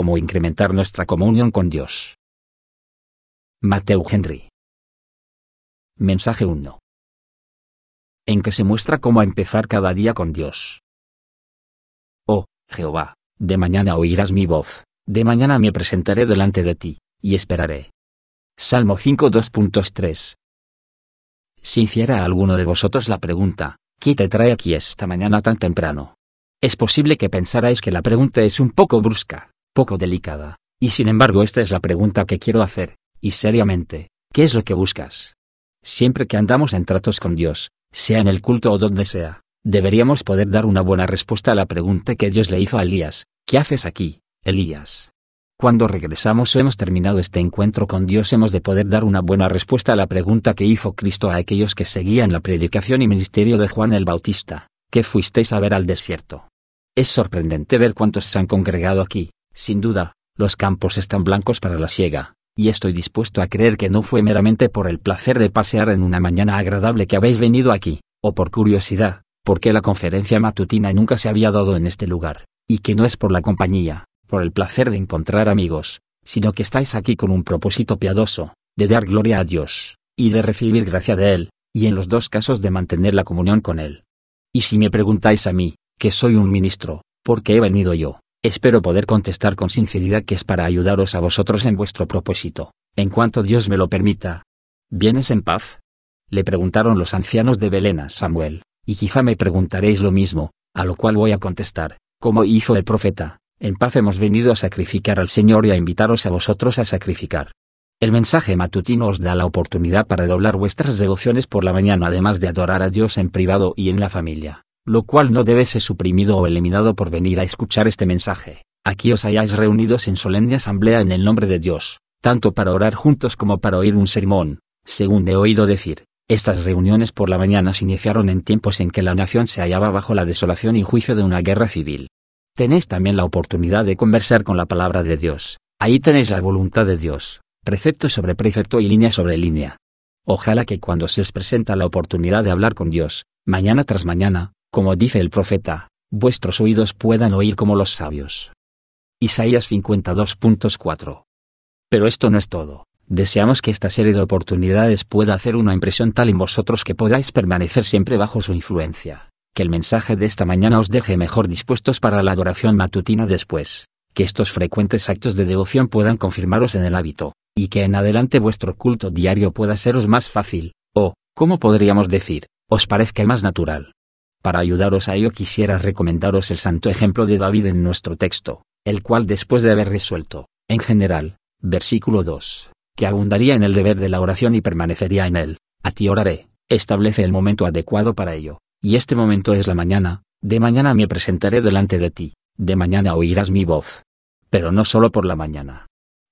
cómo incrementar nuestra comunión con Dios. Mateo Henry. Mensaje 1. En que se muestra cómo empezar cada día con Dios. Oh, Jehová, de mañana oirás mi voz, de mañana me presentaré delante de ti, y esperaré. Salmo 5 2.3. Si hiciera alguno de vosotros la pregunta, ¿qué te trae aquí esta mañana tan temprano? Es posible que pensarais que la pregunta es un poco brusca, poco delicada, y sin embargo esta es la pregunta que quiero hacer, y seriamente, ¿qué es lo que buscas? Siempre que andamos en tratos con Dios, sea en el culto o donde sea, deberíamos poder dar una buena respuesta a la pregunta que Dios le hizo a Elías, ¿qué haces aquí, Elías? Cuando regresamos o hemos terminado este encuentro con Dios hemos de poder dar una buena respuesta a la pregunta que hizo Cristo a aquellos que seguían la predicación y ministerio de Juan el Bautista, ¿qué fuisteis a ver al desierto? Es sorprendente ver cuántos se han congregado aquí, sin duda, los campos están blancos para la siega, y estoy dispuesto a creer que no fue meramente por el placer de pasear en una mañana agradable que habéis venido aquí, o por curiosidad, porque la conferencia matutina nunca se había dado en este lugar, y que no es por la compañía, por el placer de encontrar amigos, sino que estáis aquí con un propósito piadoso, de dar gloria a Dios, y de recibir gracia de Él, y en los dos casos de mantener la comunión con Él. Y si me preguntáis a mí, que soy un ministro, porque he venido yo, espero poder contestar con sinceridad que es para ayudaros a vosotros en vuestro propósito, en cuanto Dios me lo permita. ¿Vienes en paz? Le preguntaron los ancianos de Belén a Samuel, y quizá me preguntaréis lo mismo, a lo cual voy a contestar, como hizo el profeta, en paz hemos venido a sacrificar al Señor y a invitaros a vosotros a sacrificar. El mensaje matutino os da la oportunidad para doblar vuestras devociones por la mañana además de adorar a Dios en privado y en la familia lo cual no debe ser suprimido o eliminado por venir a escuchar este mensaje. Aquí os hayáis reunidos en solemne asamblea en el nombre de Dios, tanto para orar juntos como para oír un sermón, según he oído decir. Estas reuniones por la mañana se iniciaron en tiempos en que la nación se hallaba bajo la desolación y juicio de una guerra civil. Tenéis también la oportunidad de conversar con la palabra de Dios. Ahí tenéis la voluntad de Dios, precepto sobre precepto y línea sobre línea. Ojalá que cuando se os presenta la oportunidad de hablar con Dios, mañana tras mañana, como dice el profeta, vuestros oídos puedan oír como los sabios. Isaías 52.4. Pero esto no es todo. Deseamos que esta serie de oportunidades pueda hacer una impresión tal en vosotros que podáis permanecer siempre bajo su influencia. Que el mensaje de esta mañana os deje mejor dispuestos para la adoración matutina después. Que estos frecuentes actos de devoción puedan confirmaros en el hábito, y que en adelante vuestro culto diario pueda seros más fácil, o, como podríamos decir, os parezca más natural. Para ayudaros a ello quisiera recomendaros el santo ejemplo de David en nuestro texto, el cual después de haber resuelto, en general, versículo 2, que abundaría en el deber de la oración y permanecería en él, a ti oraré, establece el momento adecuado para ello, y este momento es la mañana, de mañana me presentaré delante de ti, de mañana oirás mi voz. Pero no solo por la mañana.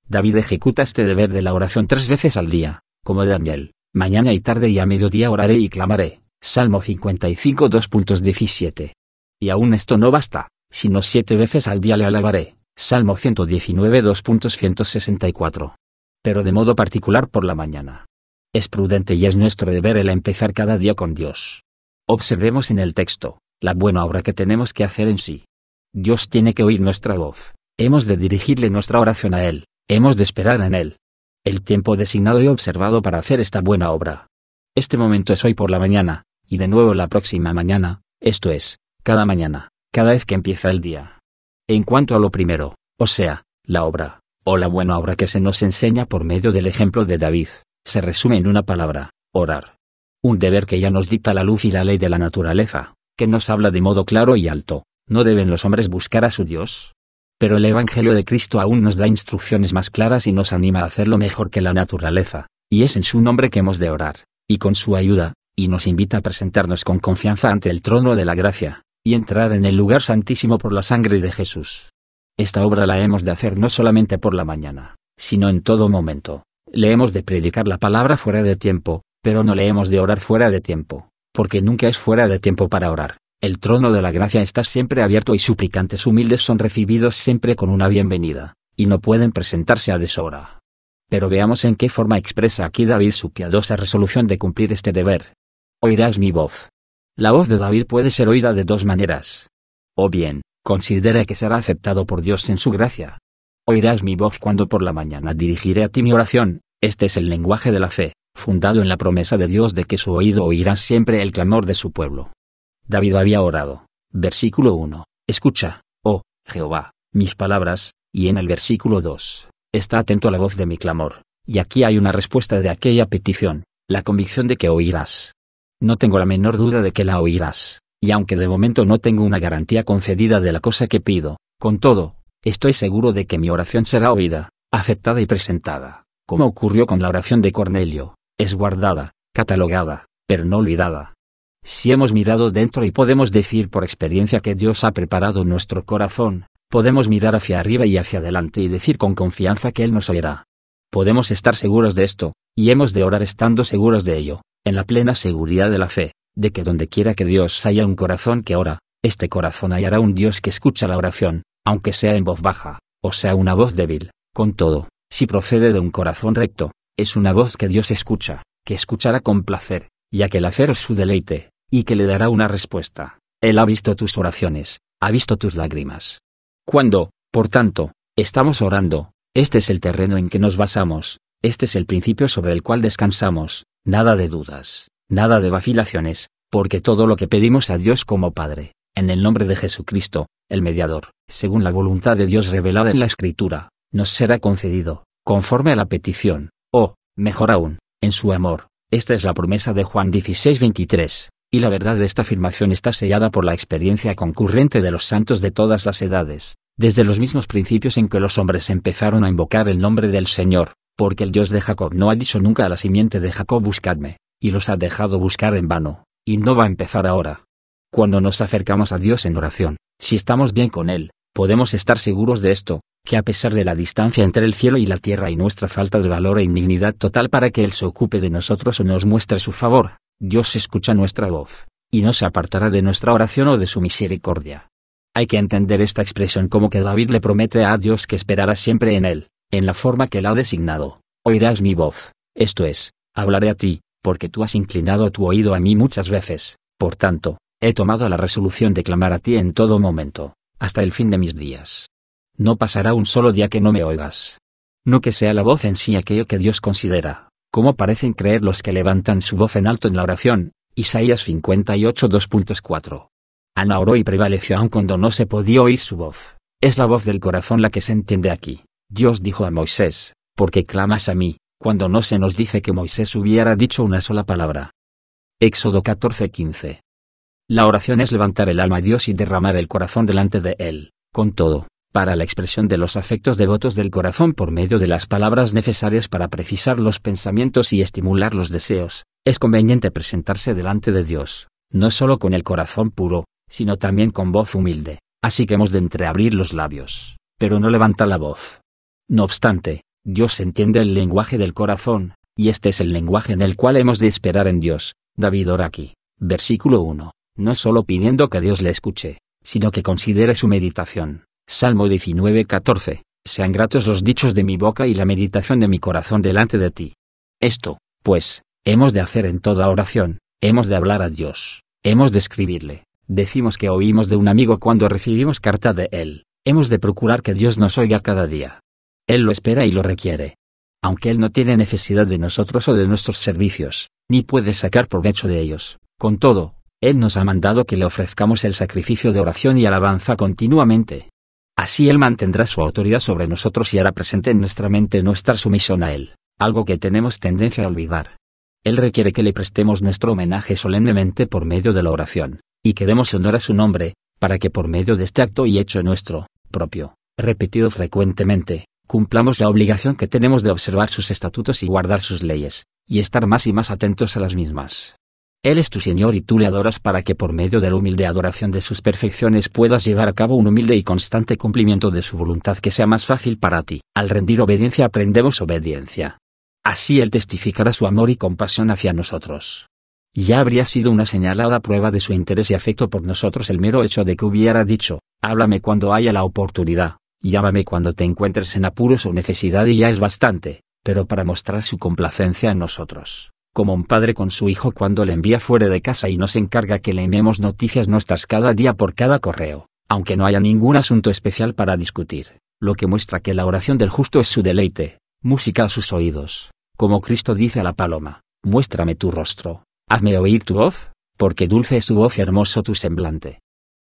David ejecuta este deber de la oración tres veces al día, como Daniel, mañana y tarde y a mediodía oraré y clamaré, Salmo 55 2.17. Y aún esto no basta, sino siete veces al día le alabaré. Salmo 119 2.164. Pero de modo particular por la mañana. Es prudente y es nuestro deber el empezar cada día con Dios. Observemos en el texto, la buena obra que tenemos que hacer en sí. Dios tiene que oír nuestra voz, hemos de dirigirle nuestra oración a Él, hemos de esperar en Él. El tiempo designado y observado para hacer esta buena obra. Este momento es hoy por la mañana, y de nuevo la próxima mañana, esto es, cada mañana, cada vez que empieza el día. En cuanto a lo primero, o sea, la obra, o la buena obra que se nos enseña por medio del ejemplo de David, se resume en una palabra, orar. Un deber que ya nos dicta la luz y la ley de la naturaleza, que nos habla de modo claro y alto, ¿no deben los hombres buscar a su Dios? Pero el Evangelio de Cristo aún nos da instrucciones más claras y nos anima a hacerlo mejor que la naturaleza, y es en su nombre que hemos de orar, y con su ayuda, y nos invita a presentarnos con confianza ante el trono de la gracia, y entrar en el lugar santísimo por la sangre de Jesús. Esta obra la hemos de hacer no solamente por la mañana, sino en todo momento. Le hemos de predicar la palabra fuera de tiempo, pero no le hemos de orar fuera de tiempo, porque nunca es fuera de tiempo para orar. El trono de la gracia está siempre abierto y suplicantes humildes son recibidos siempre con una bienvenida, y no pueden presentarse a deshora. Pero veamos en qué forma expresa aquí David su piadosa resolución de cumplir este deber oirás mi voz. La voz de David puede ser oída de dos maneras. O bien, considera que será aceptado por Dios en su gracia. Oirás mi voz cuando por la mañana dirigiré a ti mi oración, este es el lenguaje de la fe, fundado en la promesa de Dios de que su oído oirá siempre el clamor de su pueblo. David había orado. Versículo 1. Escucha, oh, Jehová, mis palabras, y en el versículo 2. Está atento a la voz de mi clamor. Y aquí hay una respuesta de aquella petición, la convicción de que oirás. No tengo la menor duda de que la oirás, y aunque de momento no tengo una garantía concedida de la cosa que pido, con todo, estoy seguro de que mi oración será oída, aceptada y presentada, como ocurrió con la oración de Cornelio, es guardada, catalogada, pero no olvidada. Si hemos mirado dentro y podemos decir por experiencia que Dios ha preparado nuestro corazón, podemos mirar hacia arriba y hacia adelante y decir con confianza que Él nos oirá. Podemos estar seguros de esto, y hemos de orar estando seguros de ello, en la plena seguridad de la fe, de que donde quiera que Dios haya un corazón que ora, este corazón hallará un Dios que escucha la oración, aunque sea en voz baja, o sea una voz débil, con todo, si procede de un corazón recto, es una voz que Dios escucha, que escuchará con placer, ya que el hacer es su deleite, y que le dará una respuesta. Él ha visto tus oraciones, ha visto tus lágrimas. Cuando, por tanto, estamos orando, este es el terreno en que nos basamos, este es el principio sobre el cual descansamos, nada de dudas, nada de vacilaciones, porque todo lo que pedimos a Dios como Padre, en el nombre de Jesucristo, el mediador, según la voluntad de Dios revelada en la Escritura, nos será concedido, conforme a la petición, o, mejor aún, en su amor. Esta es la promesa de Juan 16:23, y la verdad de esta afirmación está sellada por la experiencia concurrente de los santos de todas las edades, desde los mismos principios en que los hombres empezaron a invocar el nombre del Señor, porque el Dios de Jacob no ha dicho nunca a la simiente de Jacob buscadme, y los ha dejado buscar en vano, y no va a empezar ahora. Cuando nos acercamos a Dios en oración, si estamos bien con Él, podemos estar seguros de esto, que a pesar de la distancia entre el cielo y la tierra y nuestra falta de valor e indignidad total para que Él se ocupe de nosotros o nos muestre su favor, Dios escucha nuestra voz, y no se apartará de nuestra oración o de su misericordia. Hay que entender esta expresión como que David le promete a Dios que esperará siempre en él, en la forma que él ha designado. Oirás mi voz, esto es, hablaré a ti, porque tú has inclinado tu oído a mí muchas veces, por tanto, he tomado la resolución de clamar a ti en todo momento, hasta el fin de mis días. No pasará un solo día que no me oigas. No que sea la voz en sí aquello que Dios considera, como parecen creer los que levantan su voz en alto en la oración. Isaías 58 2.4. Ana oró y prevaleció aun cuando no se podía oír su voz. Es la voz del corazón la que se entiende aquí. Dios dijo a Moisés, ¿por qué clamas a mí, cuando no se nos dice que Moisés hubiera dicho una sola palabra? Éxodo 14:15. La oración es levantar el alma a Dios y derramar el corazón delante de Él, con todo, para la expresión de los afectos devotos del corazón por medio de las palabras necesarias para precisar los pensamientos y estimular los deseos, es conveniente presentarse delante de Dios, no solo con el corazón puro, sino también con voz humilde, así que hemos de entreabrir los labios, pero no levanta la voz. No obstante, Dios entiende el lenguaje del corazón, y este es el lenguaje en el cual hemos de esperar en Dios. David ora aquí, versículo 1, no solo pidiendo que Dios le escuche, sino que considere su meditación Salmo 19:14, sean gratos los dichos de mi boca y la meditación de mi corazón delante de ti. Esto, pues, hemos de hacer en toda oración, hemos de hablar a Dios, hemos de escribirle, decimos que oímos de un amigo cuando recibimos carta de él, hemos de procurar que Dios nos oiga cada día. Él lo espera y lo requiere. Aunque Él no tiene necesidad de nosotros o de nuestros servicios, ni puede sacar provecho de ellos, con todo, Él nos ha mandado que le ofrezcamos el sacrificio de oración y alabanza continuamente. Así Él mantendrá su autoridad sobre nosotros y hará presente en nuestra mente nuestra sumisión a Él, algo que tenemos tendencia a olvidar. Él requiere que le prestemos nuestro homenaje solemnemente por medio de la oración, y que demos honor a su nombre, para que por medio de este acto y hecho nuestro, propio, repetido frecuentemente, cumplamos la obligación que tenemos de observar sus estatutos y guardar sus leyes, y estar más y más atentos a las mismas. Él es tu Señor y tú le adoras para que por medio de la humilde adoración de sus perfecciones puedas llevar a cabo un humilde y constante cumplimiento de su voluntad que sea más fácil para ti. Al rendir obediencia aprendemos obediencia. Así Él testificará su amor y compasión hacia nosotros. Ya habría sido una señalada prueba de su interés y afecto por nosotros el mero hecho de que hubiera dicho, háblame cuando haya la oportunidad, llámame cuando te encuentres en apuros o necesidad y ya es bastante, pero para mostrar su complacencia en nosotros como un padre con su hijo cuando le envía fuera de casa y nos encarga que le enviemos noticias nuestras cada día por cada correo, aunque no haya ningún asunto especial para discutir. lo que muestra que la oración del justo es su deleite, música a sus oídos, como Cristo dice a la paloma, muéstrame tu rostro, hazme oír tu voz, porque dulce es tu voz y hermoso tu semblante.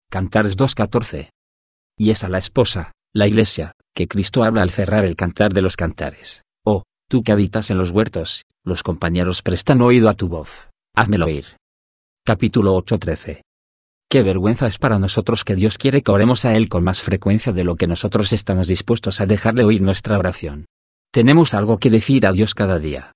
Cantares 2.14. Y es a la esposa, la iglesia, que Cristo habla al cerrar el cantar de los cantares. Oh, tú que habitas en los huertos, los compañeros prestan oído a tu voz, házmelo oír. Capítulo 8.13. Qué vergüenza es para nosotros que Dios quiere que oremos a Él con más frecuencia de lo que nosotros estamos dispuestos a dejarle oír nuestra oración. Tenemos algo que decir a Dios cada día.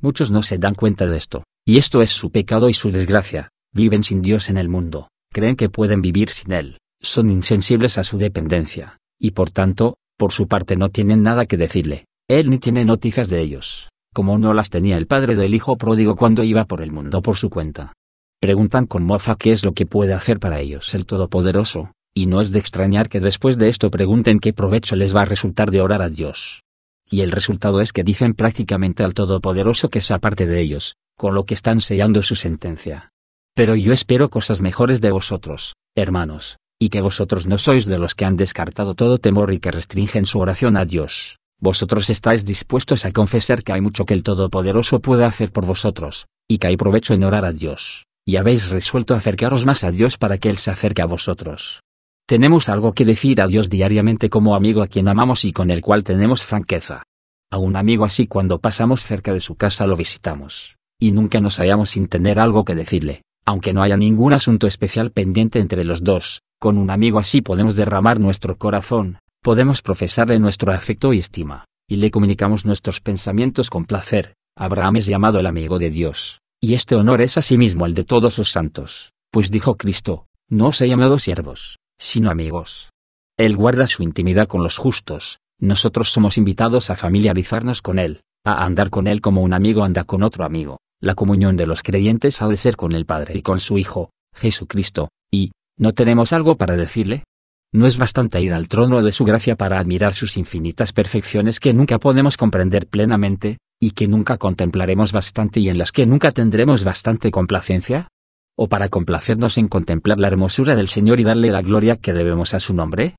Muchos no se dan cuenta de esto, y esto es su pecado y su desgracia, viven sin Dios en el mundo, creen que pueden vivir sin Él, son insensibles a su dependencia, y por tanto, por su parte no tienen nada que decirle, Él ni tiene noticias de ellos, como no las tenía el padre del hijo pródigo cuando iba por el mundo por su cuenta. Preguntan con mofa qué es lo que puede hacer para ellos el Todopoderoso, y no es de extrañar que después de esto pregunten qué provecho les va a resultar de orar a Dios. Y el resultado es que dicen prácticamente al Todopoderoso que se aparte de ellos, con lo que están sellando su sentencia. Pero yo espero cosas mejores de vosotros, hermanos, y que vosotros no sois de los que han descartado todo temor y que restringen su oración a Dios. Vosotros estáis dispuestos a confesar que hay mucho que el Todopoderoso puede hacer por vosotros, y que hay provecho en orar a Dios y habéis resuelto acercaros más a Dios para que Él se acerque a vosotros. Tenemos algo que decir a Dios diariamente como amigo a quien amamos y con el cual tenemos franqueza. A un amigo así cuando pasamos cerca de su casa lo visitamos, y nunca nos hallamos sin tener algo que decirle, aunque no haya ningún asunto especial pendiente entre los dos, con un amigo así podemos derramar nuestro corazón, podemos profesarle nuestro afecto y estima, y le comunicamos nuestros pensamientos con placer. Abraham es llamado el amigo de Dios, y este honor es asimismo el de todos los santos, pues dijo Cristo, no os he llamado siervos, sino amigos. Él guarda su intimidad con los justos, nosotros somos invitados a familiarizarnos con Él, a andar con Él como un amigo anda con otro amigo. La comunión de los creyentes ha de ser con el Padre y con su Hijo, Jesucristo, y, ¿no tenemos algo para decirle? ¿No es bastante ir al trono de su gracia para admirar sus infinitas perfecciones que nunca podemos comprender plenamente, y que nunca contemplaremos bastante y en las que nunca tendremos bastante complacencia? ¿O para complacernos en contemplar la hermosura del Señor y darle la gloria que debemos a su nombre?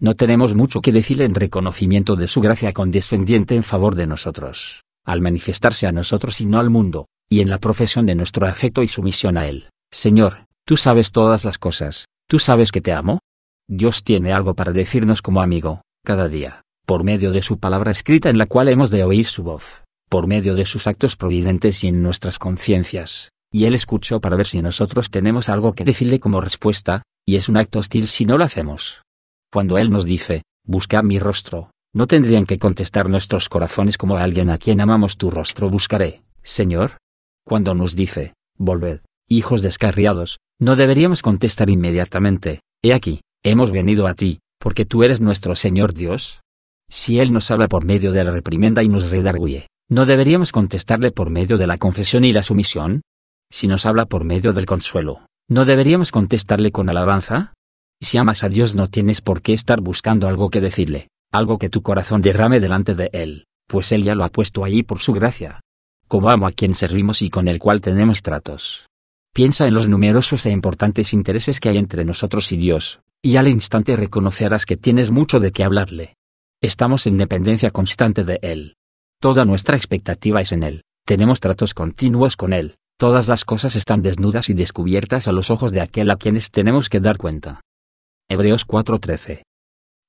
No tenemos mucho que decirle en reconocimiento de su gracia condescendiente en favor de nosotros, al manifestarse a nosotros y no al mundo, y en la profesión de nuestro afecto y sumisión a Él. Señor, tú sabes todas las cosas, tú sabes que te amo. Dios tiene algo para decirnos como amigo, cada día, por medio de su palabra escrita en la cual hemos de oír su voz por medio de sus actos providentes y en nuestras conciencias, y Él escuchó para ver si nosotros tenemos algo que decirle como respuesta, y es un acto hostil si no lo hacemos. Cuando Él nos dice, busca mi rostro, no tendrían que contestar nuestros corazones como a alguien a quien amamos tu rostro buscaré, Señor. Cuando nos dice, volved, hijos descarriados, no deberíamos contestar inmediatamente, he aquí, hemos venido a ti, porque tú eres nuestro Señor Dios. Si Él nos habla por medio de la reprimenda y nos redarguye, ¿No deberíamos contestarle por medio de la confesión y la sumisión? Si nos habla por medio del consuelo, ¿no deberíamos contestarle con alabanza? Si amas a Dios no tienes por qué estar buscando algo que decirle, algo que tu corazón derrame delante de Él, pues Él ya lo ha puesto ahí por su gracia. Como amo a quien servimos y con el cual tenemos tratos. Piensa en los numerosos e importantes intereses que hay entre nosotros y Dios, y al instante reconocerás que tienes mucho de qué hablarle. Estamos en dependencia constante de Él. Toda nuestra expectativa es en Él, tenemos tratos continuos con Él, todas las cosas están desnudas y descubiertas a los ojos de aquel a quienes tenemos que dar cuenta. Hebreos 4:13.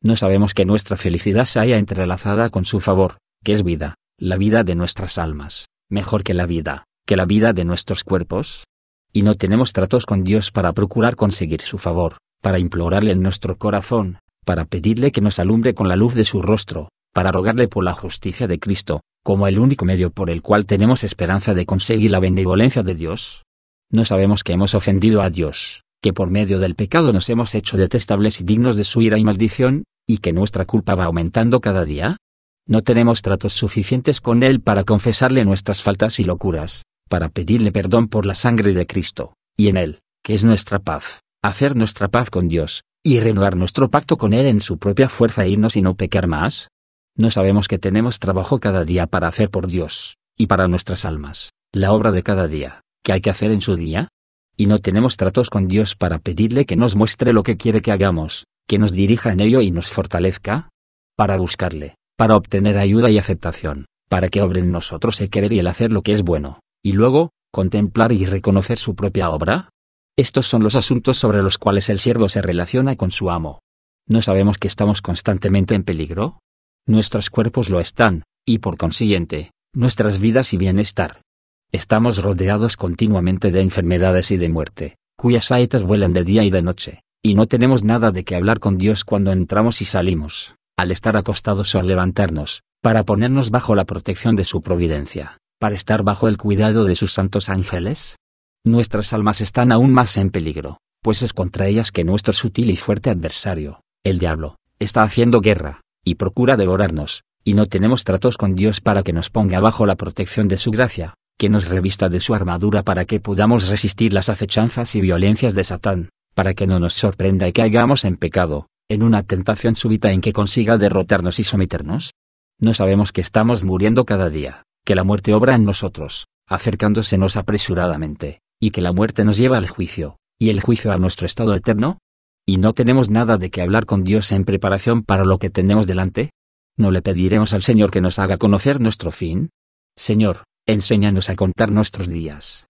No sabemos que nuestra felicidad se haya entrelazada con su favor, que es vida, la vida de nuestras almas, mejor que la vida, que la vida de nuestros cuerpos. Y no tenemos tratos con Dios para procurar conseguir su favor, para implorarle en nuestro corazón, para pedirle que nos alumbre con la luz de su rostro, para rogarle por la justicia de Cristo, como el único medio por el cual tenemos esperanza de conseguir la benevolencia de Dios? ¿No sabemos que hemos ofendido a Dios, que por medio del pecado nos hemos hecho detestables y dignos de su ira y maldición, y que nuestra culpa va aumentando cada día? ¿No tenemos tratos suficientes con Él para confesarle nuestras faltas y locuras, para pedirle perdón por la sangre de Cristo, y en Él, que es nuestra paz, hacer nuestra paz con Dios, y renovar nuestro pacto con Él en su propia fuerza e irnos y no pecar más? No sabemos que tenemos trabajo cada día para hacer por Dios, y para nuestras almas, la obra de cada día, que hay que hacer en su día. Y no tenemos tratos con Dios para pedirle que nos muestre lo que quiere que hagamos, que nos dirija en ello y nos fortalezca. para buscarle, para obtener ayuda y aceptación, para que obre en nosotros el querer y el hacer lo que es bueno, y luego, contemplar y reconocer su propia obra? Estos son los asuntos sobre los cuales el siervo se relaciona con su amo. ¿No sabemos que estamos constantemente en peligro? Nuestros cuerpos lo están, y por consiguiente, nuestras vidas y bienestar. Estamos rodeados continuamente de enfermedades y de muerte, cuyas saetas vuelan de día y de noche, y no tenemos nada de qué hablar con Dios cuando entramos y salimos, al estar acostados o al levantarnos, para ponernos bajo la protección de su providencia, para estar bajo el cuidado de sus santos ángeles. Nuestras almas están aún más en peligro, pues es contra ellas que nuestro sutil y fuerte adversario, el diablo, está haciendo guerra, y procura devorarnos, y no tenemos tratos con Dios para que nos ponga bajo la protección de su gracia, que nos revista de su armadura para que podamos resistir las acechanzas y violencias de Satán, para que no nos sorprenda y caigamos en pecado, en una tentación súbita en que consiga derrotarnos y someternos? No sabemos que estamos muriendo cada día, que la muerte obra en nosotros, acercándosenos apresuradamente, y que la muerte nos lleva al juicio, y el juicio a nuestro estado eterno? ¿Y no tenemos nada de que hablar con Dios en preparación para lo que tenemos delante? ¿No le pediremos al Señor que nos haga conocer nuestro fin? Señor, enséñanos a contar nuestros días.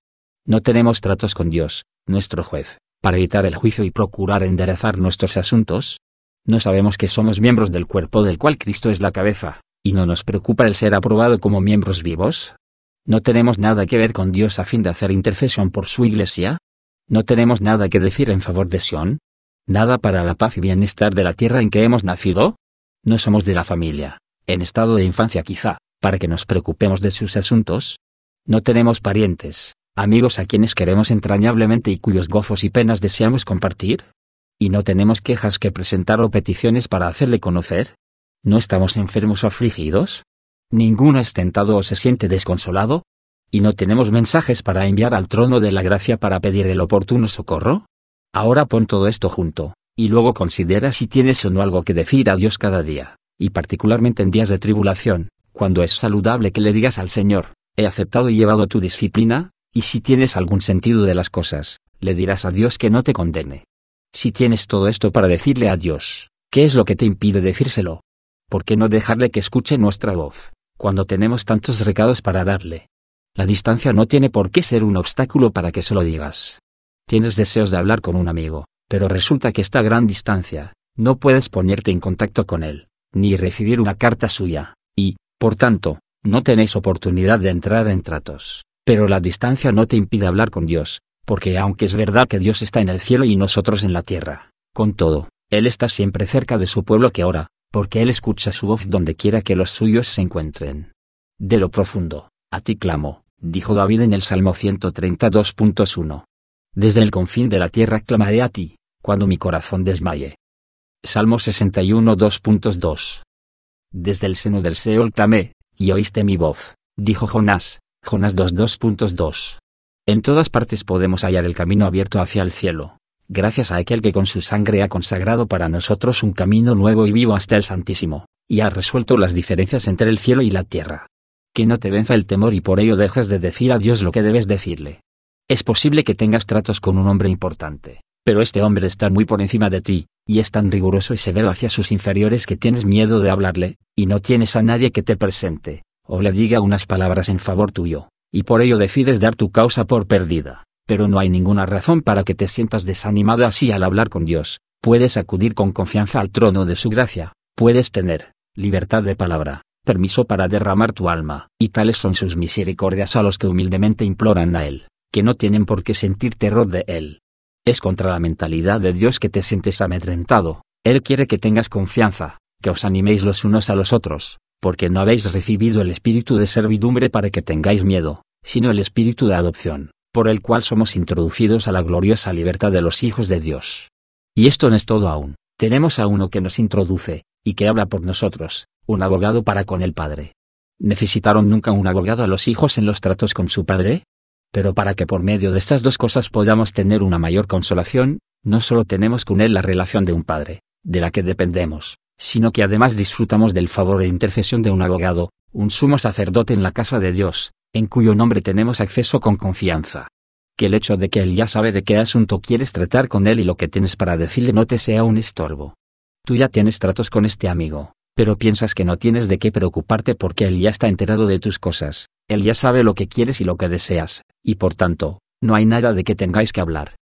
No tenemos tratos con Dios, nuestro juez, para evitar el juicio y procurar enderezar nuestros asuntos? No sabemos que somos miembros del cuerpo del cual Cristo es la cabeza, y no nos preocupa el ser aprobado como miembros vivos? ¿No tenemos nada que ver con Dios a fin de hacer intercesión por su iglesia? ¿No tenemos nada que decir en favor de Sion? ¿Nada para la paz y bienestar de la tierra en que hemos nacido? No somos de la familia, en estado de infancia quizá, para que nos preocupemos de sus asuntos. No tenemos parientes, amigos a quienes queremos entrañablemente y cuyos gozos y penas deseamos compartir? ¿Y no tenemos quejas que presentar o peticiones para hacerle conocer? ¿No estamos enfermos o afligidos? ¿Ninguno es tentado o se siente desconsolado? ¿Y no tenemos mensajes para enviar al trono de la gracia para pedir el oportuno socorro? Ahora pon todo esto junto, y luego considera si tienes o no algo que decir a Dios cada día, y particularmente en días de tribulación, cuando es saludable que le digas al Señor, he aceptado y llevado tu disciplina, y si tienes algún sentido de las cosas, le dirás a Dios que no te condene. Si tienes todo esto para decirle a Dios, ¿qué es lo que te impide decírselo? ¿Por qué no dejarle que escuche nuestra voz, cuando tenemos tantos recados para darle? La distancia no tiene por qué ser un obstáculo para que se lo digas. Tienes deseos de hablar con un amigo, pero resulta que está gran distancia, no puedes ponerte en contacto con él, ni recibir una carta suya, y, por tanto, no tenéis oportunidad de entrar en tratos. Pero la distancia no te impide hablar con Dios, porque aunque es verdad que Dios está en el cielo y nosotros en la tierra, con todo, Él está siempre cerca de su pueblo que ora, porque Él escucha su voz donde quiera que los suyos se encuentren. De lo profundo, a ti clamo, dijo David en el Salmo 132.1. Desde el confín de la tierra clamaré a ti, cuando mi corazón desmaye. Salmo 61.2.2. Desde el seno del Seol clamé, y oíste mi voz, dijo Jonás, Jonás 2.2.2. En todas partes podemos hallar el camino abierto hacia el cielo, gracias a aquel que con su sangre ha consagrado para nosotros un camino nuevo y vivo hasta el Santísimo, y ha resuelto las diferencias entre el cielo y la tierra. Que no te venza el temor y por ello dejes de decir a Dios lo que debes decirle. Es posible que tengas tratos con un hombre importante, pero este hombre está muy por encima de ti, y es tan riguroso y severo hacia sus inferiores que tienes miedo de hablarle, y no tienes a nadie que te presente, o le diga unas palabras en favor tuyo, y por ello decides dar tu causa por perdida. Pero no hay ninguna razón para que te sientas desanimado así al hablar con Dios, puedes acudir con confianza al trono de su gracia, puedes tener, libertad de palabra, permiso para derramar tu alma, y tales son sus misericordias a los que humildemente imploran a Él, que no tienen por qué sentir terror de Él. Es contra la mentalidad de Dios que te sientes amedrentado, Él quiere que tengas confianza, que os animéis los unos a los otros, porque no habéis recibido el espíritu de servidumbre para que tengáis miedo, sino el espíritu de adopción, por el cual somos introducidos a la gloriosa libertad de los hijos de Dios. Y esto no es todo aún, tenemos a uno que nos introduce, y que habla por nosotros, un abogado para con el Padre. ¿Necesitaron nunca un abogado a los hijos en los tratos con su Padre? Pero para que por medio de estas dos cosas podamos tener una mayor consolación, no solo tenemos con él la relación de un Padre, de la que dependemos, sino que además disfrutamos del favor e intercesión de un abogado, un sumo sacerdote en la casa de Dios, en cuyo nombre tenemos acceso con confianza. Que el hecho de que él ya sabe de qué asunto quieres tratar con él y lo que tienes para decirle no te sea un estorbo. Tú ya tienes tratos con este amigo, Pero piensas que no tienes de qué preocuparte porque Él ya está enterado de tus cosas, Él ya sabe lo que quieres y lo que deseas, y por tanto, no hay nada de que tengáis que hablar.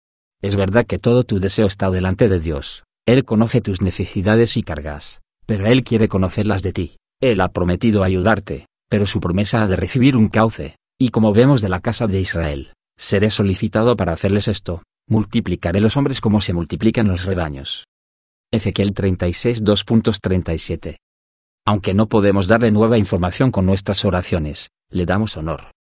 Es verdad que todo tu deseo está delante de Dios, Él conoce tus necesidades y cargas, pero Él quiere conocerlas de ti, Él ha prometido ayudarte, pero su promesa ha de recibir un cauce, y como vemos de la casa de Israel, seré solicitado para hacerles esto, multiplicaré los hombres como se multiplican los rebaños. Ezequiel 36 2.37. Aunque no podemos darle nueva información con nuestras oraciones, le damos honor.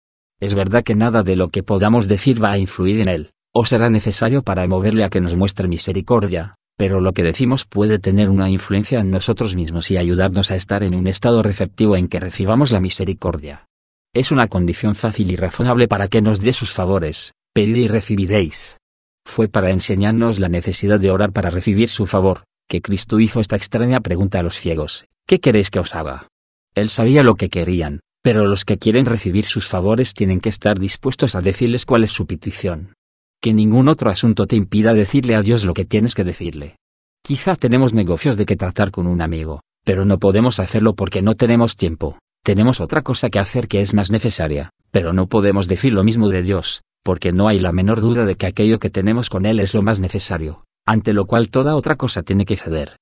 Es verdad que nada de lo que podamos decir va a influir en él, o será necesario para moverle a que nos muestre misericordia, pero lo que decimos puede tener una influencia en nosotros mismos y ayudarnos a estar en un estado receptivo en que recibamos la misericordia. Es una condición fácil y razonable para que nos dé sus favores, pedid y recibiréis. Fue para enseñarnos la necesidad de orar para recibir su favor, que Cristo hizo esta extraña pregunta a los ciegos, ¿qué queréis que os haga? Él sabía lo que querían, pero los que quieren recibir sus favores tienen que estar dispuestos a decirles cuál es su petición. Que ningún otro asunto te impida decirle a Dios lo que tienes que decirle. Quizá tenemos negocios de que tratar con un amigo, pero no podemos hacerlo porque no tenemos tiempo. Tenemos otra cosa que hacer que es más necesaria, pero no podemos decir lo mismo de Dios, porque no hay la menor duda de que aquello que tenemos con Él es lo más necesario ante lo cual toda otra cosa tiene que ceder.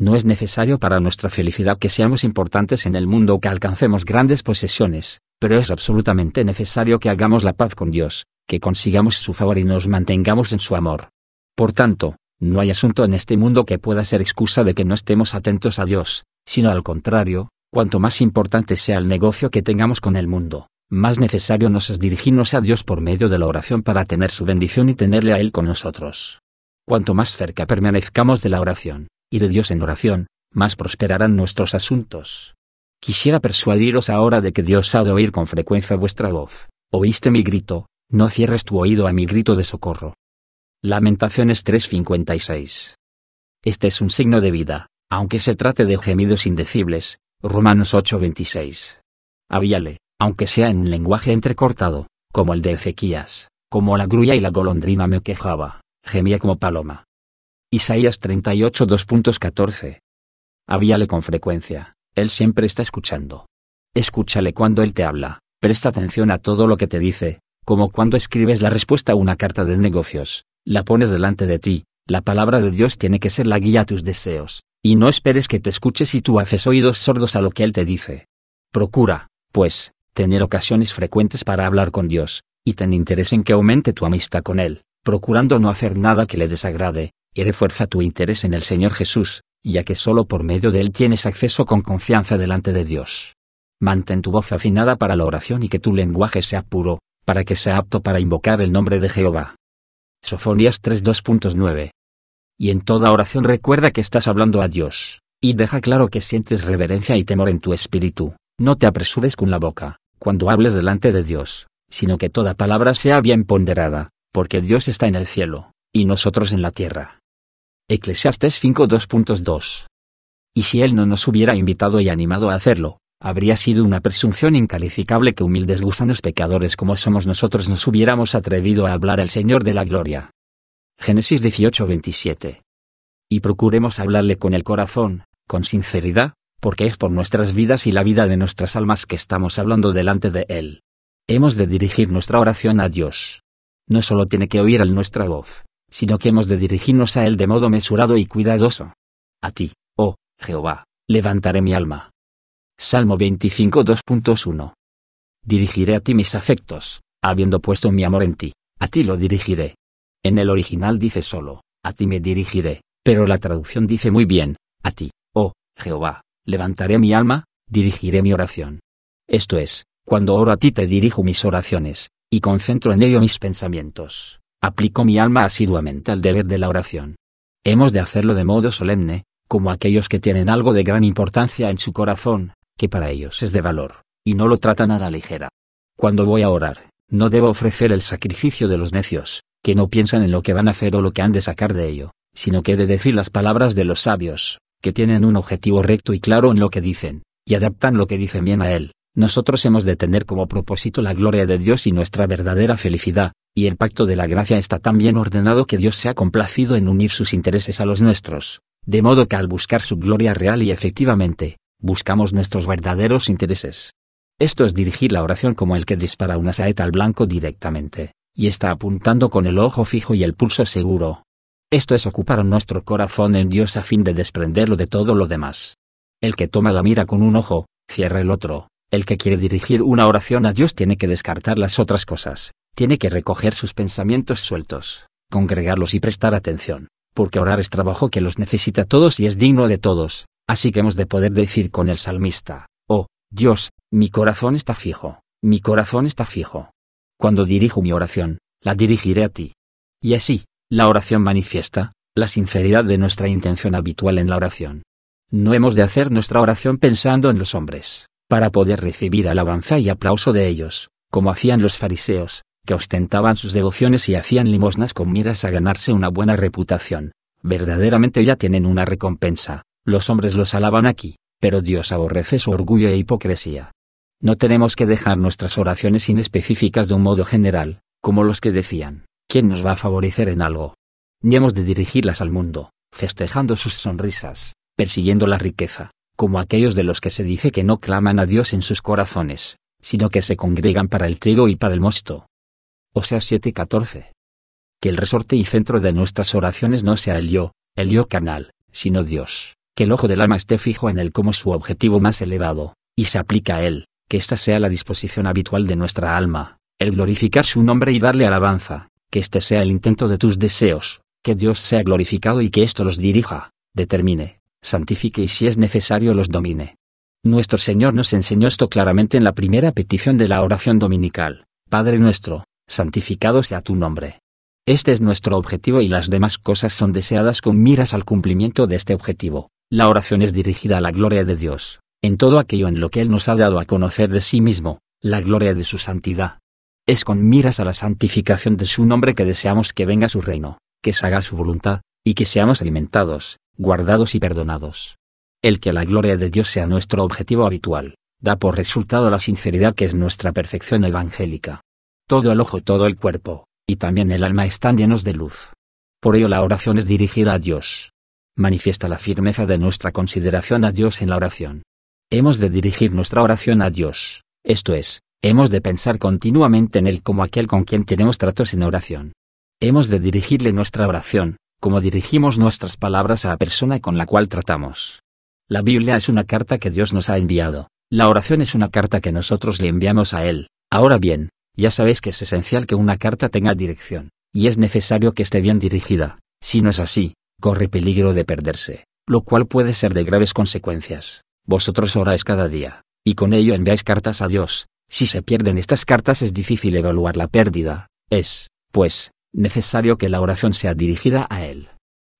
No es necesario para nuestra felicidad que seamos importantes en el mundo o que alcancemos grandes posesiones, pero es absolutamente necesario que hagamos la paz con Dios, que consigamos su favor y nos mantengamos en su amor. Por tanto, no hay asunto en este mundo que pueda ser excusa de que no estemos atentos a Dios, sino al contrario, cuanto más importante sea el negocio que tengamos con el mundo, más necesario nos es dirigirnos a Dios por medio de la oración para tener su bendición y tenerle a Él con nosotros. Cuanto más cerca permanezcamos de la oración, y de Dios en oración, más prosperarán nuestros asuntos. Quisiera persuadiros ahora de que Dios ha de oír con frecuencia vuestra voz. Oíste mi grito, no cierres tu oído a mi grito de socorro. Lamentaciones 3:56. Este es un signo de vida, aunque se trate de gemidos indecibles. Romanos 8:26. Habíale, aunque sea en lenguaje entrecortado, como el de Ezequías, como la grulla y la golondrina me quejaba gemía como paloma. Isaías 38 2.14. Habíale con frecuencia, él siempre está escuchando. Escúchale cuando él te habla, presta atención a todo lo que te dice, como cuando escribes la respuesta a una carta de negocios, la pones delante de ti, la palabra de Dios tiene que ser la guía a tus deseos, y no esperes que te escuches y tú haces oídos sordos a lo que Él te dice. Procura, pues, tener ocasiones frecuentes para hablar con Dios, y ten interés en que aumente tu amistad con Él, procurando no hacer nada que le desagrade, y refuerza tu interés en el Señor Jesús, ya que solo por medio de Él tienes acceso con confianza delante de Dios. Mantén tu voz afinada para la oración y que tu lenguaje sea puro, para que sea apto para invocar el nombre de Jehová. Sofonías 3.2.9. Y en toda oración recuerda que estás hablando a Dios, y deja claro que sientes reverencia y temor en tu espíritu, no te apresures con la boca, cuando hables delante de Dios, sino que toda palabra sea bien ponderada, porque Dios está en el cielo, y nosotros en la tierra. Eclesiastes 5.2.2. Y si Él no nos hubiera invitado y animado a hacerlo, habría sido una presunción incalificable que humildes gusanos pecadores como somos nosotros nos hubiéramos atrevido a hablar al Señor de la gloria. Génesis 18.27. Y procuremos hablarle con el corazón, con sinceridad, porque es por nuestras vidas y la vida de nuestras almas que estamos hablando delante de Él. Hemos de dirigir nuestra oración a Dios no solo tiene que oír nuestra voz, sino que hemos de dirigirnos a Él de modo mesurado y cuidadoso. A ti, oh, Jehová, levantaré mi alma. Salmo 25 2.1. Dirigiré a ti mis afectos, habiendo puesto mi amor en ti, a ti lo dirigiré. En el original dice solo, a ti me dirigiré, pero la traducción dice muy bien, a ti, oh, Jehová, levantaré mi alma, dirigiré mi oración. Esto es, cuando oro a ti te dirijo mis oraciones, y concentro en ello mis pensamientos. Aplico mi alma asiduamente al deber de la oración. Hemos de hacerlo de modo solemne, como aquellos que tienen algo de gran importancia en su corazón, que para ellos es de valor, y no lo tratan a la ligera. Cuando voy a orar, no debo ofrecer el sacrificio de los necios, que no piensan en lo que van a hacer o lo que han de sacar de ello, sino que he de decir las palabras de los sabios, que tienen un objetivo recto y claro en lo que dicen, y adaptan lo que dicen bien a él, nosotros hemos de tener como propósito la gloria de Dios y nuestra verdadera felicidad, y el pacto de la gracia está tan bien ordenado que Dios se ha complacido en unir sus intereses a los nuestros, de modo que al buscar su gloria real y efectivamente, buscamos nuestros verdaderos intereses. Esto es dirigir la oración como el que dispara una saeta al blanco directamente, y está apuntando con el ojo fijo y el pulso seguro. Esto es ocupar nuestro corazón en Dios a fin de desprenderlo de todo lo demás. El que toma la mira con un ojo, cierra el otro. El que quiere dirigir una oración a Dios tiene que descartar las otras cosas, tiene que recoger sus pensamientos sueltos, congregarlos y prestar atención, porque orar es trabajo que los necesita todos y es digno de todos, así que hemos de poder decir con el salmista, oh, Dios, mi corazón está fijo, mi corazón está fijo. Cuando dirijo mi oración, la dirigiré a ti. Y así, la oración manifiesta, la sinceridad de nuestra intención habitual en la oración. No hemos de hacer nuestra oración pensando en los hombres, para poder recibir alabanza y aplauso de ellos, como hacían los fariseos, que ostentaban sus devociones y hacían limosnas con miras a ganarse una buena reputación. Verdaderamente ya tienen una recompensa, los hombres los alaban aquí, pero Dios aborrece su orgullo e hipocresía. No tenemos que dejar nuestras oraciones inespecíficas de un modo general, como los que decían, ¿quién nos va a favorecer en algo? Ni hemos de dirigirlas al mundo, festejando sus sonrisas, persiguiendo la riqueza, como aquellos de los que se dice que no claman a Dios en sus corazones, sino que se congregan para el trigo y para el mosto. O sea 7:14. Que el resorte y centro de nuestras oraciones no sea el yo, el yo canal, sino Dios, que el ojo del alma esté fijo en él como su objetivo más elevado, y se aplica a él, que esta sea la disposición habitual de nuestra alma, el glorificar su nombre y darle alabanza, que este sea el intento de tus deseos, que Dios sea glorificado y que esto los dirija, determine, santifique y si es necesario los domine. Nuestro Señor nos enseñó esto claramente en la primera petición de la oración dominical, Padre nuestro, santificado sea tu nombre. Este es nuestro objetivo y las demás cosas son deseadas con miras al cumplimiento de este objetivo. La oración es dirigida a la gloria de Dios, en todo aquello en lo que Él nos ha dado a conocer de sí mismo, la gloria de su santidad. Es con miras a la santificación de su nombre que deseamos que venga su reino, que se haga su voluntad, y que seamos alimentados, guardados y perdonados. El que la gloria de Dios sea nuestro objetivo habitual, da por resultado la sinceridad que es nuestra perfección evangélica. Todo el ojo, todo el cuerpo, y también el alma están llenos de luz. Por ello la oración es dirigida a Dios. Manifiesta la firmeza de nuestra consideración a Dios en la oración. Hemos de dirigir nuestra oración a Dios, esto es, hemos de pensar continuamente en Él como aquel con quien tenemos tratos en oración. Hemos de dirigirle nuestra oración, como dirigimos nuestras palabras a la persona con la cual tratamos. La Biblia es una carta que Dios nos ha enviado, la oración es una carta que nosotros le enviamos a Él. Ahora bien, ya sabéis que es esencial que una carta tenga dirección, y es necesario que esté bien dirigida, si no es así, corre peligro de perderse, lo cual puede ser de graves consecuencias. Vosotros oráis cada día, y con ello enviáis cartas a Dios. Si se pierden estas cartas es difícil evaluar la pérdida. Es, pues, necesario que la oración sea dirigida a Él.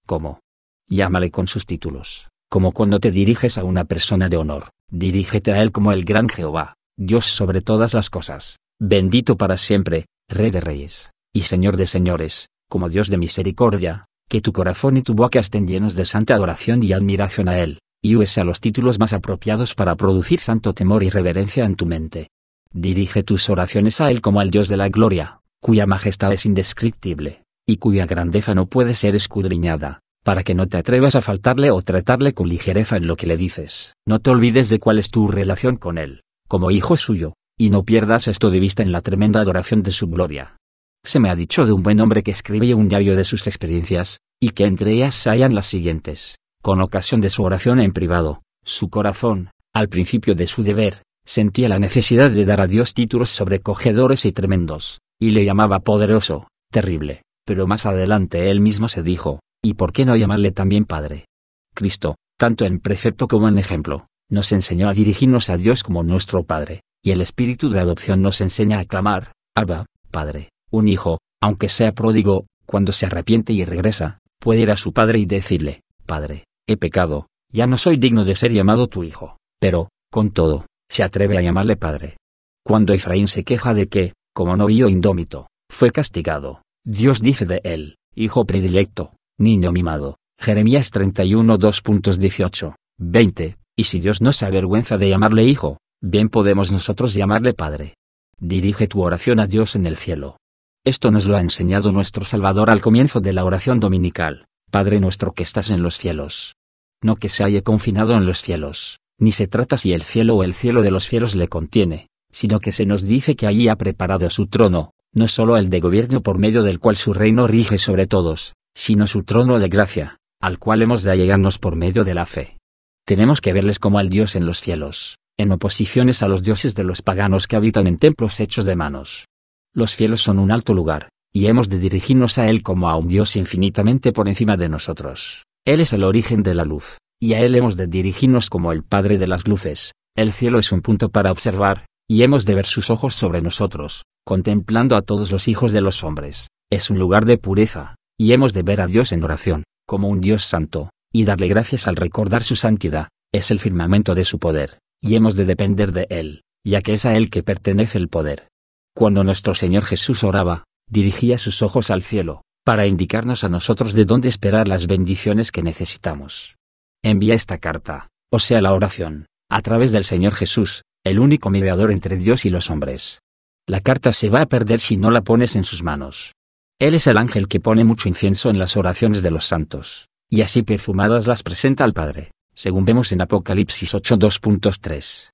¿Cómo? Llámale con sus títulos, como cuando te diriges a una persona de honor, dirígete a Él como el gran Jehová, Dios sobre todas las cosas, bendito para siempre, Rey de reyes, y Señor de señores, como Dios de misericordia, que tu corazón y tu boca estén llenos de santa adoración y admiración a Él, y usa los títulos más apropiados para producir santo temor y reverencia en tu mente. Dirige tus oraciones a Él como al Dios de la gloria, cuya majestad es indescriptible, y cuya grandeza no puede ser escudriñada, para que no te atrevas a faltarle o tratarle con ligereza en lo que le dices. No te olvides de cuál es tu relación con Él, como hijo suyo, y no pierdas esto de vista en la tremenda adoración de su gloria. Se me ha dicho de un buen hombre que escribe un diario de sus experiencias, y que entre ellas hayan las siguientes. Con ocasión de su oración en privado, su corazón, al principio de su deber, sentía la necesidad de dar a Dios títulos sobrecogedores y tremendos, y le llamaba poderoso, terrible, pero más adelante él mismo se dijo, ¿y por qué no llamarle también Padre? Cristo, tanto en precepto como en ejemplo, nos enseñó a dirigirnos a Dios como nuestro Padre, y el Espíritu de adopción nos enseña a clamar, Abba, Padre, un hijo, aunque sea pródigo, cuando se arrepiente y regresa, puede ir a su Padre y decirle, Padre, he pecado, ya no soy digno de ser llamado tu hijo. Pero, con todo, se atreve a llamarle padre. Cuando Efraín se queja de que, como novio indómito, fue castigado, Dios dice de él, hijo predilecto, niño mimado. Jeremías 31 2.18, 20, y si Dios no se avergüenza de llamarle hijo, bien podemos nosotros llamarle padre. Dirige tu oración a Dios en el cielo. Esto nos lo ha enseñado nuestro Salvador al comienzo de la oración dominical, Padre nuestro que estás en los cielos no que se haya confinado en los cielos, ni se trata si el cielo o el cielo de los cielos le contiene, sino que se nos dice que allí ha preparado su trono, no solo el de gobierno por medio del cual su reino rige sobre todos, sino su trono de gracia, al cual hemos de allegarnos por medio de la fe. Tenemos que verles como al Dios en los cielos, en oposiciones a los dioses de los paganos que habitan en templos hechos de manos. Los cielos son un alto lugar, y hemos de dirigirnos a Él como a un Dios infinitamente por encima de nosotros. Él es el origen de la luz, y a Él hemos de dirigirnos como el Padre de las luces. El cielo es un punto para observar, y hemos de ver sus ojos sobre nosotros, contemplando a todos los hijos de los hombres. Es un lugar de pureza, y hemos de ver a Dios en oración, como un Dios santo, y darle gracias al recordar su santidad, es el firmamento de su poder, y hemos de depender de Él, ya que es a Él que pertenece el poder. Cuando nuestro Señor Jesús oraba, dirigía sus ojos al cielo, para indicarnos a nosotros de dónde esperar las bendiciones que necesitamos. Envía esta carta, o sea la oración, a través del Señor Jesús, el único mediador entre Dios y los hombres. La carta se va a perder si no la pones en sus manos. Él es el ángel que pone mucho incienso en las oraciones de los santos, y así perfumadas las presenta al Padre, según vemos en Apocalipsis 8.2.3.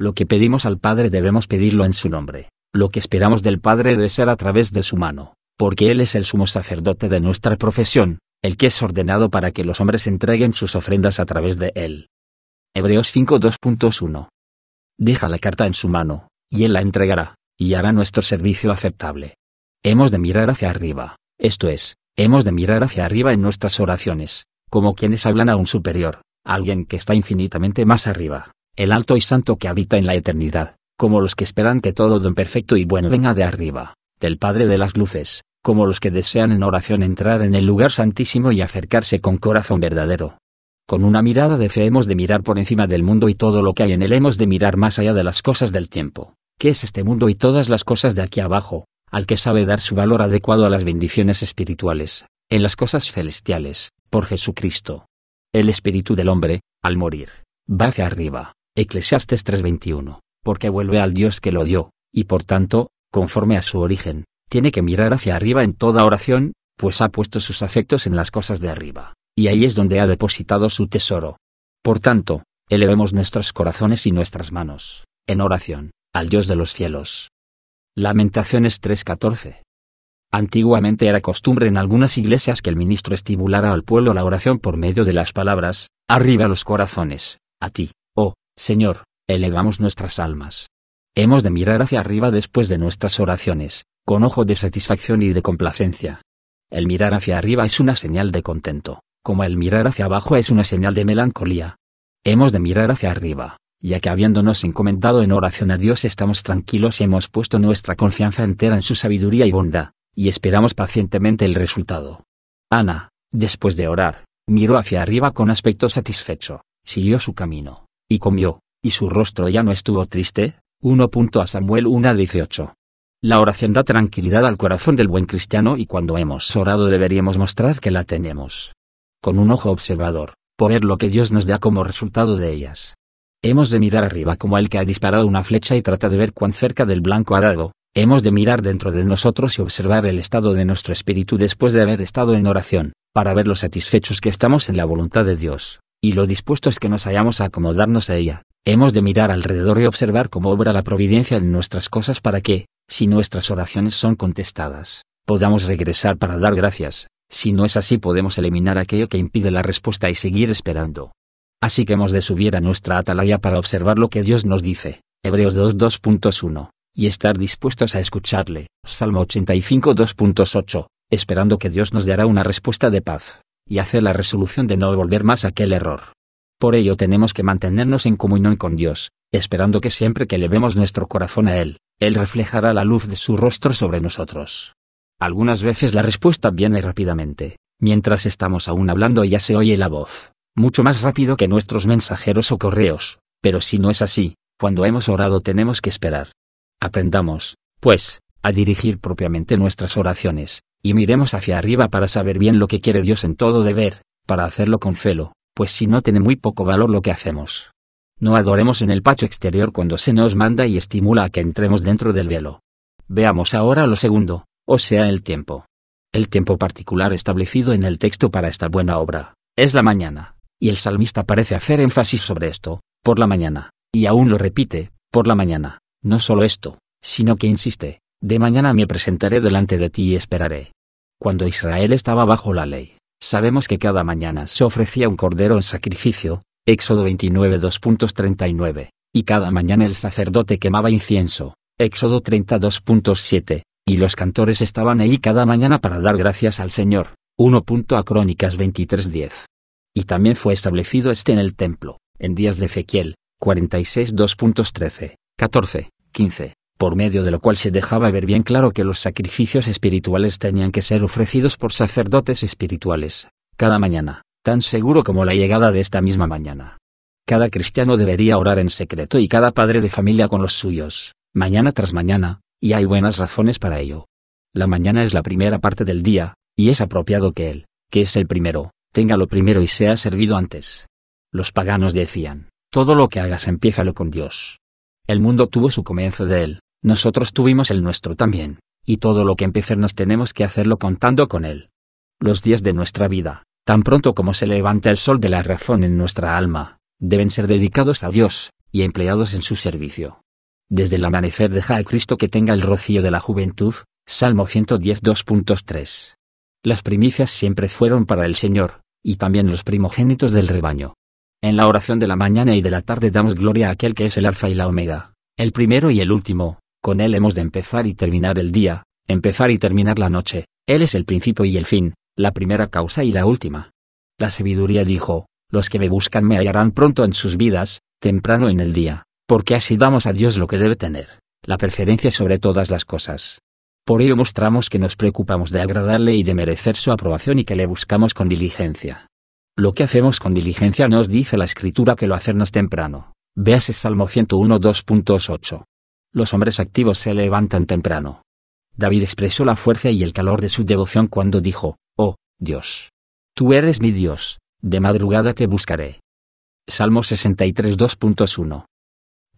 Lo que pedimos al Padre debemos pedirlo en su nombre, lo que esperamos del Padre debe ser a través de su mano, porque Él es el sumo sacerdote de nuestra profesión, el que es ordenado para que los hombres entreguen sus ofrendas a través de Él. Hebreos 5.2.1 deja la carta en su mano, y él la entregará, y hará nuestro servicio aceptable. Hemos de mirar hacia arriba, esto es, hemos de mirar hacia arriba en nuestras oraciones, como quienes hablan a un superior, alguien que está infinitamente más arriba, el alto y santo que habita en la eternidad, como los que esperan que todo don perfecto y bueno venga de arriba, del Padre de las Luces, como los que desean en oración entrar en el lugar santísimo y acercarse con corazón verdadero, con una mirada de fe hemos de mirar por encima del mundo y todo lo que hay en él hemos de mirar más allá de las cosas del tiempo. ¿Qué es este mundo y todas las cosas de aquí abajo? Al que sabe dar su valor adecuado a las bendiciones espirituales, en las cosas celestiales, por Jesucristo. El espíritu del hombre, al morir, va hacia arriba. Eclesiastes 3:21, porque vuelve al Dios que lo dio, y por tanto, conforme a su origen, tiene que mirar hacia arriba en toda oración, pues ha puesto sus afectos en las cosas de arriba y ahí es donde ha depositado su tesoro. Por tanto, elevemos nuestros corazones y nuestras manos, en oración, al Dios de los cielos. Lamentaciones 3:14. Antiguamente era costumbre en algunas iglesias que el ministro estimulara al pueblo la oración por medio de las palabras, arriba los corazones, a ti, oh, Señor, elevamos nuestras almas. Hemos de mirar hacia arriba después de nuestras oraciones, con ojo de satisfacción y de complacencia. El mirar hacia arriba es una señal de contento como el mirar hacia abajo es una señal de melancolía. Hemos de mirar hacia arriba, ya que habiéndonos encomendado en oración a Dios estamos tranquilos y hemos puesto nuestra confianza entera en su sabiduría y bondad, y esperamos pacientemente el resultado. Ana, después de orar, miró hacia arriba con aspecto satisfecho, siguió su camino, y comió, y su rostro ya no estuvo triste. 1. A Samuel 1.18. La oración da tranquilidad al corazón del buen cristiano y cuando hemos orado deberíamos mostrar que la tenemos con un ojo observador, por ver lo que Dios nos da como resultado de ellas. Hemos de mirar arriba como el que ha disparado una flecha y trata de ver cuán cerca del blanco ha dado, hemos de mirar dentro de nosotros y observar el estado de nuestro espíritu después de haber estado en oración, para ver lo satisfechos que estamos en la voluntad de Dios, y lo dispuestos que nos hayamos a acomodarnos a ella. Hemos de mirar alrededor y observar cómo obra la providencia en nuestras cosas para que, si nuestras oraciones son contestadas, podamos regresar para dar gracias, si no es así podemos eliminar aquello que impide la respuesta y seguir esperando. Así que hemos de subir a nuestra atalaya para observar lo que Dios nos dice, Hebreos 2.2.1, y estar dispuestos a escucharle, Salmo 85 2.8, esperando que Dios nos dará una respuesta de paz, y hacer la resolución de no volver más a aquel error. Por ello tenemos que mantenernos en comunión con Dios, esperando que siempre que levemos nuestro corazón a Él, Él reflejará la luz de su rostro sobre nosotros. Algunas veces la respuesta viene rápidamente, mientras estamos aún hablando ya se oye la voz, mucho más rápido que nuestros mensajeros o correos, pero si no es así, cuando hemos orado tenemos que esperar. Aprendamos, pues, a dirigir propiamente nuestras oraciones, y miremos hacia arriba para saber bien lo que quiere Dios en todo deber, para hacerlo con celo, pues si no tiene muy poco valor lo que hacemos. No adoremos en el patio exterior cuando se nos manda y estimula a que entremos dentro del velo. Veamos ahora lo segundo, o sea el tiempo. El tiempo particular establecido en el texto para esta buena obra, es la mañana, y el salmista parece hacer énfasis sobre esto, por la mañana, y aún lo repite, por la mañana, no solo esto, sino que insiste, de mañana me presentaré delante de ti y esperaré. Cuando Israel estaba bajo la ley, sabemos que cada mañana se ofrecía un cordero en sacrificio, Éxodo 29 2.39, y cada mañana el sacerdote quemaba incienso, Éxodo 32.7, y los cantores estaban ahí cada mañana para dar gracias al Señor, 1. A Crónicas 23.10. Y también fue establecido este en el templo, en días de Ezequiel, 46 2.13, 14, 15, por medio de lo cual se dejaba ver bien claro que los sacrificios espirituales tenían que ser ofrecidos por sacerdotes espirituales, cada mañana, tan seguro como la llegada de esta misma mañana. Cada cristiano debería orar en secreto y cada padre de familia con los suyos, mañana tras mañana, y hay buenas razones para ello. La mañana es la primera parte del día, y es apropiado que él, que es el primero, tenga lo primero y sea servido antes. Los paganos decían, todo lo que hagas empiézalo con Dios. El mundo tuvo su comienzo de él, nosotros tuvimos el nuestro también, y todo lo que empecemos tenemos que hacerlo contando con él. Los días de nuestra vida, tan pronto como se levanta el sol de la razón en nuestra alma, deben ser dedicados a Dios, y empleados en su servicio. Desde el amanecer deja a Cristo que tenga el rocío de la juventud, Salmo 110 2.3. Las primicias siempre fueron para el Señor, y también los primogénitos del rebaño. En la oración de la mañana y de la tarde damos gloria a aquel que es el alfa y la omega, el primero y el último, con él hemos de empezar y terminar el día, empezar y terminar la noche, él es el principio y el fin, la primera causa y la última. La sabiduría dijo, los que me buscan me hallarán pronto en sus vidas, temprano en el día, porque así damos a Dios lo que debe tener, la preferencia sobre todas las cosas. Por ello mostramos que nos preocupamos de agradarle y de merecer su aprobación y que le buscamos con diligencia. Lo que hacemos con diligencia nos dice la escritura que lo hacernos temprano. Véase Salmo 101 2.8. Los hombres activos se levantan temprano. David expresó la fuerza y el calor de su devoción cuando dijo, Oh, Dios. Tú eres mi Dios, de madrugada te buscaré. Salmo 63 2.1.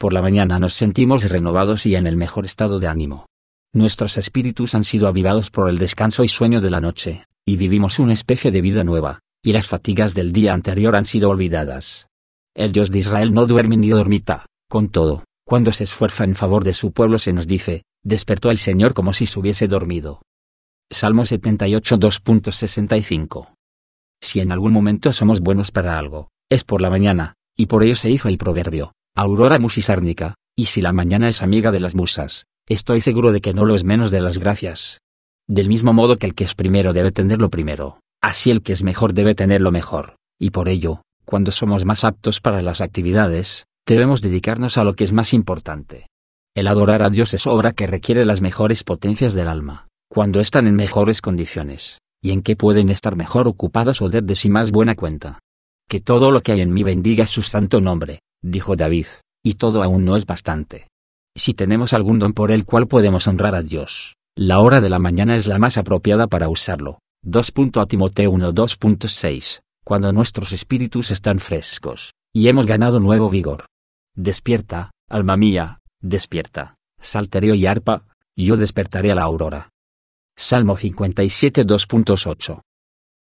Por la mañana nos sentimos renovados y en el mejor estado de ánimo. Nuestros espíritus han sido avivados por el descanso y sueño de la noche, y vivimos una especie de vida nueva, y las fatigas del día anterior han sido olvidadas. El Dios de Israel no duerme ni dormita, con todo, cuando se esfuerza en favor de su pueblo se nos dice, despertó el Señor como si se hubiese dormido. Salmo 78 2.65 Si en algún momento somos buenos para algo, es por la mañana, y por ello se hizo el proverbio, Aurora musisárnica, y si la mañana es amiga de las musas, estoy seguro de que no lo es menos de las gracias. Del mismo modo que el que es primero debe tener lo primero, Así el que es mejor debe tener lo mejor, y por ello, cuando somos más aptos para las actividades, debemos dedicarnos a lo que es más importante. El adorar a Dios es obra que requiere las mejores potencias del alma, cuando están en mejores condiciones, y en que pueden estar mejor ocupadas o de sí más buena cuenta. Que todo lo que hay en mí bendiga su santo nombre, dijo David, y todo aún no es bastante. Si tenemos algún don por el cual podemos honrar a Dios, la hora de la mañana es la más apropiada para usarlo, 2. A Timoteo 1 2.6, cuando nuestros espíritus están frescos, y hemos ganado nuevo vigor. Despierta, alma mía, despierta, salterio y arpa, yo despertaré a la aurora. Salmo 57 2.8.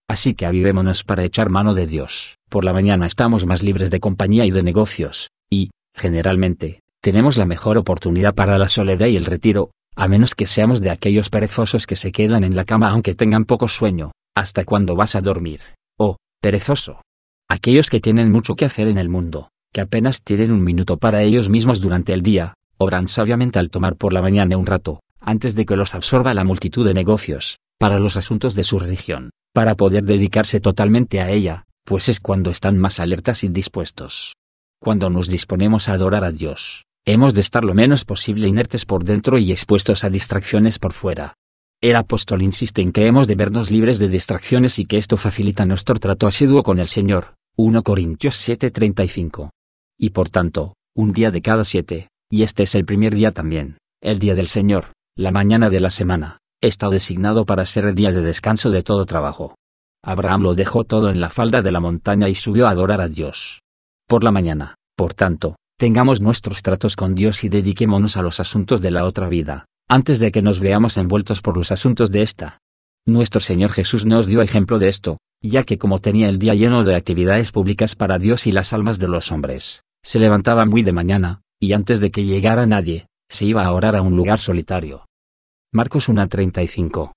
Así que avivémonos para echar mano de Dios. Por la mañana estamos más libres de compañía y de negocios, y, generalmente, tenemos la mejor oportunidad para la soledad y el retiro, a menos que seamos de aquellos perezosos que se quedan en la cama aunque tengan poco sueño, hasta cuando vas a dormir. Oh, perezoso. Aquellos que tienen mucho que hacer en el mundo, que apenas tienen un minuto para ellos mismos durante el día, obran sabiamente al tomar por la mañana un rato, antes de que los absorba la multitud de negocios, para los asuntos de su religión, para poder dedicarse totalmente a ella, pues es cuando están más alertas y dispuestos. Cuando nos disponemos a adorar a Dios, Hemos de estar lo menos posible inertes por dentro y expuestos a distracciones por fuera. El apóstol insiste en que hemos de vernos libres de distracciones y que esto facilita nuestro trato asiduo con el Señor. 1 Corintios 7:35. Y por tanto, un día de cada siete, y este es el primer día también, el día del Señor, la mañana de la semana, está designado para ser el día de descanso de todo trabajo. Abraham lo dejó todo en la falda de la montaña y subió a adorar a Dios. Por la mañana, por tanto, tengamos nuestros tratos con Dios y dediquémonos a los asuntos de la otra vida, antes de que nos veamos envueltos por los asuntos de esta. Nuestro Señor Jesús nos dio ejemplo de esto, ya que como tenía el día lleno de actividades públicas para Dios y las almas de los hombres, Se levantaba muy de mañana, y antes de que llegara nadie, se iba a orar a un lugar solitario. Marcos 1:35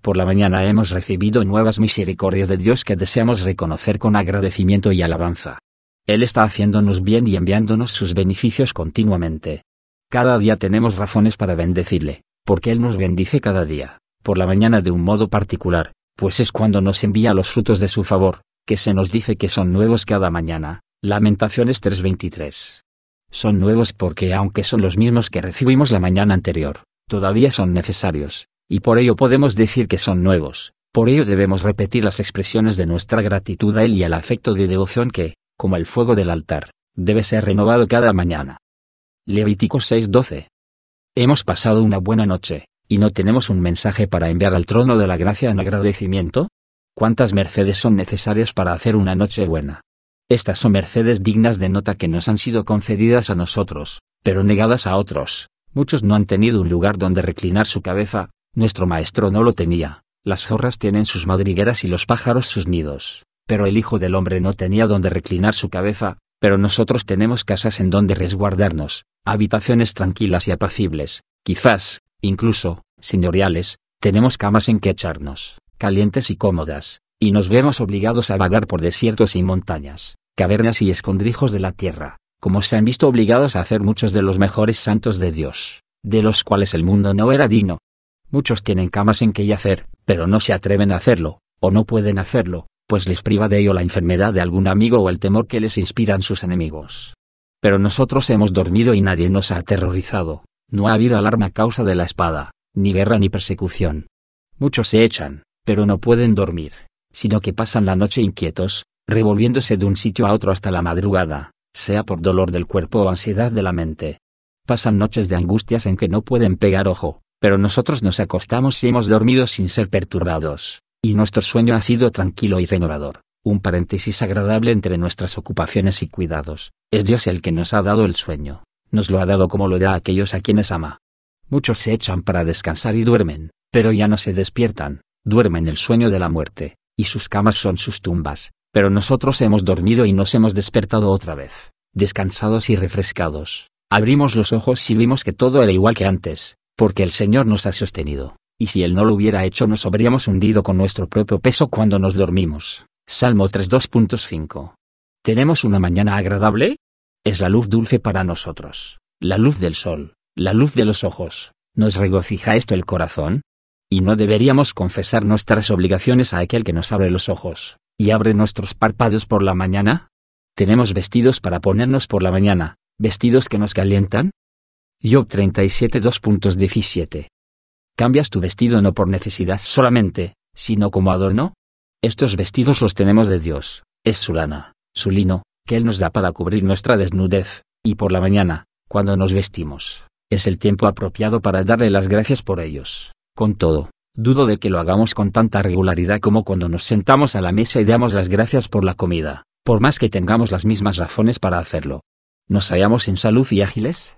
Por la mañana hemos recibido nuevas misericordias de Dios que deseamos reconocer con agradecimiento y alabanza. Él está haciéndonos bien y enviándonos sus beneficios continuamente. Cada día tenemos razones para bendecirle, porque Él nos bendice cada día, por la mañana de un modo particular, pues es cuando nos envía los frutos de su favor, que se nos dice que son nuevos cada mañana. Lamentaciones 3:23. Son nuevos porque aunque son los mismos que recibimos la mañana anterior, todavía son necesarios, y por ello podemos decir que son nuevos, por ello debemos repetir las expresiones de nuestra gratitud a Él y al afecto de devoción que, como el fuego del altar, debe ser renovado cada mañana. Levítico 6:12. Hemos pasado una buena noche, y no tenemos un mensaje para enviar al trono de la gracia en agradecimiento. ¿Cuántas mercedes son necesarias para hacer una noche buena? Estas son mercedes dignas de nota que nos han sido concedidas a nosotros, pero negadas a otros, Muchos no han tenido un lugar donde reclinar su cabeza, nuestro maestro no lo tenía, las zorras tienen sus madrigueras y los pájaros sus nidos, pero el Hijo del Hombre no tenía donde reclinar su cabeza, pero nosotros tenemos casas en donde resguardarnos, habitaciones tranquilas y apacibles, quizás, incluso, señoriales, tenemos camas en que echarnos, calientes y cómodas, y nos vemos obligados a vagar por desiertos y montañas, cavernas y escondrijos de la tierra, como se han visto obligados a hacer muchos de los mejores santos de Dios, de los cuales el mundo no era digno. Muchos tienen camas en que yacer, pero no se atreven a hacerlo, o no pueden hacerlo, pues les priva de ello la enfermedad de algún amigo o el temor que les inspiran sus enemigos. Pero nosotros hemos dormido y nadie nos ha aterrorizado, no ha habido alarma a causa de la espada, ni guerra ni persecución. Muchos se echan, pero no pueden dormir, sino que pasan la noche inquietos, revolviéndose de un sitio a otro hasta la madrugada, sea por dolor del cuerpo o ansiedad de la mente. Pasan noches de angustias en que no pueden pegar ojo, pero nosotros nos acostamos y hemos dormido sin ser perturbados, y nuestro sueño ha sido tranquilo y renovador. Un paréntesis agradable entre nuestras ocupaciones y cuidados, es Dios el que nos ha dado el sueño, nos lo ha dado como lo da a aquellos a quienes ama. Muchos se echan para descansar y duermen, pero ya no se despiertan, duermen el sueño de la muerte, y sus camas son sus tumbas, pero nosotros hemos dormido y nos hemos despertado otra vez, descansados y refrescados. Abrimos los ojos y vimos que todo era igual que antes, porque el Señor nos ha sostenido, y si Él no lo hubiera hecho nos habríamos hundido con nuestro propio peso cuando nos dormimos. Salmo 3.2.5. ¿Tenemos una mañana agradable? Es la luz dulce para nosotros, la luz del sol, la luz de los ojos. ¿Nos regocija esto el corazón? ¿Y no deberíamos confesar nuestras obligaciones a aquel que nos abre los ojos, y abre nuestros párpados por la mañana? ¿Tenemos vestidos para ponernos por la mañana, vestidos que nos calientan? Job 37 2.17. ¿Cambias tu vestido no por necesidad solamente, sino como adorno? Estos vestidos los tenemos de Dios, es su lana, su lino, que Él nos da para cubrir nuestra desnudez, y por la mañana, cuando nos vestimos, es el tiempo apropiado para darle las gracias por ellos. Con todo, Dudo de que lo hagamos con tanta regularidad como cuando nos sentamos a la mesa y damos las gracias por la comida, por más que tengamos las mismas razones para hacerlo. ¿Nos hallamos en salud y ágiles?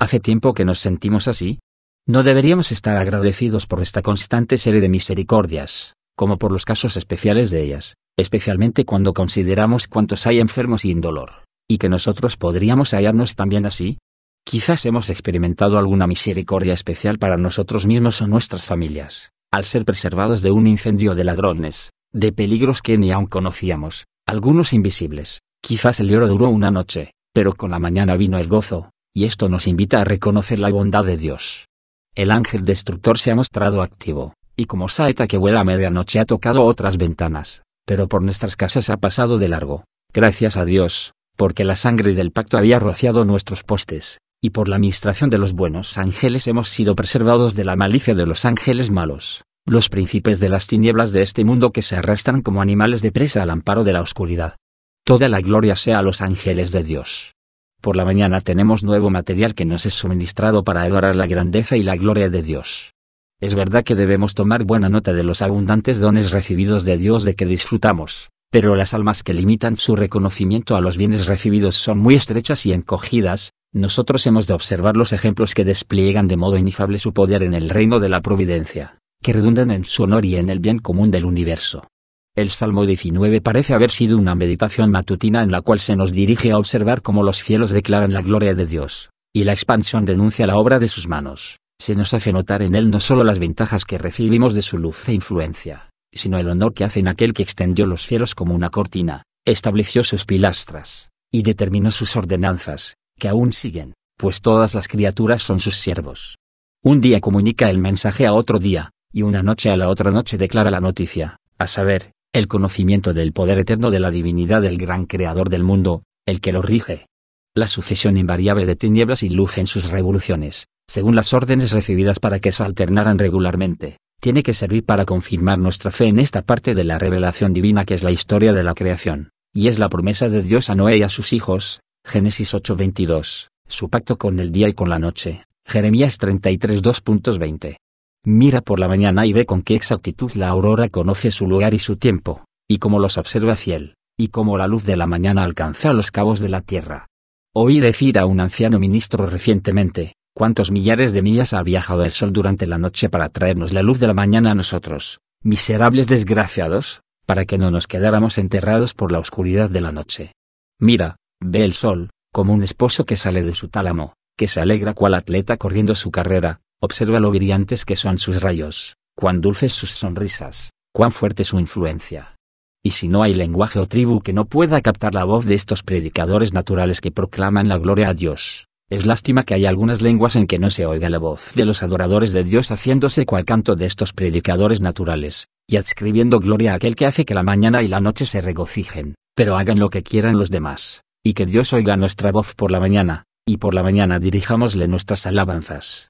¿Hace tiempo que nos sentimos así? ¿No deberíamos estar agradecidos por esta constante serie de misericordias, como por los casos especiales de ellas, especialmente cuando consideramos cuántos hay enfermos y dolor, y que nosotros podríamos hallarnos también así? Quizás hemos experimentado alguna misericordia especial para nosotros mismos o nuestras familias, al ser preservados de un incendio de ladrones, de peligros que ni aún conocíamos, algunos invisibles. Quizás el lloro duró una noche, pero con la mañana vino el gozo, y esto nos invita a reconocer la bondad de Dios. El ángel destructor se ha mostrado activo, y como saeta que vuela a medianoche ha tocado otras ventanas, pero por nuestras casas ha pasado de largo. Gracias a Dios, porque la sangre del pacto había rociado nuestros postes, y por la administración de los buenos ángeles hemos sido preservados de la malicia de los ángeles malos, los príncipes de las tinieblas de este mundo que se arrastran como animales de presa al amparo de la oscuridad. Toda la gloria sea a los ángeles de Dios. Por la mañana tenemos nuevo material que nos es suministrado para adorar la grandeza y la gloria de Dios. Es verdad que debemos tomar buena nota de los abundantes dones recibidos de Dios de que disfrutamos, pero las almas que limitan su reconocimiento a los bienes recibidos son muy estrechas y encogidas, nosotros hemos de observar los ejemplos que despliegan de modo inefable su poder en el reino de la providencia, que redundan en su honor y en el bien común del universo. El Salmo 19 parece haber sido una meditación matutina en la cual se nos dirige a observar cómo los cielos declaran la gloria de Dios, y la expansión denuncia la obra de sus manos. Se nos hace notar en él no solo las ventajas que recibimos de su luz e influencia, sino el honor que hace en aquel que extendió los cielos como una cortina, estableció sus pilastras, y determinó sus ordenanzas, que aún siguen, pues todas las criaturas son sus siervos. Un día comunica el mensaje a otro día, y una noche a la otra noche declara la noticia, a saber, el conocimiento del poder eterno de la divinidad del gran creador del mundo, el que lo rige. La sucesión invariable de tinieblas y luz en sus revoluciones, según las órdenes recibidas para que se alternaran regularmente, tiene que servir para confirmar nuestra fe en esta parte de la revelación divina que es la historia de la creación, y es la promesa de Dios a Noé y a sus hijos, Génesis 8:22, su pacto con el día y con la noche, Jeremías 33 2.20. Mira por la mañana y ve con qué exactitud la aurora conoce su lugar y su tiempo, y cómo los observa fiel, y cómo la luz de la mañana alcanza los cabos de la tierra. Oí decir a un anciano ministro recientemente, cuántos millares de millas ha viajado el sol durante la noche para traernos la luz de la mañana a nosotros, miserables desgraciados, para que no nos quedáramos enterrados por la oscuridad de la noche. Mira, ve el sol, como un esposo que sale de su tálamo, que se alegra cual atleta corriendo su carrera, Observa lo brillantes que son sus rayos, cuán dulces sus sonrisas, cuán fuerte su influencia. Y si no hay lenguaje o tribu que no pueda captar la voz de estos predicadores naturales que proclaman la gloria a Dios, es lástima que hay algunas lenguas en que no se oiga la voz de los adoradores de Dios haciéndose cual canto de estos predicadores naturales, y adscribiendo gloria a aquel que hace que la mañana y la noche se regocijen, pero hagan lo que quieran los demás, y que Dios oiga nuestra voz por la mañana, y por la mañana dirijámosle nuestras alabanzas.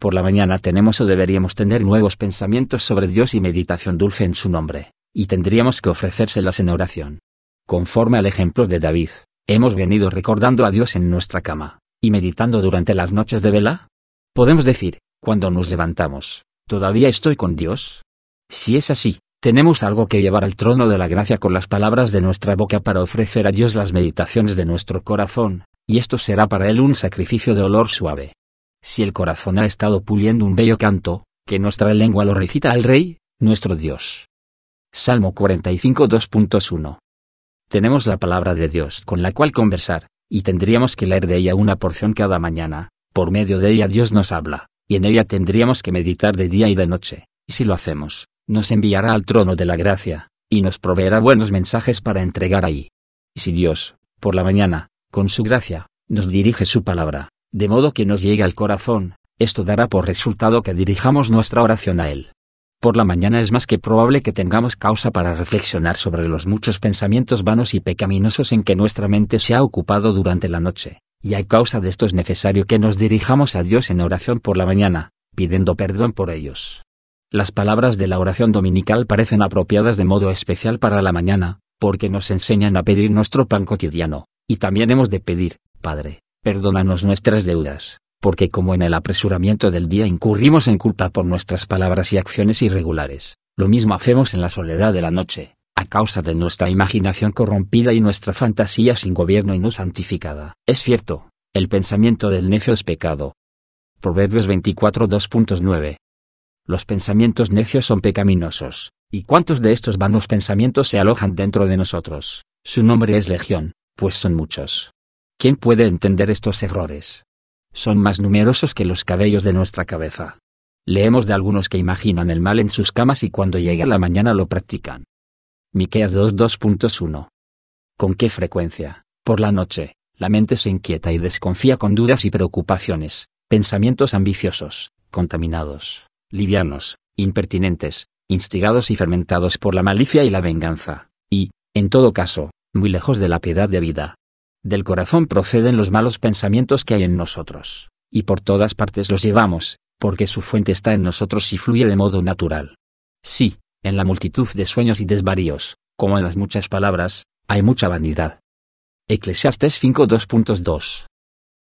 Por la mañana tenemos o deberíamos tener nuevos pensamientos sobre Dios y meditación dulce en su nombre, y tendríamos que ofrecérselos en oración. Conforme al ejemplo de David, hemos venido recordando a Dios en nuestra cama, y meditando durante las noches de vela. Podemos decir, cuando nos levantamos, ¿todavía estoy con Dios? Si es así, tenemos algo que llevar al trono de la gracia con las palabras de nuestra boca para ofrecer a Dios las meditaciones de nuestro corazón, y esto será para Él un sacrificio de olor suave. Si el corazón ha estado puliendo un bello canto, que nuestra lengua lo recita al Rey, nuestro Dios. Salmo 45 2.1. Tenemos la palabra de Dios con la cual conversar, y tendríamos que leer de ella una porción cada mañana, por medio de ella Dios nos habla, y en ella tendríamos que meditar de día y de noche, y si lo hacemos, nos enviará al trono de la gracia, y nos proveerá buenos mensajes para entregar ahí. Y si Dios, por la mañana, con su gracia, nos dirige su palabra, de modo que nos llegue al corazón, esto dará por resultado que dirijamos nuestra oración a Él. Por la mañana es más que probable que tengamos causa para reflexionar sobre los muchos pensamientos vanos y pecaminosos en que nuestra mente se ha ocupado durante la noche, y a causa de esto es necesario que nos dirijamos a Dios en oración por la mañana, pidiendo perdón por ellos. Las palabras de la oración dominical parecen apropiadas de modo especial para la mañana, porque nos enseñan a pedir nuestro pan cotidiano, y también hemos de pedir, Padre, Perdónanos nuestras deudas, porque como en el apresuramiento del día incurrimos en culpa por nuestras palabras y acciones irregulares, lo mismo hacemos en la soledad de la noche, a causa de nuestra imaginación corrompida y nuestra fantasía sin gobierno y no santificada. Es cierto, el pensamiento del necio es pecado. Proverbios 24 2.9 Los pensamientos necios son pecaminosos, ¿y cuántos de estos vanos pensamientos se alojan dentro de nosotros? Su nombre es legión, pues son muchos. ¿Quién puede entender estos errores? Son más numerosos que los cabellos de nuestra cabeza. Leemos de algunos que imaginan el mal en sus camas y cuando llega la mañana lo practican. Miqueas 2.2.1. ¿Con qué frecuencia, por la noche, la mente se inquieta y desconfía con dudas y preocupaciones, pensamientos ambiciosos, contaminados, livianos, impertinentes, instigados y fermentados por la malicia y la venganza, y, en todo caso, muy lejos de la piedad de vida, del corazón proceden los malos pensamientos que hay en nosotros, y por todas partes los llevamos, porque su fuente está en nosotros y fluye de modo natural. Sí, en la multitud de sueños y desvaríos, como en las muchas palabras, hay mucha vanidad. Eclesiastes 5.2.2.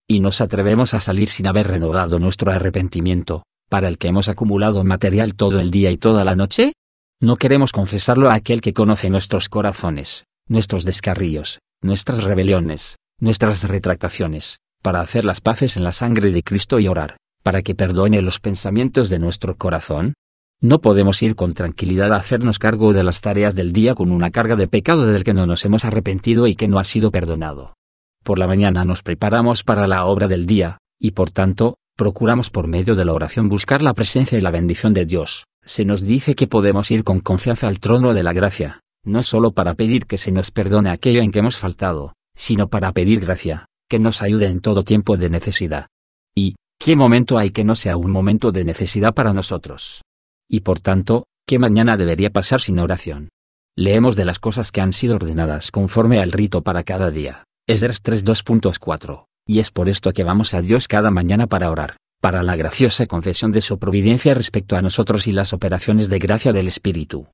Y nos atrevemos a salir sin haber renovado nuestro arrepentimiento, para el que hemos acumulado material todo el día y toda la noche? No queremos confesarlo a aquel que conoce nuestros corazones, nuestros descarríos, nuestras rebeliones, nuestras retractaciones, para hacer las paces en la sangre de Cristo y orar, para que perdone los pensamientos de nuestro corazón? No podemos ir con tranquilidad a hacernos cargo de las tareas del día con una carga de pecado del que no nos hemos arrepentido y que no ha sido perdonado. Por la mañana nos preparamos para la obra del día, y por tanto, procuramos por medio de la oración buscar la presencia y la bendición de Dios. Se nos dice que podemos ir con confianza al trono de la gracia, no solo para pedir que se nos perdone aquello en que hemos faltado, sino para pedir gracia, que nos ayude en todo tiempo de necesidad. ¿Y qué momento hay que no sea un momento de necesidad para nosotros? Y por tanto, ¿qué mañana debería pasar sin oración? Leemos de las cosas que han sido ordenadas conforme al rito para cada día. Esdras 3.2.4, y es por esto que vamos a Dios cada mañana para orar, para la graciosa confesión de su providencia respecto a nosotros y las operaciones de gracia del Espíritu.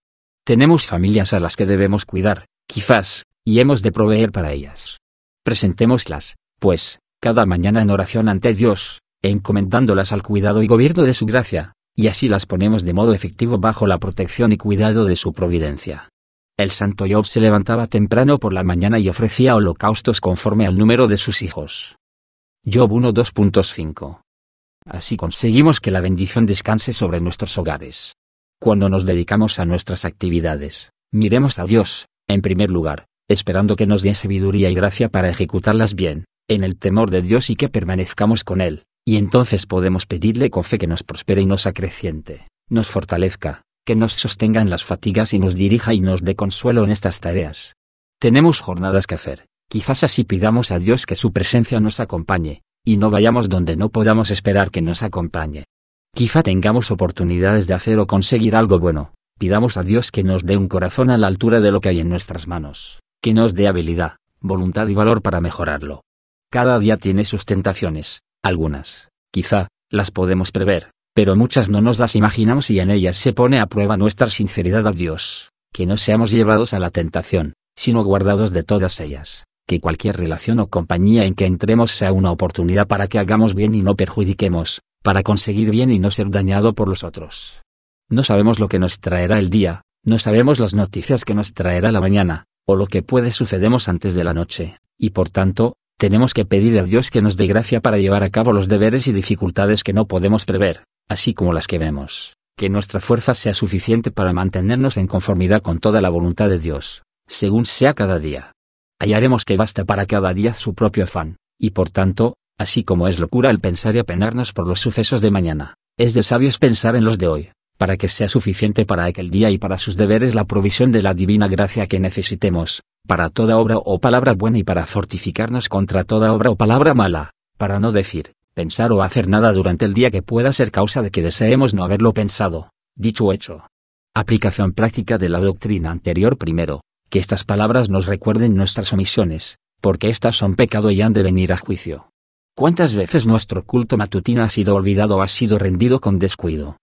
Tenemos familias a las que debemos cuidar, quizás, y hemos de proveer para ellas. Presentémoslas, pues, cada mañana en oración ante Dios, encomendándolas al cuidado y gobierno de su gracia, y así las ponemos de modo efectivo bajo la protección y cuidado de su providencia. El santo Job se levantaba temprano por la mañana y ofrecía holocaustos conforme al número de sus hijos. Job 1.2.5. Así conseguimos que la bendición descanse sobre nuestros hogares. Cuando nos dedicamos a nuestras actividades, miremos a Dios, en primer lugar, esperando que nos dé sabiduría y gracia para ejecutarlas bien, en el temor de Dios y que permanezcamos con Él, y entonces podemos pedirle con fe que nos prospere y nos acreciente, nos fortalezca, que nos sostenga en las fatigas y nos dirija y nos dé consuelo en estas tareas. Tenemos jornadas que hacer, quizás así pidamos a Dios que su presencia nos acompañe, y no vayamos donde no podamos esperar que nos acompañe. Quizá tengamos oportunidades de hacer o conseguir algo bueno, pidamos a Dios que nos dé un corazón a la altura de lo que hay en nuestras manos, que nos dé habilidad, voluntad y valor para mejorarlo. Cada día tiene sus tentaciones, algunas, quizá, las podemos prever, pero muchas no nos las imaginamos y en ellas se pone a prueba nuestra sinceridad a Dios, que no seamos llevados a la tentación, sino guardados de todas ellas, que cualquier relación o compañía en que entremos sea una oportunidad para que hagamos bien y no perjudiquemos, para conseguir bien y no ser dañado por los otros. No sabemos lo que nos traerá el día, no sabemos las noticias que nos traerá la mañana, o lo que puede sucedemos antes de la noche, y por tanto, tenemos que pedir a Dios que nos dé gracia para llevar a cabo los deberes y dificultades que no podemos prever, así como las que vemos, que nuestra fuerza sea suficiente para mantenernos en conformidad con toda la voluntad de Dios, según sea cada día. Hallaremos que basta para cada día su propio afán, y por tanto, así como es locura el pensar y apenarnos por los sucesos de mañana, es de sabios pensar en los de hoy, para que sea suficiente para aquel día y para sus deberes la provisión de la divina gracia que necesitemos, para toda obra o palabra buena y para fortificarnos contra toda obra o palabra mala, para no decir, pensar o hacer nada durante el día que pueda ser causa de que deseemos no haberlo pensado, dicho o hecho. Aplicación práctica de la doctrina anterior primero, que estas palabras nos recuerden nuestras omisiones, porque éstas son pecado y han de venir a juicio. ¿Cuántas veces nuestro culto matutino ha sido olvidado o ha sido rendido con descuido?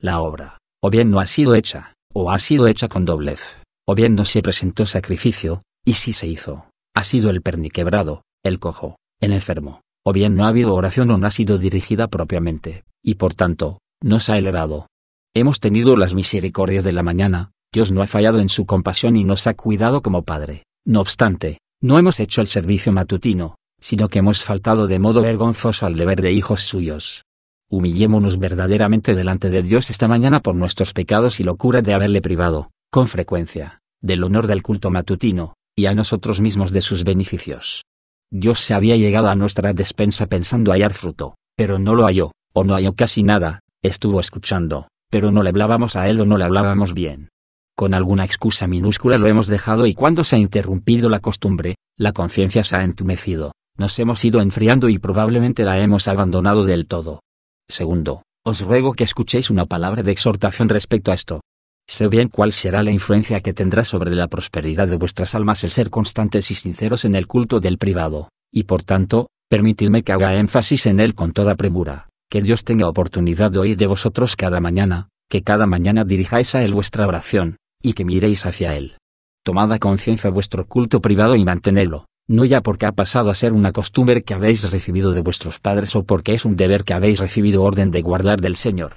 La obra, o bien no ha sido hecha, o ha sido hecha con doblez, o bien no se presentó sacrificio, y si se hizo, ha sido el perniquebrado, el cojo, el enfermo, o bien no ha habido oración o no ha sido dirigida propiamente, y por tanto, no se ha elevado. Hemos tenido las misericordias de la mañana, Dios no ha fallado en su compasión y nos ha cuidado como Padre. No obstante, no hemos hecho el servicio matutino, sino que hemos faltado de modo vergonzoso al deber de hijos suyos. Humillémonos verdaderamente delante de Dios esta mañana por nuestros pecados y locura de haberle privado, con frecuencia, del honor del culto matutino, y a nosotros mismos de sus beneficios. Dios se había llegado a nuestra despensa pensando hallar fruto, pero no lo halló, o no halló casi nada, estuvo escuchando, pero no le hablábamos a él o no le hablábamos bien. Con alguna excusa minúscula lo hemos dejado y cuando se ha interrumpido la costumbre, la conciencia se ha entumecido, nos hemos ido enfriando y probablemente la hemos abandonado del todo. Segundo, os ruego que escuchéis una palabra de exhortación respecto a esto. Sé bien cuál será la influencia que tendrá sobre la prosperidad de vuestras almas el ser constantes y sinceros en el culto del privado, y por tanto, permitidme que haga énfasis en él con toda premura, que Dios tenga oportunidad de oír de vosotros cada mañana, que cada mañana dirijáis a él vuestra oración, y que miréis hacia él. Tomad a conciencia vuestro culto privado y mantenedlo, no ya porque ha pasado a ser una costumbre que habéis recibido de vuestros padres o porque es un deber que habéis recibido orden de guardar del Señor,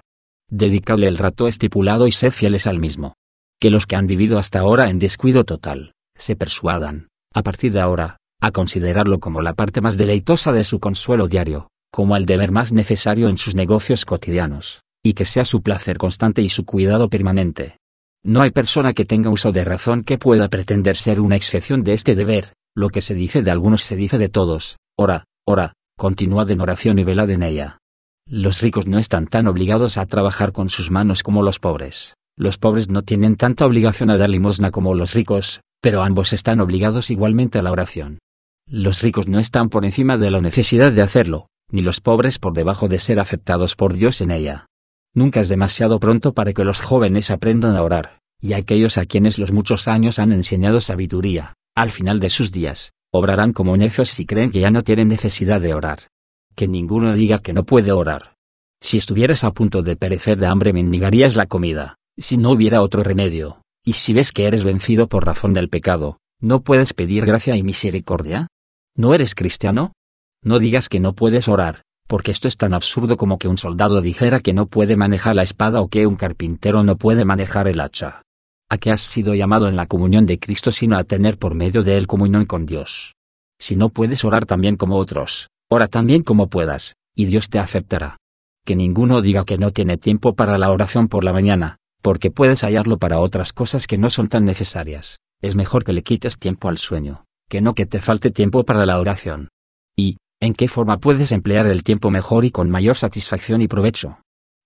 Dedicadle el rato estipulado y sed fieles al mismo. Que los que han vivido hasta ahora en descuido total, se persuadan, a partir de ahora, a considerarlo como la parte más deleitosa de su consuelo diario, como el deber más necesario en sus negocios cotidianos, y que sea su placer constante y su cuidado permanente. No hay persona que tenga uso de razón que pueda pretender ser una excepción de este deber, lo que se dice de algunos se dice de todos, ora, ora, continuad en oración y velad en ella. Los ricos no están tan obligados a trabajar con sus manos como los pobres. Los pobres no tienen tanta obligación a dar limosna como los ricos, pero ambos están obligados igualmente a la oración. Los ricos no están por encima de la necesidad de hacerlo, ni los pobres por debajo de ser aceptados por Dios en ella. Nunca es demasiado pronto para que los jóvenes aprendan a orar, y aquellos a quienes los muchos años han enseñado sabiduría, al final de sus días, obrarán como necios si creen que ya no tienen necesidad de orar. Que ninguno diga que no puede orar. Si estuvieras a punto de perecer de hambre mendigarías la comida, si no hubiera otro remedio, y si ves que eres vencido por razón del pecado, ¿no puedes pedir gracia y misericordia? ¿No eres cristiano? No digas que no puedes orar, porque esto es tan absurdo como que un soldado dijera que no puede manejar la espada o que un carpintero no puede manejar el hacha. ¿A qué has sido llamado en la comunión de Cristo sino a tener por medio de él comunión con Dios? Si no puedes orar también como otros, ora también como puedas, y Dios te aceptará. Que ninguno diga que no tiene tiempo para la oración por la mañana, porque puedes hallarlo para otras cosas que no son tan necesarias. Es mejor que le quites tiempo al sueño, que no que te falte tiempo para la oración. ¿Y, en qué forma puedes emplear el tiempo mejor y con mayor satisfacción y provecho?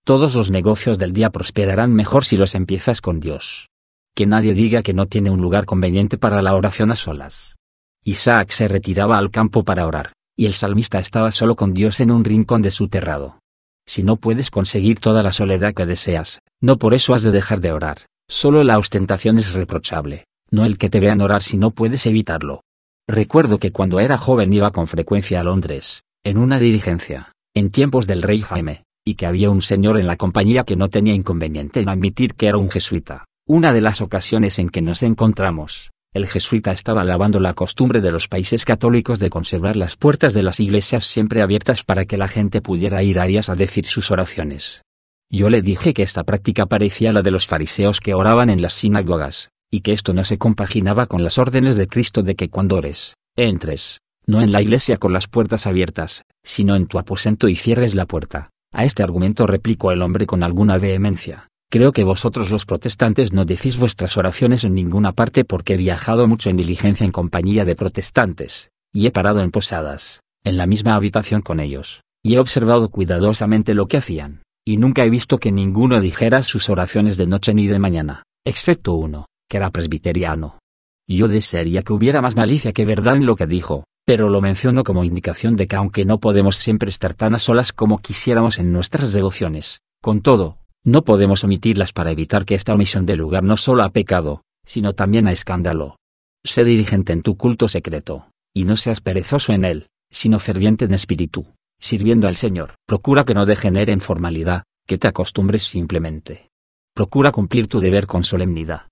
Todos los negocios del día prosperarán mejor si los empiezas con Dios. Que nadie diga que no tiene un lugar conveniente para la oración a solas. Isaac se retiraba al campo para orar, y el salmista estaba solo con Dios en un rincón de su terrado. Si no puedes conseguir toda la soledad que deseas, no por eso has de dejar de orar, solo la ostentación es reprochable, no el que te vean orar si no puedes evitarlo. Recuerdo que cuando era joven iba con frecuencia a Londres, en una diligencia, en tiempos del rey Jaime, y que había un señor en la compañía que no tenía inconveniente en admitir que era un jesuita. Una de las ocasiones en que nos encontramos, el jesuita estaba lavando la costumbre de los países católicos de conservar las puertas de las iglesias siempre abiertas para que la gente pudiera ir a ellas a decir sus oraciones. Yo le dije que esta práctica parecía la de los fariseos que oraban en las sinagogas, y que esto no se compaginaba con las órdenes de Cristo de que cuando ores, entres, no en la iglesia con las puertas abiertas, sino en tu aposento y cierres la puerta. A este argumento replicó el hombre con alguna vehemencia. Creo que vosotros los protestantes no decís vuestras oraciones en ninguna parte porque he viajado mucho en diligencia en compañía de protestantes, y he parado en posadas, en la misma habitación con ellos, y he observado cuidadosamente lo que hacían, y nunca he visto que ninguno dijera sus oraciones de noche ni de mañana, excepto uno, que era presbiteriano. Yo desearía que hubiera más malicia que verdad en lo que dijo, pero lo menciono como indicación de que aunque no podemos siempre estar tan a solas como quisiéramos en nuestras devociones, con todo, no podemos omitirlas para evitar que esta omisión dé lugar no solo a pecado, sino también a escándalo. Sé diligente en tu culto secreto, y no seas perezoso en él, sino ferviente en espíritu, sirviendo al Señor. Procura que no degenere en formalidad, que te acostumbres simplemente. Procura cumplir tu deber con solemnidad.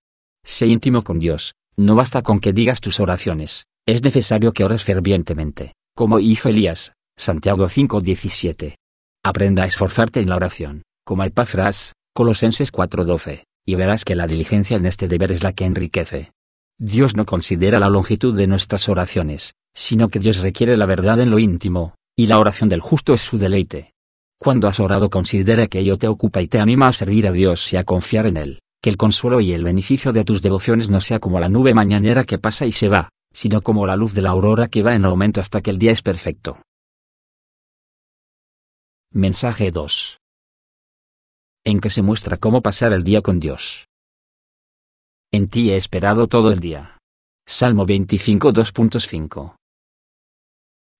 Sé íntimo con Dios, no basta con que digas tus oraciones, es necesario que ores fervientemente, como hizo Elías, Santiago 5:17. Aprenda a esforzarte en la oración. Como Epafras, Colosenses 4:12, y verás que la diligencia en este deber es la que enriquece. Dios no considera la longitud de nuestras oraciones, sino que Dios requiere la verdad en lo íntimo, y la oración del justo es su deleite. Cuando has orado considera que ello te ocupa y te anima a servir a Dios y a confiar en Él, que el consuelo y el beneficio de tus devociones no sea como la nube mañanera que pasa y se va, sino como la luz de la aurora que va en aumento hasta que el día es perfecto. Mensaje 2 en que se muestra cómo pasar el día con Dios. En ti he esperado todo el día. Salmo 25 2.5.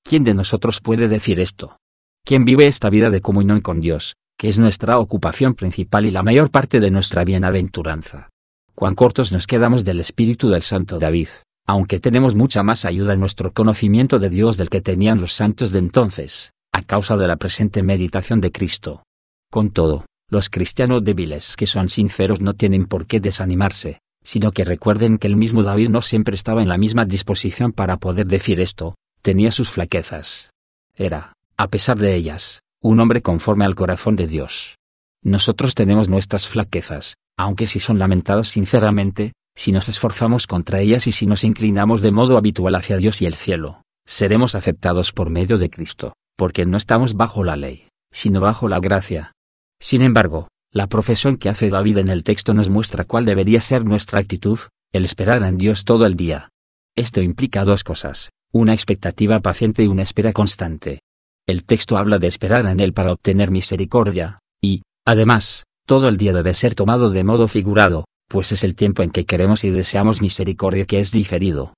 ¿Quién de nosotros puede decir esto? ¿Quién vive esta vida de comunión con Dios, que es nuestra ocupación principal y la mayor parte de nuestra bienaventuranza? Cuán cortos nos quedamos del espíritu del Santo David, aunque tenemos mucha más ayuda en nuestro conocimiento de Dios del que tenían los santos de entonces, a causa de la presente meditación de Cristo. Con todo, los cristianos débiles que son sinceros no tienen por qué desanimarse, sino que recuerden que el mismo David no siempre estaba en la misma disposición para poder decir esto, tenía sus flaquezas. Era, a pesar de ellas, un hombre conforme al corazón de Dios. Nosotros tenemos nuestras flaquezas, aunque si son lamentadas sinceramente, si nos esforzamos contra ellas y si nos inclinamos de modo habitual hacia Dios y el cielo, seremos aceptados por medio de Cristo, porque no estamos bajo la ley, sino bajo la gracia, Sin embargo, la profesión que hace David en el texto nos muestra cuál debería ser nuestra actitud, el esperar en Dios todo el día. Esto implica dos cosas, una expectativa paciente y una espera constante. El texto habla de esperar en Él para obtener misericordia, y, además, todo el día debe ser tomado de modo figurado, pues es el tiempo en que queremos y deseamos misericordia que es diferido.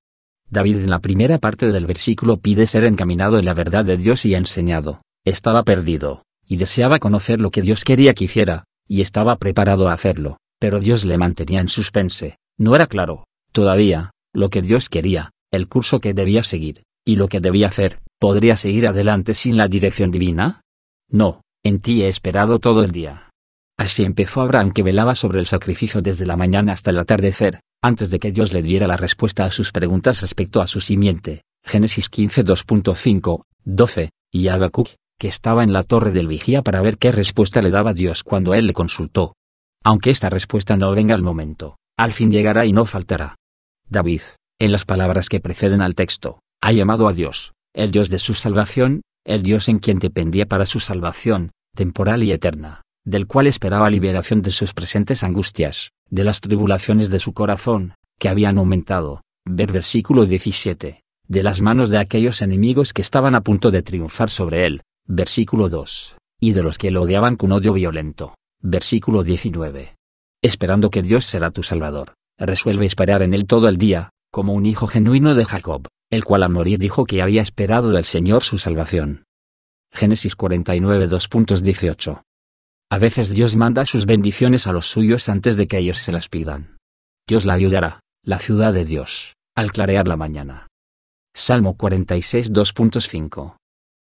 David en la primera parte del versículo pide ser encaminado en la verdad de Dios y enseñado. Estaba perdido, y deseaba conocer lo que Dios quería que hiciera, y estaba preparado a hacerlo, pero Dios le mantenía en suspense. No era claro, todavía, lo que Dios quería, el curso que debía seguir, y lo que debía hacer. ¿Podría seguir adelante sin la dirección divina? No, en ti he esperado todo el día. Así empezó Abraham que velaba sobre el sacrificio desde la mañana hasta el atardecer, antes de que Dios le diera la respuesta a sus preguntas respecto a su simiente. Génesis 15 2.5, 12, y Habacuc, que estaba en la torre del vigía para ver qué respuesta le daba Dios cuando él le consultó. Aunque esta respuesta no venga al momento, al fin llegará y no faltará. David, en las palabras que preceden al texto, ha llamado a Dios, el Dios de su salvación, el Dios en quien dependía para su salvación, temporal y eterna del cual esperaba liberación de sus presentes angustias, de las tribulaciones de su corazón, que habían aumentado. Ver versículo 17. De las manos de aquellos enemigos que estaban a punto de triunfar sobre él. Versículo 2. Y de los que lo odiaban con odio violento. Versículo 19. Esperando que Dios será tu Salvador. Resuelve esperar en él todo el día, como un hijo genuino de Jacob, el cual al morir dijo que había esperado del Señor su salvación. Génesis 49 2.18 a veces Dios manda sus bendiciones a los suyos antes de que ellos se las pidan. Dios la ayudará, la ciudad de Dios, al clarear la mañana. Salmo 46 2.5.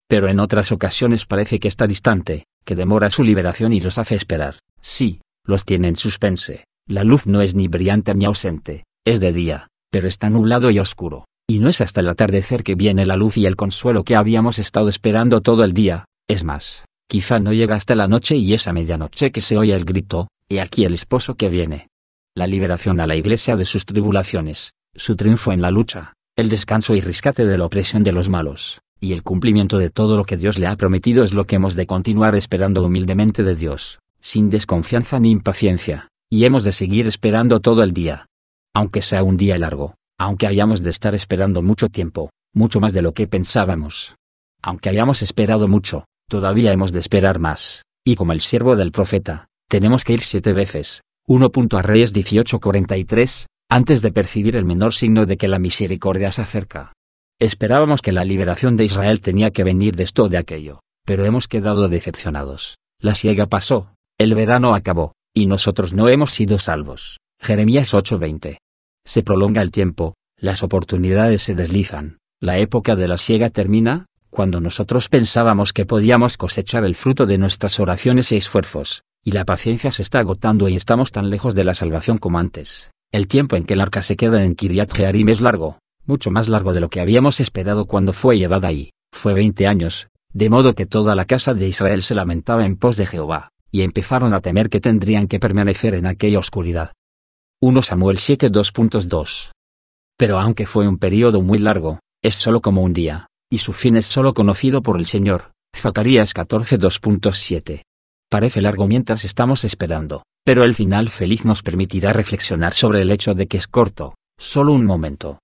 Pero en otras ocasiones parece que está distante, que demora su liberación y los hace esperar. Sí, los tiene en suspense. La luz no es ni brillante ni ausente, es de día, pero está nublado y oscuro. Y no es hasta el atardecer que viene la luz y el consuelo que habíamos estado esperando todo el día, es más, Quizá no llega hasta la noche y esa medianoche que se oye el grito, he aquí el esposo que viene. La liberación a la iglesia de sus tribulaciones, su triunfo en la lucha, el descanso y rescate de la opresión de los malos, y el cumplimiento de todo lo que Dios le ha prometido es lo que hemos de continuar esperando humildemente de Dios, sin desconfianza ni impaciencia, y hemos de seguir esperando todo el día. Aunque sea un día largo, aunque hayamos de estar esperando mucho tiempo, mucho más de lo que pensábamos. Aunque hayamos esperado mucho, todavía hemos de esperar más, y como el siervo del profeta, tenemos que ir siete veces, 1. A Reyes 18:43, antes de percibir el menor signo de que la misericordia se acerca. Esperábamos que la liberación de Israel tenía que venir de esto o de aquello, pero hemos quedado decepcionados. La siega pasó, el verano acabó, y nosotros no hemos sido salvos. Jeremías 8:20. Se prolonga el tiempo, las oportunidades se deslizan, la época de la siega termina, cuando nosotros pensábamos que podíamos cosechar el fruto de nuestras oraciones y esfuerzos, y la paciencia se está agotando y estamos tan lejos de la salvación como antes. El tiempo en que el arca se queda en Kiriat Jearim es largo, mucho más largo de lo que habíamos esperado cuando fue llevada ahí, fue veinte años, de modo que toda la casa de Israel se lamentaba en pos de Jehová, y empezaron a temer que tendrían que permanecer en aquella oscuridad. 1 Samuel 7 2.2 Pero aunque fue un periodo muy largo, es solo como un día, y su fin es solo conocido por el Señor. Zacarías 14 2.7. Parece largo mientras estamos esperando, pero el final feliz nos permitirá reflexionar sobre el hecho de que es corto, solo un momento.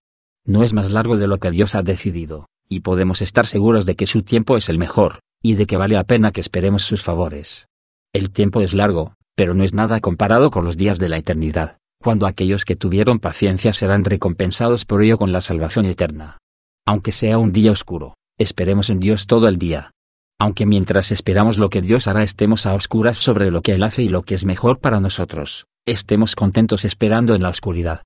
No es más largo de lo que Dios ha decidido, y podemos estar seguros de que su tiempo es el mejor, y de que vale la pena que esperemos sus favores. El tiempo es largo, pero no es nada comparado con los días de la eternidad, cuando aquellos que tuvieron paciencia serán recompensados por ello con la salvación eterna. Aunque sea un día oscuro, esperemos en Dios todo el día. Aunque mientras esperamos lo que Dios hará estemos a oscuras sobre lo que Él hace y lo que es mejor para nosotros, estemos contentos esperando en la oscuridad.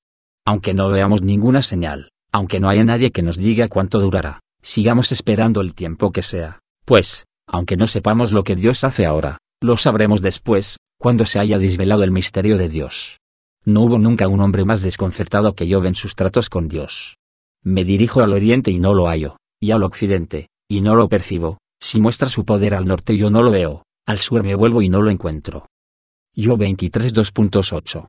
Aunque no veamos ninguna señal, aunque no haya nadie que nos diga cuánto durará, sigamos esperando el tiempo que sea, pues, aunque no sepamos lo que Dios hace ahora, lo sabremos después, cuando se haya desvelado el misterio de Dios. No hubo nunca un hombre más desconcertado que yo en sus tratos con Dios. Me dirijo al oriente y no lo hallo, y al occidente, y no lo percibo, si muestra su poder al norte yo no lo veo, al sur me vuelvo y no lo encuentro. Yo 23 2.8.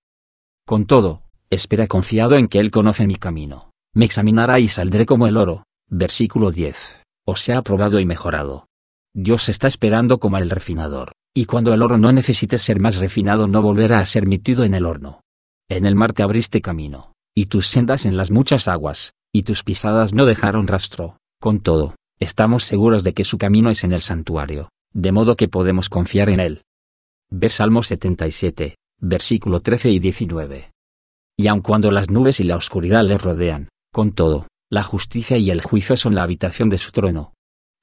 Con todo, espera confiado en que Él conoce mi camino, me examinará y saldré como el oro, versículo 10, o sea probado y mejorado. Dios está esperando como el refinador, y cuando el oro no necesite ser más refinado no volverá a ser metido en el horno. En el mar te abriste camino, y tus sendas en las muchas aguas, y tus pisadas no dejaron rastro, con todo, estamos seguros de que su camino es en el santuario, de modo que podemos confiar en él. Ver Salmo 77, versículo 13 y 19. Y aun cuando las nubes y la oscuridad le rodean, con todo, la justicia y el juicio son la habitación de su trono.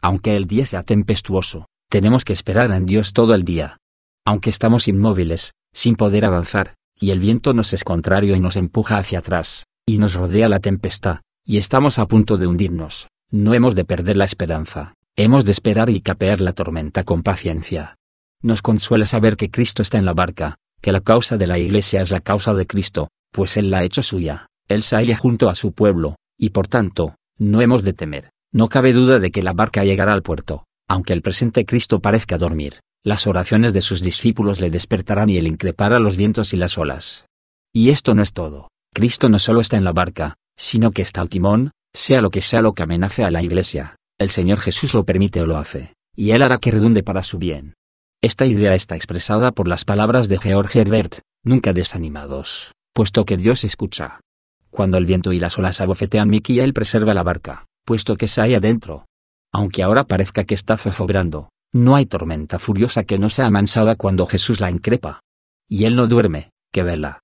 Aunque el día sea tempestuoso, tenemos que esperar en Dios todo el día. Aunque estamos inmóviles, sin poder avanzar, y el viento nos es contrario y nos empuja hacia atrás, y nos rodea la tempestad, y estamos a punto de hundirnos, no hemos de perder la esperanza, hemos de esperar y capear la tormenta con paciencia. Nos consuela saber que Cristo está en la barca, que la causa de la Iglesia es la causa de Cristo, pues Él la ha hecho suya, Él se junto a su pueblo, y por tanto, no hemos de temer, no cabe duda de que la barca llegará al puerto, aunque el presente Cristo parezca dormir, las oraciones de sus discípulos le despertarán y él increpará los vientos y las olas. Y esto no es todo, Cristo no solo está en la barca, sino que está al timón, sea lo que sea lo que amenace a la iglesia, el Señor Jesús lo permite o lo hace, y él hará que redunde para su bien. Esta idea está expresada por las palabras de George Herbert, nunca desanimados, puesto que Dios escucha. Cuando el viento y las olas abofetean Mickey él preserva la barca, puesto que se halla dentro. Aunque ahora parezca que está zozobrando, no hay tormenta furiosa que no sea amansada cuando Jesús la increpa. Y él no duerme, que vela.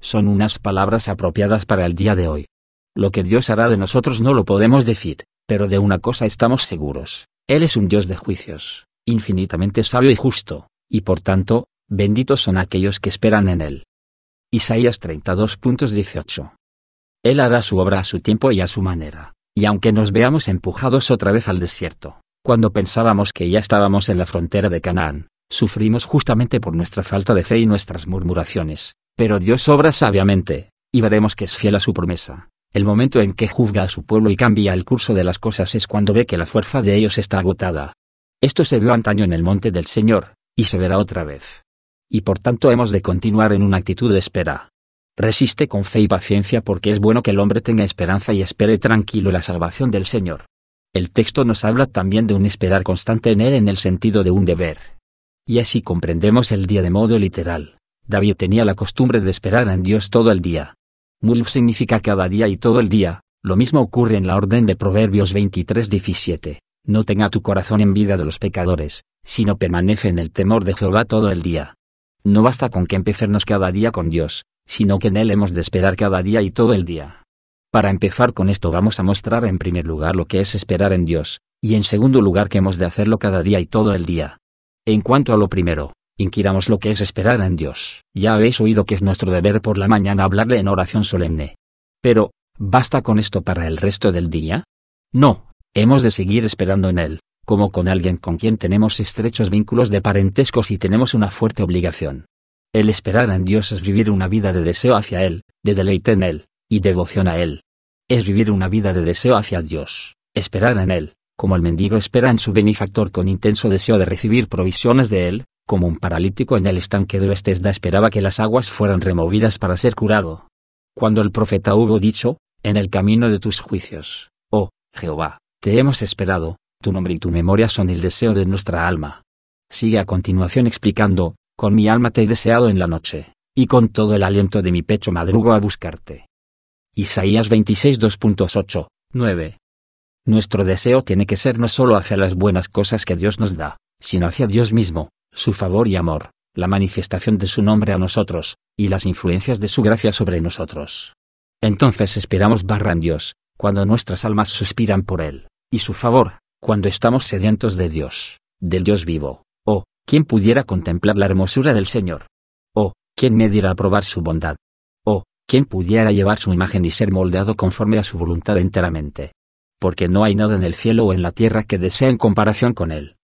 Son unas palabras apropiadas para el día de hoy. Lo que Dios hará de nosotros no lo podemos decir, pero de una cosa estamos seguros, Él es un Dios de juicios infinitamente sabio y justo, y por tanto, benditos son aquellos que esperan en él. Isaías 32.18. Él hará su obra a su tiempo y a su manera, y aunque nos veamos empujados otra vez al desierto, cuando pensábamos que ya estábamos en la frontera de Canaán, sufrimos justamente por nuestra falta de fe y nuestras murmuraciones, pero Dios obra sabiamente, y veremos que es fiel a su promesa. El momento en que juzga a su pueblo y cambia el curso de las cosas es cuando ve que la fuerza de ellos está agotada, esto se vio antaño en el monte del Señor, y se verá otra vez. Y por tanto hemos de continuar en una actitud de espera. Resiste con fe y paciencia porque es bueno que el hombre tenga esperanza y espere tranquilo la salvación del Señor. El texto nos habla también de un esperar constante en él en el sentido de un deber. Y así comprendemos el día de modo literal. David tenía la costumbre de esperar en Dios todo el día. Mulf significa cada día y todo el día, lo mismo ocurre en la orden de Proverbios 23-17 no tenga tu corazón en vida de los pecadores, sino permanece en el temor de Jehová todo el día. No basta con que empecernos cada día con Dios, sino que en Él hemos de esperar cada día y todo el día. Para empezar con esto vamos a mostrar en primer lugar lo que es esperar en Dios, y en segundo lugar que hemos de hacerlo cada día y todo el día. En cuanto a lo primero, inquiramos lo que es esperar en Dios. Ya habéis oído que es nuestro deber por la mañana hablarle en oración solemne. Pero, ¿basta con esto para el resto del día? No, Hemos de seguir esperando en Él, como con alguien con quien tenemos estrechos vínculos de parentescos y tenemos una fuerte obligación. El esperar en Dios es vivir una vida de deseo hacia Él, de deleite en Él, y devoción a Él. Es vivir una vida de deseo hacia Dios, esperar en Él, como el mendigo espera en su benefactor con intenso deseo de recibir provisiones de Él, como un paralítico en el estanque de Bethesda esperaba que las aguas fueran removidas para ser curado. Cuando el profeta hubo dicho, en el camino de tus juicios, oh, Jehová, te hemos esperado, tu nombre y tu memoria son el deseo de nuestra alma. Sigue a continuación explicando, con mi alma te he deseado en la noche, y con todo el aliento de mi pecho madrugo a buscarte. Isaías 26 2.8, 9. Nuestro deseo tiene que ser no solo hacia las buenas cosas que Dios nos da, sino hacia Dios mismo, su favor y amor, la manifestación de su nombre a nosotros, y las influencias de su gracia sobre nosotros. Entonces esperamos barra en Dios, cuando nuestras almas suspiran por Él y su favor, cuando estamos sedientos de Dios, del Dios vivo. Oh, ¿quién pudiera contemplar la hermosura del Señor? Oh, ¿quién me diera a probar su bondad? ¿Quién pudiera llevar su imagen y ser moldeado conforme a su voluntad enteramente? Porque no hay nada en el cielo o en la tierra que desee en comparación con Él.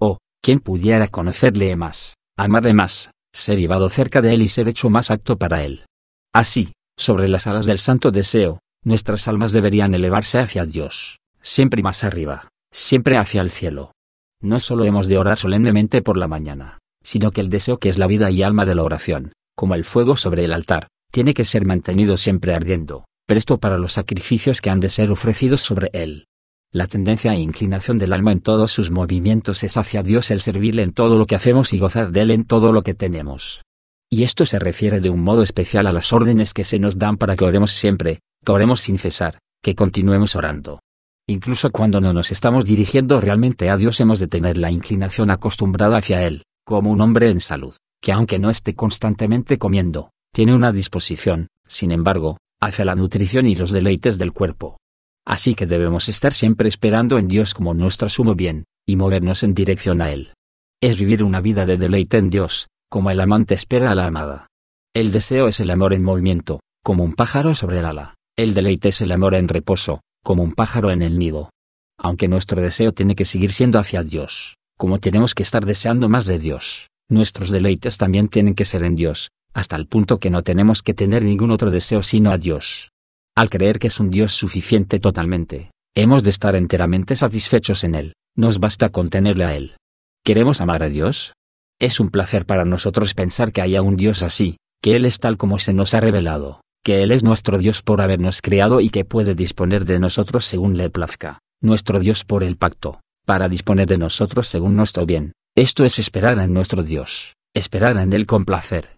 Oh, ¿quién pudiera conocerle más, amarle más, ser llevado cerca de Él y ser hecho más acto para Él? Así, sobre las alas del santo deseo, nuestras almas deberían elevarse hacia Dios siempre más arriba, siempre hacia el cielo. No solo hemos de orar solemnemente por la mañana, sino que el deseo que es la vida y alma de la oración, como el fuego sobre el altar, tiene que ser mantenido siempre ardiendo, presto para los sacrificios que han de ser ofrecidos sobre él. La tendencia e inclinación del alma en todos sus movimientos es hacia Dios el servirle en todo lo que hacemos y gozar de Él en todo lo que tenemos. Y esto se refiere de un modo especial a las órdenes que se nos dan para que oremos siempre, que oremos sin cesar, que continuemos orando. Incluso cuando no nos estamos dirigiendo realmente a Dios hemos de tener la inclinación acostumbrada hacia Él, como un hombre en salud, que aunque no esté constantemente comiendo, tiene una disposición, sin embargo, hacia la nutrición y los deleites del cuerpo. Así que debemos estar siempre esperando en Dios como nuestro sumo bien, y movernos en dirección a Él. Es vivir una vida de deleite en Dios, como el amante espera a la amada. El deseo es el amor en movimiento, como un pájaro sobre el ala. El deleite es el amor en reposo, como un pájaro en el nido. Aunque nuestro deseo tiene que seguir siendo hacia Dios, como tenemos que estar deseando más de Dios, nuestros deleites también tienen que ser en Dios, hasta el punto que no tenemos que tener ningún otro deseo sino a Dios. Al creer que es un Dios suficiente totalmente, hemos de estar enteramente satisfechos en Él, nos basta con tenerle a Él. ¿Queremos amar a Dios? Es un placer para nosotros pensar que haya un Dios así, que Él es tal como se nos ha revelado que Él es nuestro Dios por habernos creado y que puede disponer de nosotros según le plazca, nuestro Dios por el pacto, para disponer de nosotros según nuestro bien. Esto es esperar en nuestro Dios, esperar en Él con placer.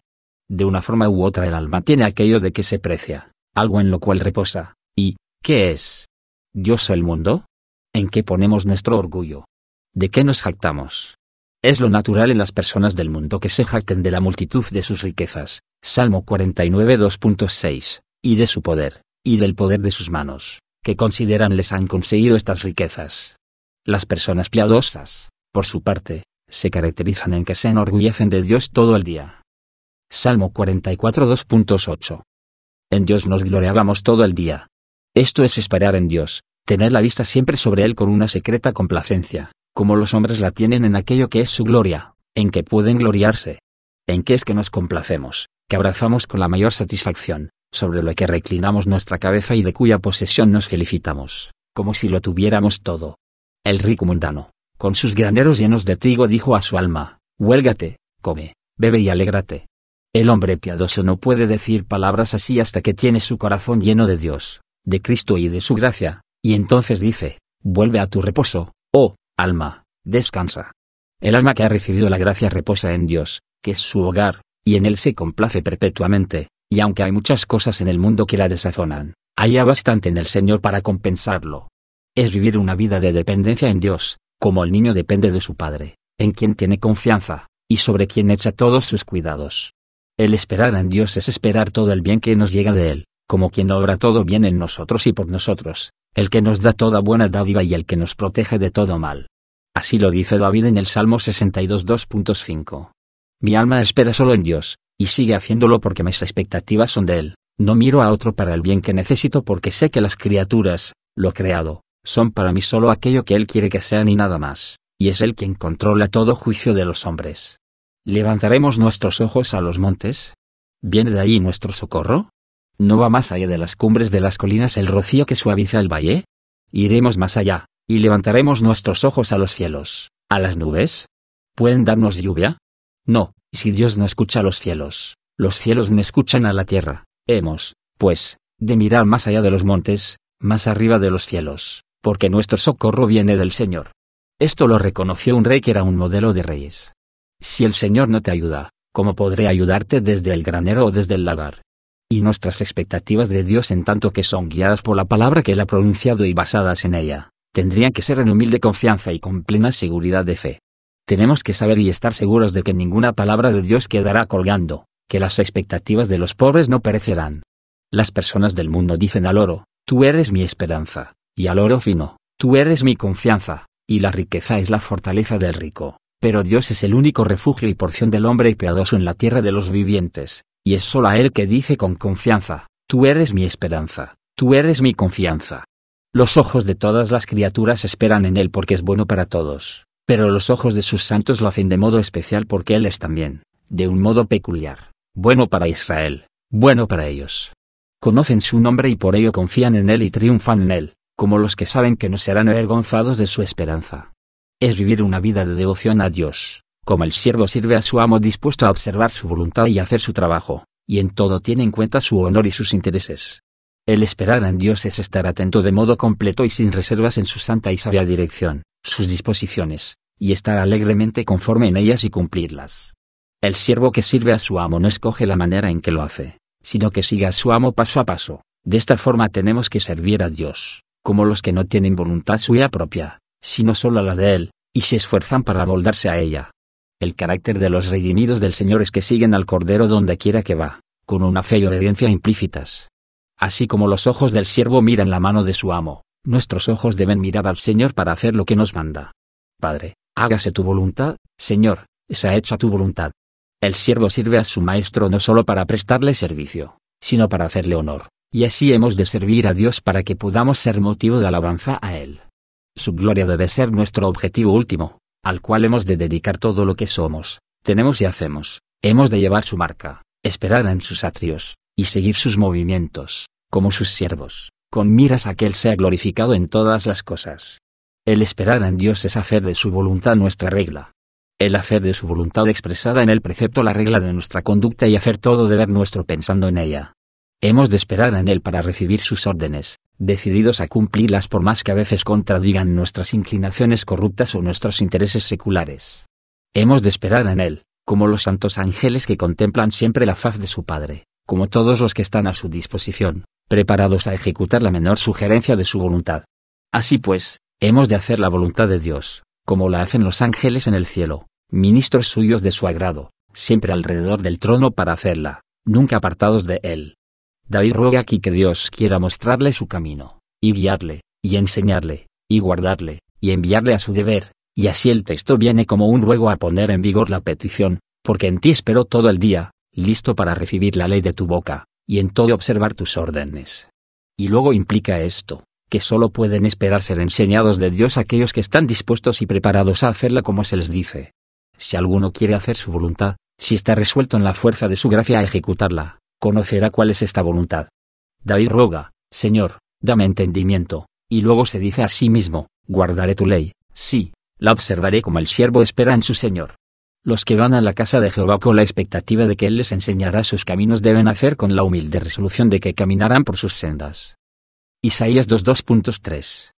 De una forma u otra el alma tiene aquello de que se precia, algo en lo cual reposa, y, ¿qué es? ¿Dios o el mundo? ¿En qué ponemos nuestro orgullo? ¿De qué nos jactamos? Es lo natural en las personas del mundo que se jacten de la multitud de sus riquezas, Salmo 49 2.6, y de su poder, y del poder de sus manos, que consideran les han conseguido estas riquezas. Las personas piadosas, por su parte, se caracterizan en que se enorgullecen de Dios todo el día. Salmo 44 2.8. En Dios nos gloriábamos todo el día. Esto es esperar en Dios, tener la vista siempre sobre Él con una secreta complacencia, como los hombres la tienen en aquello que es su gloria, en que pueden gloriarse. En qué es que nos complacemos, que abrazamos con la mayor satisfacción, sobre lo que reclinamos nuestra cabeza y de cuya posesión nos felicitamos, como si lo tuviéramos todo. El rico mundano, con sus graneros llenos de trigo, dijo a su alma, Huélgate, come, bebe y alégrate. El hombre piadoso no puede decir palabras así hasta que tiene su corazón lleno de Dios, de Cristo y de su gracia, y entonces dice, vuelve a tu reposo, oh, Alma, descansa. El alma que ha recibido la gracia reposa en Dios, que es su hogar, y en él se complace perpetuamente, y aunque hay muchas cosas en el mundo que la desazonan, haya bastante en el Señor para compensarlo. Es vivir una vida de dependencia en Dios, como el niño depende de su padre, en quien tiene confianza, y sobre quien echa todos sus cuidados. El esperar en Dios es esperar todo el bien que nos llega de Él, como quien obra todo bien en nosotros y por nosotros, el que nos da toda buena dádiva y el que nos protege de todo mal. Así lo dice David en el Salmo 62 2.5. Mi alma espera solo en Dios, y sigue haciéndolo porque mis expectativas son de Él, no miro a otro para el bien que necesito porque sé que las criaturas, lo creado, son para mí solo aquello que Él quiere que sean y nada más, y es Él quien controla todo juicio de los hombres. ¿Levantaremos nuestros ojos a los montes? ¿Viene de ahí nuestro socorro? ¿No va más allá de las cumbres de las colinas el rocío que suaviza el valle? Iremos más allá, y levantaremos nuestros ojos a los cielos, a las nubes. ¿Pueden darnos lluvia? No, si Dios no escucha a los cielos, los cielos no escuchan a la tierra. Hemos, pues, de mirar más allá de los montes, más arriba de los cielos, porque nuestro socorro viene del Señor. Esto lo reconoció un rey que era un modelo de reyes. Si el Señor no te ayuda, ¿cómo podré ayudarte desde el granero o desde el lagar? y nuestras expectativas de Dios en tanto que son guiadas por la palabra que Él ha pronunciado y basadas en ella, tendrían que ser en humilde confianza y con plena seguridad de fe. Tenemos que saber y estar seguros de que ninguna palabra de Dios quedará colgando, que las expectativas de los pobres no perecerán. Las personas del mundo dicen al oro, tú eres mi esperanza, y al oro fino, tú eres mi confianza, y la riqueza es la fortaleza del rico, pero Dios es el único refugio y porción del hombre piadoso en la tierra de los vivientes, y es solo a Él que dice con confianza, Tú eres mi esperanza, tú eres mi confianza. Los ojos de todas las criaturas esperan en Él porque es bueno para todos, pero los ojos de sus santos lo hacen de modo especial porque Él es también, de un modo peculiar, bueno para Israel, bueno para ellos. Conocen su nombre y por ello confían en Él y triunfan en Él, como los que saben que no serán avergonzados de su esperanza. Es vivir una vida de devoción a Dios, como el siervo sirve a su amo dispuesto a observar su voluntad y hacer su trabajo, y en todo tiene en cuenta su honor y sus intereses. El esperar en Dios es estar atento de modo completo y sin reservas en su santa y sabia dirección, sus disposiciones, y estar alegremente conforme en ellas y cumplirlas. El siervo que sirve a su amo no escoge la manera en que lo hace, sino que sigue a su amo paso a paso. De esta forma tenemos que servir a Dios, como los que no tienen voluntad suya propia, sino solo la de Él, y se esfuerzan para moldarse a ella. El carácter de los redimidos del Señor es que siguen al Cordero donde quiera que va, con una fe y obediencia implícitas. Así como los ojos del siervo miran la mano de su amo, nuestros ojos deben mirar al Señor para hacer lo que nos manda. Padre, hágase tu voluntad, Señor, esa hecha tu voluntad. El siervo sirve a su maestro no solo para prestarle servicio, sino para hacerle honor, y así hemos de servir a Dios para que podamos ser motivo de alabanza a Él. Su gloria debe ser nuestro objetivo último, al cual hemos de dedicar todo lo que somos, tenemos y hacemos, hemos de llevar su marca, esperar en sus atrios, y seguir sus movimientos, como sus siervos, con miras a que Él sea glorificado en todas las cosas. El esperar en Dios es hacer de su voluntad nuestra regla. El hacer de su voluntad expresada en el precepto la regla de nuestra conducta y hacer todo deber nuestro pensando en ella. Hemos de esperar en Él para recibir sus órdenes, decididos a cumplirlas por más que a veces contradigan nuestras inclinaciones corruptas o nuestros intereses seculares. Hemos de esperar en Él, como los santos ángeles que contemplan siempre la faz de su Padre, como todos los que están a su disposición, preparados a ejecutar la menor sugerencia de su voluntad. Así pues, hemos de hacer la voluntad de Dios, como la hacen los ángeles en el cielo, ministros suyos de su agrado, siempre alrededor del trono para hacerla, nunca apartados de él. David ruega aquí que Dios quiera mostrarle su camino, y guiarle, y enseñarle, y guardarle, y enviarle a su deber, y así el texto viene como un ruego a poner en vigor la petición, porque en ti espero todo el día, listo para recibir la ley de tu boca, y en todo observar tus órdenes. Y luego implica esto, que solo pueden esperar ser enseñados de Dios aquellos que están dispuestos y preparados a hacerla como se les dice. Si alguno quiere hacer su voluntad, si está resuelto en la fuerza de su gracia a ejecutarla, conocerá cuál es esta voluntad. David roga, Señor, dame entendimiento, y luego se dice a sí mismo, guardaré tu ley, sí, la observaré como el siervo espera en su Señor. Los que van a la casa de Jehová con la expectativa de que Él les enseñará sus caminos deben hacer con la humilde resolución de que caminarán por sus sendas. Isaías 2.2.3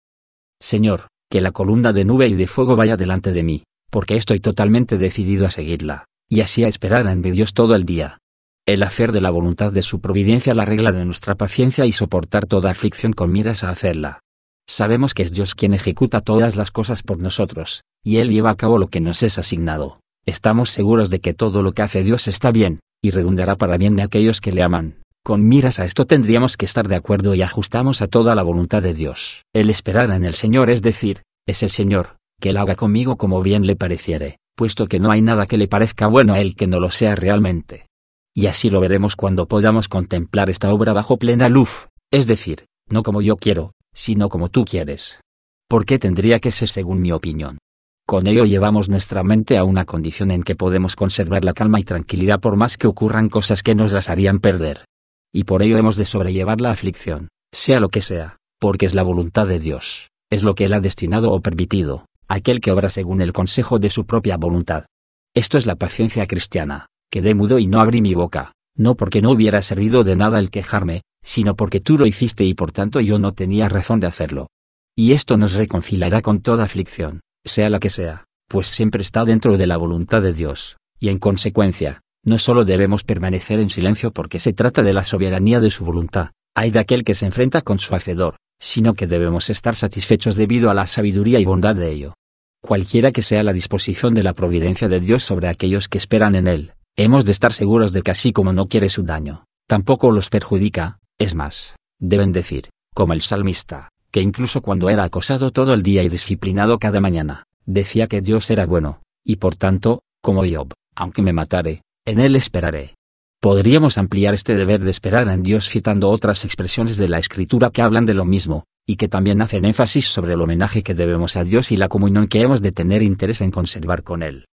Señor, que la columna de nube y de fuego vaya delante de mí, porque estoy totalmente decidido a seguirla, y así a esperar en mi Dios todo el día. El hacer de la voluntad de su providencia la regla de nuestra paciencia y soportar toda aflicción con miras a hacerla. Sabemos que es Dios quien ejecuta todas las cosas por nosotros, y Él lleva a cabo lo que nos es asignado. Estamos seguros de que todo lo que hace Dios está bien, y redundará para bien de aquellos que le aman. Con miras a esto tendríamos que estar de acuerdo y ajustamos a toda la voluntad de Dios. El esperar en el Señor es decir, es el Señor, que Él haga conmigo como bien le pareciere, puesto que no hay nada que le parezca bueno a Él que no lo sea realmente. Y así lo veremos cuando podamos contemplar esta obra bajo plena luz, es decir, no como yo quiero, sino como tú quieres. ¿Por qué tendría que ser según mi opinión? Con ello llevamos nuestra mente a una condición en que podemos conservar la calma y tranquilidad por más que ocurran cosas que nos las harían perder. Y por ello hemos de sobrellevar la aflicción, sea lo que sea, porque es la voluntad de Dios, es lo que Él ha destinado o permitido, aquel que obra según el consejo de su propia voluntad. Esto es la paciencia cristiana, quedé mudo y no abrí mi boca, no porque no hubiera servido de nada el quejarme, sino porque tú lo hiciste y por tanto yo no tenía razón de hacerlo. Y esto nos reconciliará con toda aflicción, sea la que sea, pues siempre está dentro de la voluntad de Dios, y en consecuencia, no solo debemos permanecer en silencio porque se trata de la soberanía de su voluntad, hay de aquel que se enfrenta con su hacedor, sino que debemos estar satisfechos debido a la sabiduría y bondad de ello. Cualquiera que sea la disposición de la providencia de Dios sobre aquellos que esperan en Él, hemos de estar seguros de que así como no quiere su daño, tampoco los perjudica, es más, deben decir, como el salmista, que incluso cuando era acosado todo el día y disciplinado cada mañana, decía que Dios era bueno, y por tanto, como Job, aunque me matare, en él esperaré. Podríamos ampliar este deber de esperar en Dios citando otras expresiones de la Escritura que hablan de lo mismo, y que también hacen énfasis sobre el homenaje que debemos a Dios y la comunión que hemos de tener interés en conservar con Él.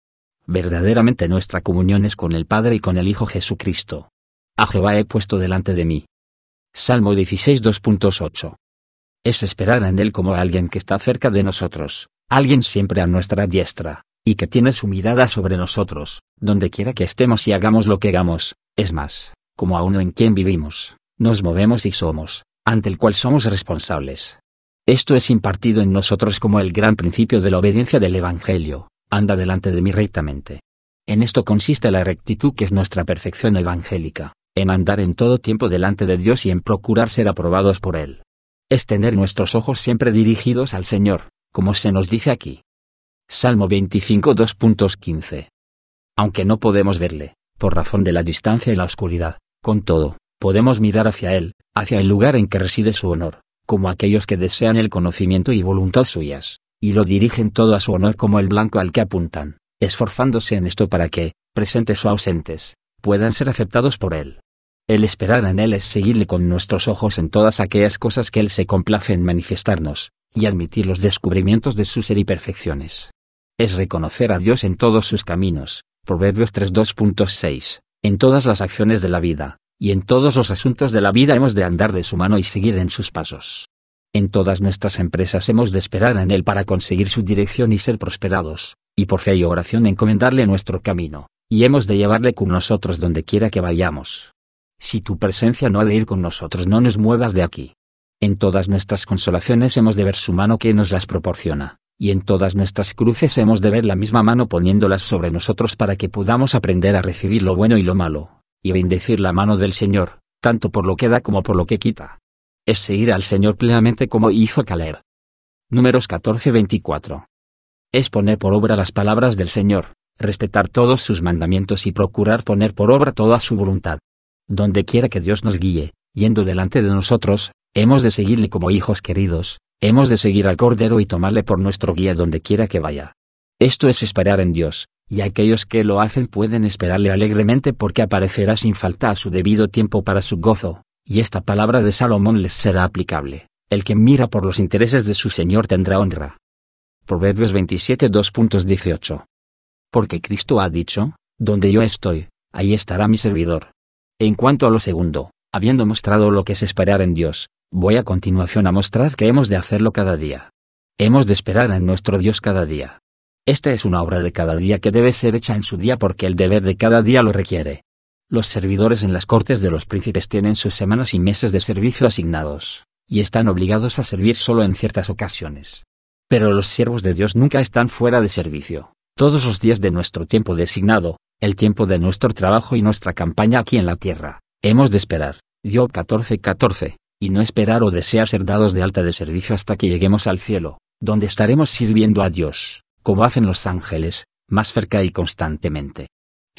Verdaderamente nuestra comunión es con el Padre y con el Hijo Jesucristo. A Jehová he puesto delante de mí. Salmo 16 2.8 es esperar en Él como alguien que está cerca de nosotros, alguien siempre a nuestra diestra, y que tiene su mirada sobre nosotros, donde quiera que estemos y hagamos lo que hagamos, es más, como a uno en quien vivimos, nos movemos y somos, ante el cual somos responsables. Esto es impartido en nosotros como el gran principio de la obediencia del Evangelio, anda delante de mí rectamente. En esto consiste la rectitud que es nuestra perfección evangélica, en andar en todo tiempo delante de Dios y en procurar ser aprobados por Él. Es tener nuestros ojos siempre dirigidos al Señor, como se nos dice aquí. Salmo 25 2.15. Aunque no podemos verle, por razón de la distancia y la oscuridad, con todo, podemos mirar hacia Él, hacia el lugar en que reside su honor, como aquellos que desean el conocimiento y voluntad suyas, y lo dirigen todo a su honor como el blanco al que apuntan esforzándose en esto para que, presentes o ausentes, puedan ser aceptados por Él. El esperar en Él es seguirle con nuestros ojos en todas aquellas cosas que Él se complace en manifestarnos, y admitir los descubrimientos de su ser y perfecciones. Es reconocer a Dios en todos sus caminos, Proverbios 3.2.6, en todas las acciones de la vida, y en todos los asuntos de la vida hemos de andar de su mano y seguir en sus pasos. En todas nuestras empresas hemos de esperar en Él para conseguir su dirección y ser prosperados, y por fe y oración encomendarle nuestro camino, y hemos de llevarle con nosotros donde quiera que vayamos. Si tu presencia no ha de ir con nosotros, no nos muevas de aquí. En todas nuestras consolaciones hemos de ver su mano que nos las proporciona, y en todas nuestras cruces hemos de ver la misma mano poniéndolas sobre nosotros para que podamos aprender a recibir lo bueno y lo malo, y bendecir la mano del Señor, tanto por lo que da como por lo que quita. Es seguir al Señor plenamente como hizo Caleb. Números 14-24 es poner por obra las palabras del Señor, respetar todos sus mandamientos y procurar poner por obra toda su voluntad. Donde quiera que Dios nos guíe, yendo delante de nosotros, hemos de seguirle como hijos queridos, hemos de seguir al Cordero y tomarle por nuestro guía donde quiera que vaya. Esto es esperar en Dios, y aquellos que lo hacen pueden esperarle alegremente porque aparecerá sin falta a su debido tiempo para su gozo, y esta palabra de Salomón les será aplicable. El que mira por los intereses de su Señor tendrá honra. Proverbios 27 2.18. Porque Cristo ha dicho, donde yo estoy, ahí estará mi servidor. En cuanto a lo segundo, habiendo mostrado lo que es esperar en Dios, voy a continuación a mostrar que hemos de hacerlo cada día. Hemos de esperar en nuestro Dios cada día. Esta es una obra de cada día que debe ser hecha en su día porque el deber de cada día lo requiere. Los servidores en las cortes de los príncipes tienen sus semanas y meses de servicio asignados, y están obligados a servir solo en ciertas ocasiones. Pero los siervos de Dios nunca están fuera de servicio. Todos los días de nuestro tiempo designado, el tiempo de nuestro trabajo y nuestra campaña aquí en la tierra, hemos de esperar. Job 14:14, y no esperar o desear ser dados de alta de servicio hasta que lleguemos al cielo, donde estaremos sirviendo a Dios, como hacen los ángeles, más cerca y constantemente.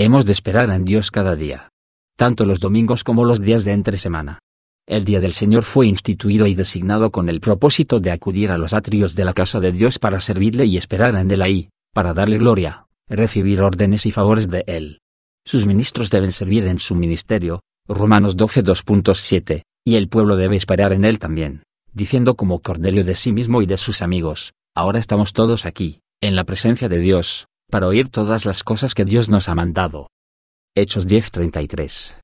Hemos de esperar en Dios cada día. Tanto los domingos como los días de entre semana. El día del Señor fue instituido y designado con el propósito de acudir a los atrios de la casa de Dios para servirle y esperar en él ahí, para darle gloria, recibir órdenes y favores de él. Sus ministros deben servir en su ministerio, Romanos 12 2.7, y el pueblo debe esperar en él también, diciendo como Cornelio de sí mismo y de sus amigos, ahora estamos todos aquí, en la presencia de Dios, para oír todas las cosas que Dios nos ha mandado. Hechos 10:33.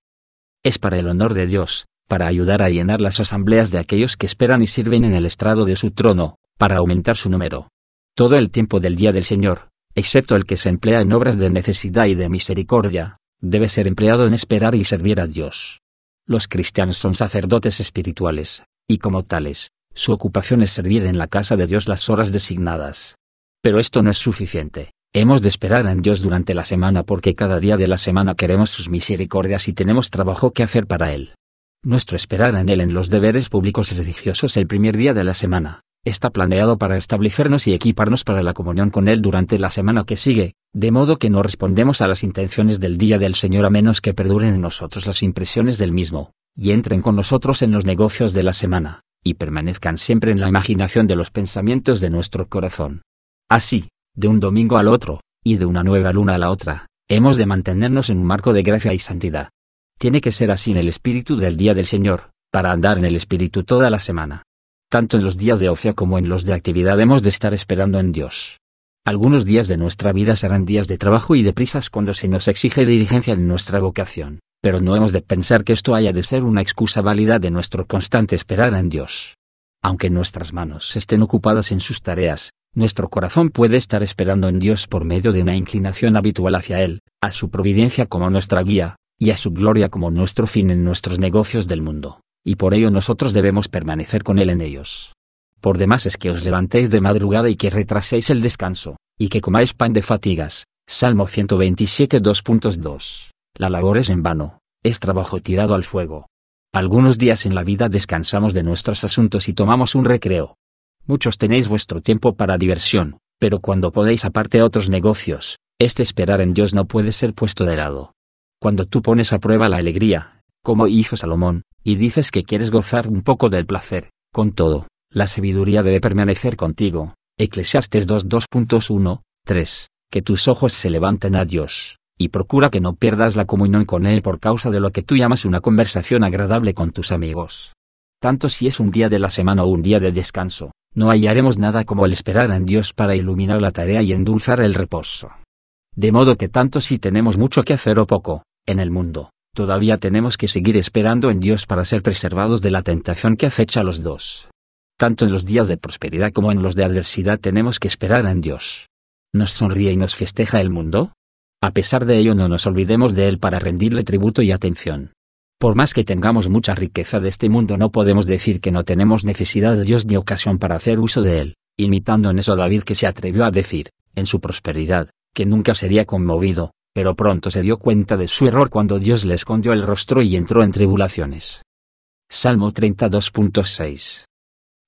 Es para el honor de Dios, para ayudar a llenar las asambleas de aquellos que esperan y sirven en el estrado de su trono, para aumentar su número. Todo el tiempo del día del Señor, excepto el que se emplea en obras de necesidad y de misericordia, debe ser empleado en esperar y servir a Dios. Los cristianos son sacerdotes espirituales, y como tales, su ocupación es servir en la casa de Dios las horas designadas. Pero esto no es suficiente. Hemos de esperar en Dios durante la semana porque cada día de la semana queremos sus misericordias y tenemos trabajo que hacer para Él. Nuestro esperar en Él en los deberes públicos y religiosos el primer día de la semana, está planeado para establecernos y equiparnos para la comunión con Él durante la semana que sigue, de modo que no respondemos a las intenciones del día del Señor a menos que perduren en nosotros las impresiones del mismo, y entren con nosotros en los negocios de la semana, y permanezcan siempre en la imaginación de los pensamientos de nuestro corazón. Así, de un domingo al otro, y de una nueva luna a la otra, hemos de mantenernos en un marco de gracia y santidad, tiene que ser así en el espíritu del día del Señor, para andar en el espíritu toda la semana. Tanto en los días de ocio como en los de actividad hemos de estar esperando en Dios. Algunos días de nuestra vida serán días de trabajo y de prisas cuando se nos exige diligencia en nuestra vocación, pero no hemos de pensar que esto haya de ser una excusa válida de nuestro constante esperar en Dios. Aunque nuestras manos estén ocupadas en sus tareas, nuestro corazón puede estar esperando en Dios por medio de una inclinación habitual hacia Él, a su providencia como nuestra guía, y a su gloria como nuestro fin en nuestros negocios del mundo. y por ello nosotros debemos permanecer con Él en ellos. Por demás es que os levantéis de madrugada y que retraséis el descanso, y que comáis pan de fatigas. Salmo 127 2.2. La labor es en vano, es trabajo tirado al fuego. Algunos días en la vida descansamos de nuestros asuntos y tomamos un recreo. Muchos tenéis vuestro tiempo para diversión, pero cuando podéis aparte otros negocios, este esperar en Dios no puede ser puesto de lado. Cuando tú pones a prueba la alegría, como hizo Salomón, y dices que quieres gozar un poco del placer, con todo, la sabiduría debe permanecer contigo. Eclesiastes 2.2.1, 3. Que tus ojos se levanten a Dios, y procura que no pierdas la comunión con Él por causa de lo que tú llamas una conversación agradable con tus amigos. Tanto si es un día de la semana o un día de descanso, no hallaremos nada como el esperar en Dios para iluminar la tarea y endulzar el reposo. De modo que tanto si tenemos mucho que hacer o poco, en el mundo, todavía tenemos que seguir esperando en Dios para ser preservados de la tentación que acecha a los dos. Tanto en los días de prosperidad como en los de adversidad tenemos que esperar en Dios. ¿Nos sonríe y nos festeja el mundo? A pesar de ello no nos olvidemos de Él para rendirle tributo y atención. Por más que tengamos mucha riqueza de este mundo no podemos decir que no tenemos necesidad de Dios ni ocasión para hacer uso de Él, imitando en eso David que se atrevió a decir, en su prosperidad, que nunca sería conmovido, pero pronto se dio cuenta de su error cuando Dios le escondió el rostro y entró en tribulaciones. Salmo 32.6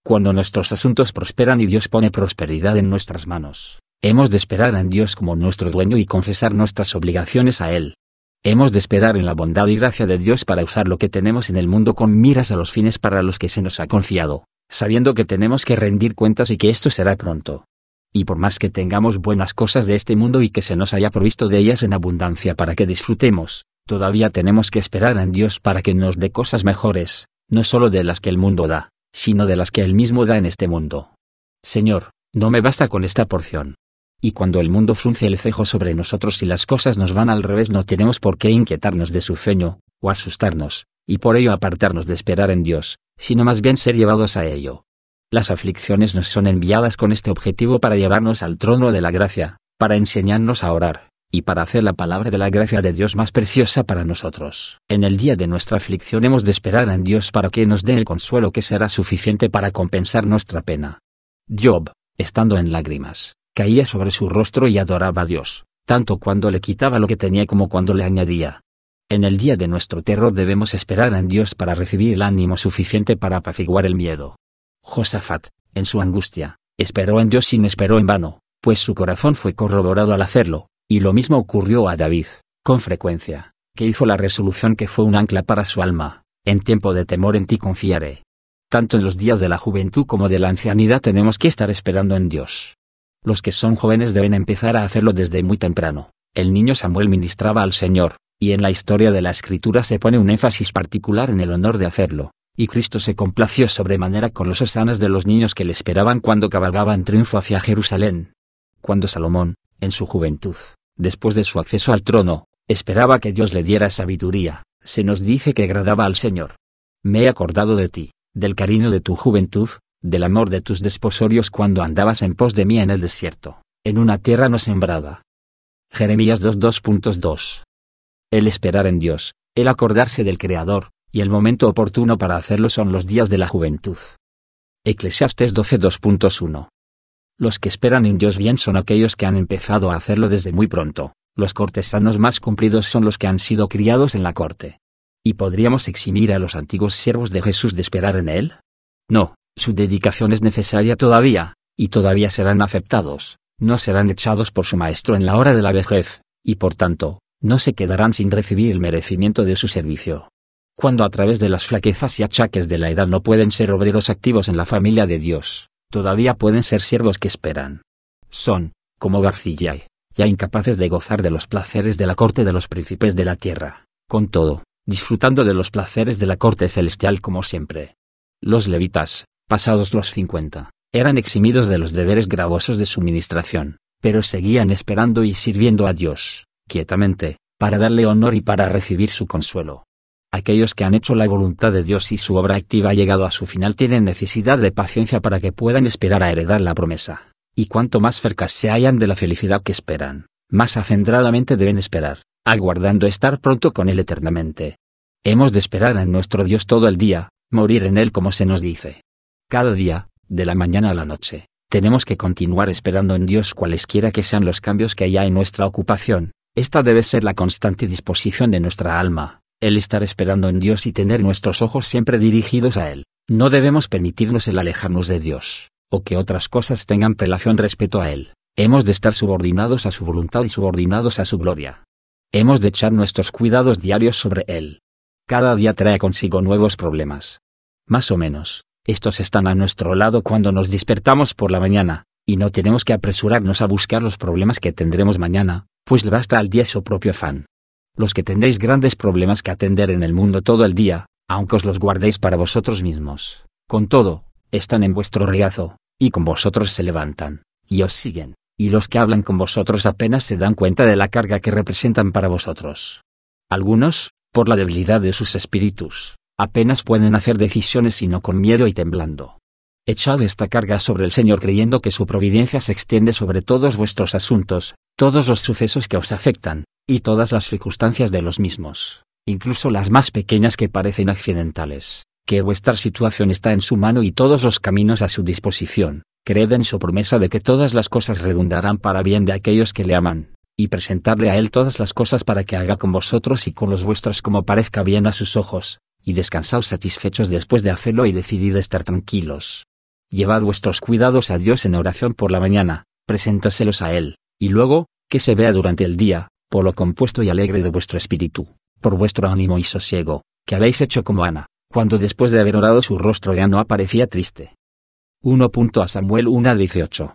Cuando nuestros asuntos prosperan y Dios pone prosperidad en nuestras manos, hemos de esperar en Dios como nuestro dueño y confesar nuestras obligaciones a Él. Hemos de esperar en la bondad y gracia de Dios para usar lo que tenemos en el mundo con miras a los fines para los que se nos ha confiado, sabiendo que tenemos que rendir cuentas y que esto será pronto y por más que tengamos buenas cosas de este mundo y que se nos haya provisto de ellas en abundancia para que disfrutemos, todavía tenemos que esperar en Dios para que nos dé cosas mejores, no solo de las que el mundo da, sino de las que Él mismo da en este mundo. Señor, no me basta con esta porción. Y cuando el mundo frunce el cejo sobre nosotros y las cosas nos van al revés no tenemos por qué inquietarnos de su ceño, o asustarnos, y por ello apartarnos de esperar en Dios, sino más bien ser llevados a ello. Las aflicciones nos son enviadas con este objetivo para llevarnos al trono de la gracia, para enseñarnos a orar, y para hacer la palabra de la gracia de Dios más preciosa para nosotros. En el día de nuestra aflicción hemos de esperar en Dios para que nos dé el consuelo que será suficiente para compensar nuestra pena. Job, estando en lágrimas, caía sobre su rostro y adoraba a Dios, tanto cuando le quitaba lo que tenía como cuando le añadía. En el día de nuestro terror debemos esperar en Dios para recibir el ánimo suficiente para apaciguar el miedo. Josafat, en su angustia, esperó en Dios sin esperó en vano, pues su corazón fue corroborado al hacerlo, y lo mismo ocurrió a David, con frecuencia, que hizo la resolución que fue un ancla para su alma, en tiempo de temor en ti confiaré. Tanto en los días de la juventud como de la ancianidad tenemos que estar esperando en Dios. Los que son jóvenes deben empezar a hacerlo desde muy temprano. El niño Samuel ministraba al Señor, y en la historia de la escritura se pone un énfasis particular en el honor de hacerlo y Cristo se complació sobremanera con los osanas de los niños que le esperaban cuando cabalgaba en triunfo hacia Jerusalén. Cuando Salomón, en su juventud, después de su acceso al trono, esperaba que Dios le diera sabiduría, se nos dice que agradaba al Señor. Me he acordado de ti, del cariño de tu juventud, del amor de tus desposorios cuando andabas en pos de mí en el desierto, en una tierra no sembrada. Jeremías 2.2. El esperar en Dios, el acordarse del Creador, y el momento oportuno para hacerlo son los días de la juventud. Eclesiastes 12.2.1 Los que esperan en Dios bien son aquellos que han empezado a hacerlo desde muy pronto, los cortesanos más cumplidos son los que han sido criados en la corte. ¿Y podríamos eximir a los antiguos siervos de Jesús de esperar en Él? No, su dedicación es necesaria todavía, y todavía serán aceptados, no serán echados por su maestro en la hora de la vejez, y por tanto, no se quedarán sin recibir el merecimiento de su servicio cuando a través de las flaquezas y achaques de la edad no pueden ser obreros activos en la familia de Dios, todavía pueden ser siervos que esperan. Son, como Barcillay, ya incapaces de gozar de los placeres de la corte de los príncipes de la tierra, con todo, disfrutando de los placeres de la corte celestial como siempre. Los levitas, pasados los cincuenta, eran eximidos de los deberes gravosos de su ministración, pero seguían esperando y sirviendo a Dios, quietamente, para darle honor y para recibir su consuelo. Aquellos que han hecho la voluntad de Dios y su obra activa ha llegado a su final tienen necesidad de paciencia para que puedan esperar a heredar la promesa. Y cuanto más cerca se hallan de la felicidad que esperan, más acendradamente deben esperar, aguardando estar pronto con Él eternamente. Hemos de esperar en nuestro Dios todo el día, morir en Él como se nos dice. Cada día, de la mañana a la noche, tenemos que continuar esperando en Dios cualesquiera que sean los cambios que haya en nuestra ocupación. Esta debe ser la constante disposición de nuestra alma, el estar esperando en Dios y tener nuestros ojos siempre dirigidos a Él. No debemos permitirnos el alejarnos de Dios, o que otras cosas tengan prelación respecto a Él. Hemos de estar subordinados a su voluntad y subordinados a su gloria. Hemos de echar nuestros cuidados diarios sobre Él. Cada día trae consigo nuevos problemas. Más o menos, estos están a nuestro lado cuando nos despertamos por la mañana, y no tenemos que apresurarnos a buscar los problemas que tendremos mañana, pues le basta al día su propio afán. Los que tendréis grandes problemas que atender en el mundo todo el día, aunque os los guardéis para vosotros mismos, con todo, están en vuestro regazo, y con vosotros se levantan, y os siguen, y los que hablan con vosotros apenas se dan cuenta de la carga que representan para vosotros. Algunos, por la debilidad de sus espíritus, apenas pueden hacer decisiones sino con miedo y temblando. Echad esta carga sobre el Señor creyendo que su providencia se extiende sobre todos vuestros asuntos, todos los sucesos que os afectan, y todas las circunstancias de los mismos, incluso las más pequeñas que parecen accidentales, que vuestra situación está en su mano y todos los caminos a su disposición, creed en su promesa de que todas las cosas redundarán para bien de aquellos que le aman, y presentarle a Él todas las cosas para que haga con vosotros y con los vuestros como parezca bien a sus ojos, y descansaos satisfechos después de hacerlo y decidid estar tranquilos. Llevad vuestros cuidados a Dios en oración por la mañana, preséntaselos a Él, y luego, que se vea durante el día, por lo compuesto y alegre de vuestro espíritu, por vuestro ánimo y sosiego, que habéis hecho como Ana, cuando después de haber orado su rostro ya no aparecía triste. 1. A Samuel 1.18.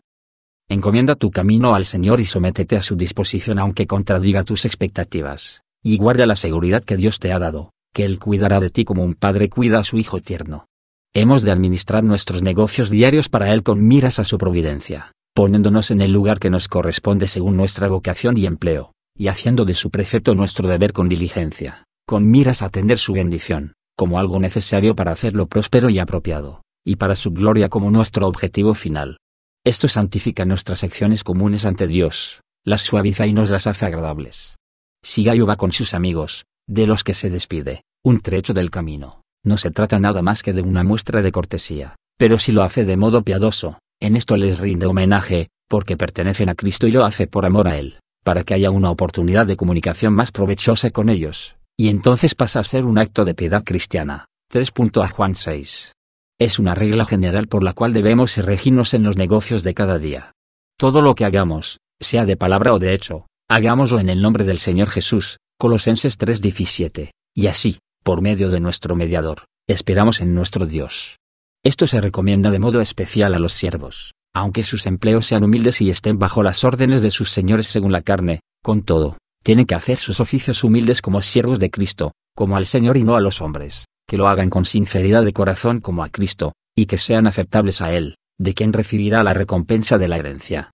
Encomienda tu camino al Señor y sométete a su disposición aunque contradiga tus expectativas, y guarda la seguridad que Dios te ha dado, que Él cuidará de ti como un padre cuida a su hijo tierno. Hemos de administrar nuestros negocios diarios para Él con miras a su providencia, poniéndonos en el lugar que nos corresponde según nuestra vocación y empleo, y haciendo de su precepto nuestro deber con diligencia, con miras a atender su bendición, como algo necesario para hacerlo próspero y apropiado y para su gloria como nuestro objetivo final. Esto santifica nuestras acciones comunes ante Dios, las suaviza y nos las hace agradables. Si Gallo va con sus amigos, de los que se despide, un trecho del camino, no se trata nada más que de una muestra de cortesía, pero si lo hace de modo piadoso, en esto les rinde homenaje, porque pertenecen a Cristo y lo hace por amor a Él, para que haya una oportunidad de comunicación más provechosa con ellos, y entonces pasa a ser un acto de piedad cristiana. 3. A Juan 6 es una regla general por la cual debemos regirnos en los negocios de cada día. Todo lo que hagamos, sea de palabra o de hecho, hagámoslo en el nombre del Señor Jesús, Colosenses 3:17, y así, por medio de nuestro mediador, esperamos en nuestro Dios. Esto se recomienda de modo especial a los siervos, aunque sus empleos sean humildes y estén bajo las órdenes de sus señores según la carne, con todo, tienen que hacer sus oficios humildes como siervos de Cristo, como al Señor y no a los hombres que lo hagan con sinceridad de corazón como a Cristo, y que sean aceptables a Él, de quien recibirá la recompensa de la herencia.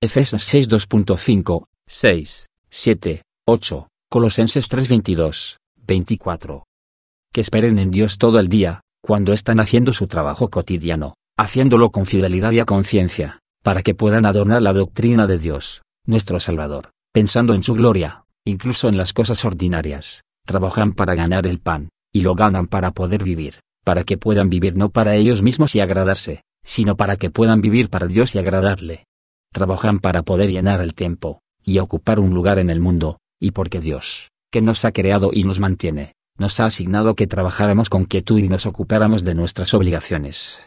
Efesios 6 2.5, 6, 7, 8, Colosenses 3:22, 24. Que esperen en Dios todo el día, cuando están haciendo su trabajo cotidiano, haciéndolo con fidelidad y a conciencia, para que puedan adornar la doctrina de Dios, nuestro Salvador, pensando en su gloria, incluso en las cosas ordinarias, trabajan para ganar el pan, y lo ganan para poder vivir, para que puedan vivir no para ellos mismos y agradarse, sino para que puedan vivir para Dios y agradarle. Trabajan para poder llenar el tiempo, y ocupar un lugar en el mundo, y porque Dios, que nos ha creado y nos mantiene, nos ha asignado que trabajáramos con quietud y nos ocupáramos de nuestras obligaciones.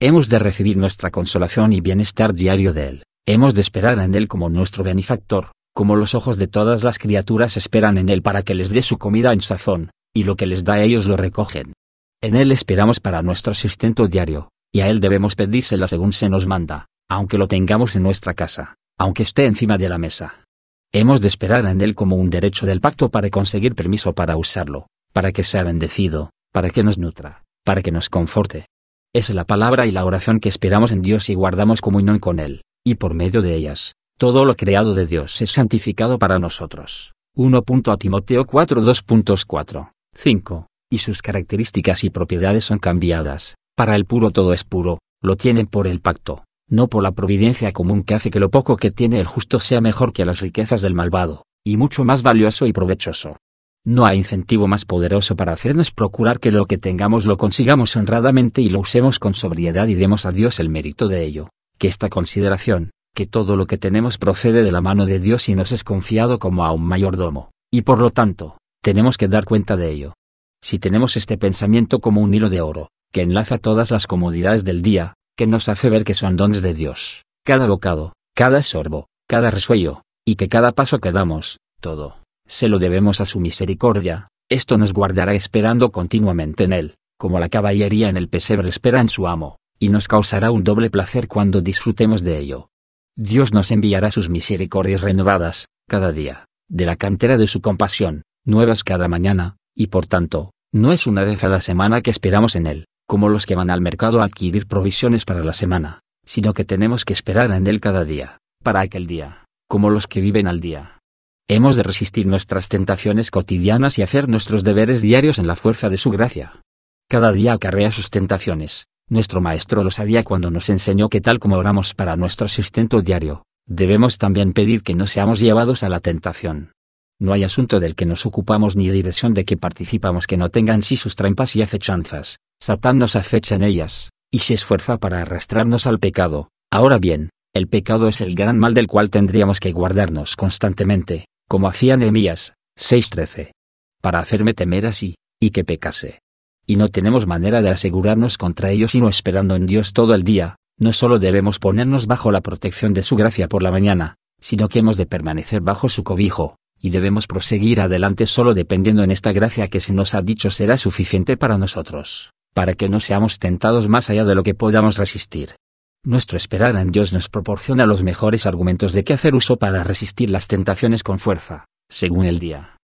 Hemos de recibir nuestra consolación y bienestar diario de Él, hemos de esperar en Él como nuestro benefactor, como los ojos de todas las criaturas esperan en Él para que les dé su comida en sazón, y lo que les da a ellos lo recogen. En Él esperamos para nuestro sustento diario, y a Él debemos pedírselo según se nos manda, aunque lo tengamos en nuestra casa, aunque esté encima de la mesa. Hemos de esperar en Él como un derecho del pacto para conseguir permiso para usarlo, para que sea bendecido, para que nos nutra, para que nos conforte. Es la palabra y la oración que esperamos en Dios y guardamos comunión con Él, y por medio de ellas, todo lo creado de Dios es santificado para nosotros. 1. A Timoteo 4 2.4 5. Y sus características y propiedades son cambiadas. Para el puro todo es puro, lo tienen por el pacto, no por la providencia común que hace que lo poco que tiene el justo sea mejor que las riquezas del malvado, y mucho más valioso y provechoso. No hay incentivo más poderoso para hacernos procurar que lo que tengamos lo consigamos honradamente y lo usemos con sobriedad y demos a Dios el mérito de ello, que esta consideración, que todo lo que tenemos procede de la mano de Dios y nos es confiado como a un mayordomo, y por lo tanto, tenemos que dar cuenta de ello. Si tenemos este pensamiento como un hilo de oro, que enlaza todas las comodidades del día, que nos hace ver que son dones de Dios, cada bocado, cada sorbo, cada resuello, y que cada paso que damos, todo, se lo debemos a su misericordia, esto nos guardará esperando continuamente en él, como la caballería en el pesebre espera en su amo, y nos causará un doble placer cuando disfrutemos de ello. Dios nos enviará sus misericordias renovadas, cada día, de la cantera de su compasión, nuevas cada mañana, y por tanto, no es una vez a la semana que esperamos en él, como los que van al mercado a adquirir provisiones para la semana, sino que tenemos que esperar en él cada día, para aquel día, como los que viven al día. Hemos de resistir nuestras tentaciones cotidianas y hacer nuestros deberes diarios en la fuerza de su gracia. Cada día acarrea sus tentaciones. Nuestro Maestro lo sabía cuando nos enseñó que tal como oramos para nuestro sustento diario, debemos también pedir que no seamos llevados a la tentación. No hay asunto del que nos ocupamos ni diversión de que participamos que no tengan sí sus trampas y acechanzas. Satán nos acecha en ellas, y se esfuerza para arrastrarnos al pecado. Ahora bien, el pecado es el gran mal del cual tendríamos que guardarnos constantemente, como hacía Nehemías, 6:13. Para hacerme temer así, y que pecase. Y no tenemos manera de asegurarnos contra ello sino esperando en Dios todo el día, no solo debemos ponernos bajo la protección de su gracia por la mañana, sino que hemos de permanecer bajo su cobijo, y debemos proseguir adelante solo dependiendo en esta gracia que se nos ha dicho será suficiente para nosotros, para que no seamos tentados más allá de lo que podamos resistir. Nuestro esperar en Dios nos proporciona los mejores argumentos de qué hacer uso para resistir las tentaciones con fuerza, según el día.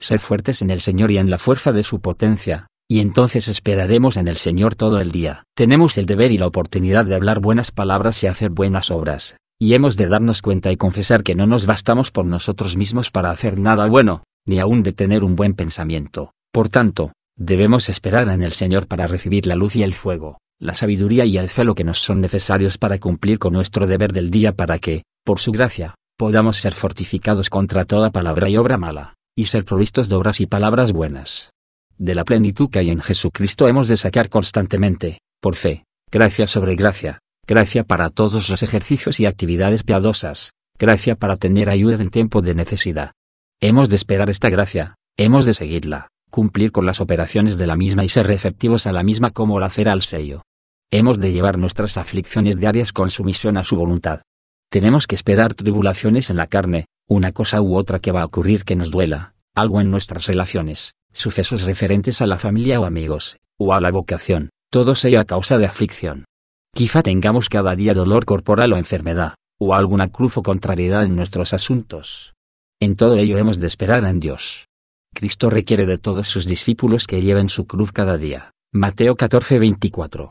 Ser fuertes en el Señor y en la fuerza de su potencia, y entonces esperaremos en el Señor todo el día. Tenemos el deber y la oportunidad de hablar buenas palabras y hacer buenas obras, y hemos de darnos cuenta y confesar que no nos bastamos por nosotros mismos para hacer nada bueno, ni aun de tener un buen pensamiento. Por tanto, debemos esperar en el Señor para recibir la luz y el fuego, la sabiduría y el celo que nos son necesarios para cumplir con nuestro deber del día para que, por su gracia, podamos ser fortificados contra toda palabra y obra mala, y ser provistos de obras y palabras buenas. De la plenitud que hay en Jesucristo hemos de sacar constantemente, por fe, gracia sobre gracia, gracia para todos los ejercicios y actividades piadosas, gracia para tener ayuda en tiempo de necesidad. Hemos de esperar esta gracia, hemos de seguirla, cumplir con las operaciones de la misma y ser receptivos a la misma como la cera al sello hemos de llevar nuestras aflicciones diarias con sumisión a su voluntad. Tenemos que esperar tribulaciones en la carne, una cosa u otra que va a ocurrir que nos duela, algo en nuestras relaciones, sucesos referentes a la familia o amigos, o a la vocación, todo ello a causa de aflicción. Quizá tengamos cada día dolor corporal o enfermedad, o alguna cruz o contrariedad en nuestros asuntos. En todo ello hemos de esperar en Dios. Cristo requiere de todos sus discípulos que lleven su cruz cada día. Mateo 14:24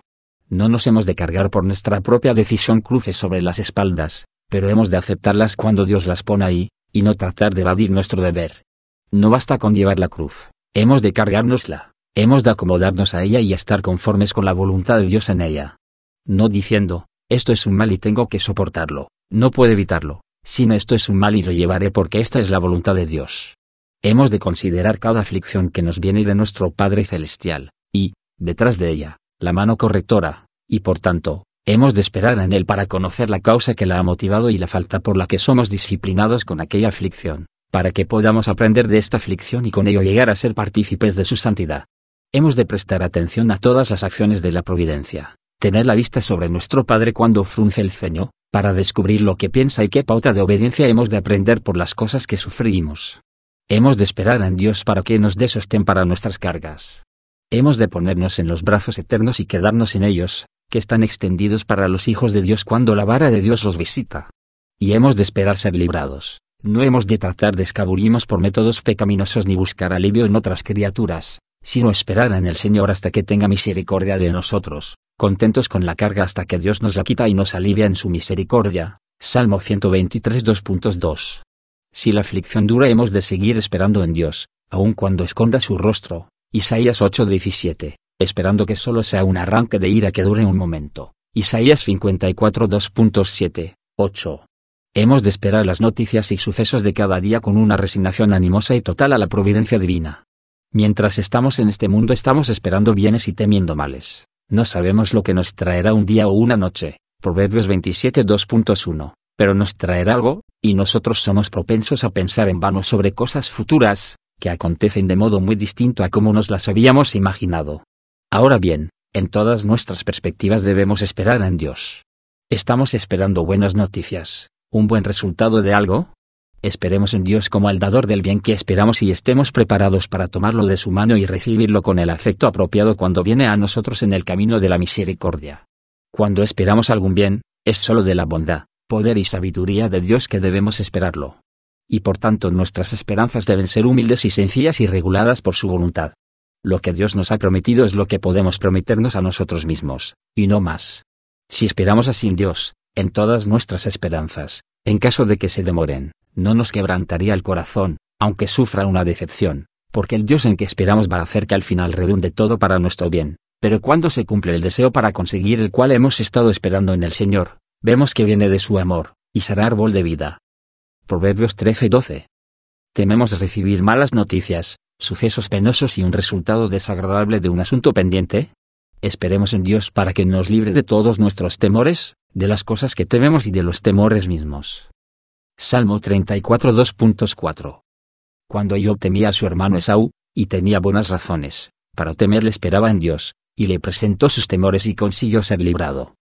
no nos hemos de cargar por nuestra propia decisión cruces sobre las espaldas, pero hemos de aceptarlas cuando Dios las pone ahí, y no tratar de evadir nuestro deber. No basta con llevar la cruz, hemos de cargárnosla, hemos de acomodarnos a ella y estar conformes con la voluntad de Dios en ella. No diciendo, esto es un mal y tengo que soportarlo, no puedo evitarlo, sino esto es un mal y lo llevaré porque esta es la voluntad de Dios. Hemos de considerar cada aflicción que nos viene de nuestro Padre Celestial, y, detrás de ella, la mano correctora, y por tanto, hemos de esperar en Él para conocer la causa que la ha motivado y la falta por la que somos disciplinados con aquella aflicción, para que podamos aprender de esta aflicción y con ello llegar a ser partícipes de su santidad. Hemos de prestar atención a todas las acciones de la providencia, tener la vista sobre nuestro Padre cuando frunce el ceño, para descubrir lo que piensa y qué pauta de obediencia hemos de aprender por las cosas que sufrimos. Hemos de esperar en Dios para que nos dé sostén para nuestras cargas. Hemos de ponernos en los brazos eternos y quedarnos en ellos, que están extendidos para los hijos de Dios cuando la vara de Dios los visita. Y hemos de esperar ser librados. No hemos de tratar de escabulimos por métodos pecaminosos ni buscar alivio en otras criaturas, sino esperar en el Señor hasta que tenga misericordia de nosotros, contentos con la carga hasta que Dios nos la quita y nos alivia en su misericordia. Salmo 123 2.2. Si la aflicción dura hemos de seguir esperando en Dios, aun cuando esconda su rostro, Isaías 8:17, esperando que solo sea un arranque de ira que dure un momento. Isaías 54 2.7, 8. Hemos de esperar las noticias y sucesos de cada día con una resignación animosa y total a la providencia divina. Mientras estamos en este mundo estamos esperando bienes y temiendo males. No sabemos lo que nos traerá un día o una noche. Proverbios 27 2.1. Pero nos traerá algo, y nosotros somos propensos a pensar en vano sobre cosas futuras, que acontecen de modo muy distinto a como nos las habíamos imaginado. Ahora bien, en todas nuestras perspectivas debemos esperar en Dios. Estamos esperando buenas noticias, un buen resultado de algo. Esperemos en Dios como al dador del bien que esperamos y estemos preparados para tomarlo de su mano y recibirlo con el afecto apropiado cuando viene a nosotros en el camino de la misericordia. Cuando esperamos algún bien, es sólo de la bondad, poder y sabiduría de Dios que debemos esperarlo. Y por tanto nuestras esperanzas deben ser humildes y sencillas y reguladas por su voluntad. Lo que Dios nos ha prometido es lo que podemos prometernos a nosotros mismos, y no más. Si esperamos así en Dios, en todas nuestras esperanzas, en caso de que se demoren, no nos quebrantaría el corazón, aunque sufra una decepción, porque el Dios en que esperamos va a hacer que al final redunde todo para nuestro bien, pero cuando se cumple el deseo para conseguir el cual hemos estado esperando en el Señor, vemos que viene de su amor, y será árbol de vida. Proverbios 13:12. Tememos recibir malas noticias, sucesos penosos y un resultado desagradable de un asunto pendiente? Esperemos en Dios para que nos libre de todos nuestros temores, de las cosas que tememos y de los temores mismos. Salmo 34 2.4 Cuando Job temía a su hermano Esaú, y tenía buenas razones, para temerle esperaba en Dios, y le presentó sus temores y consiguió ser librado.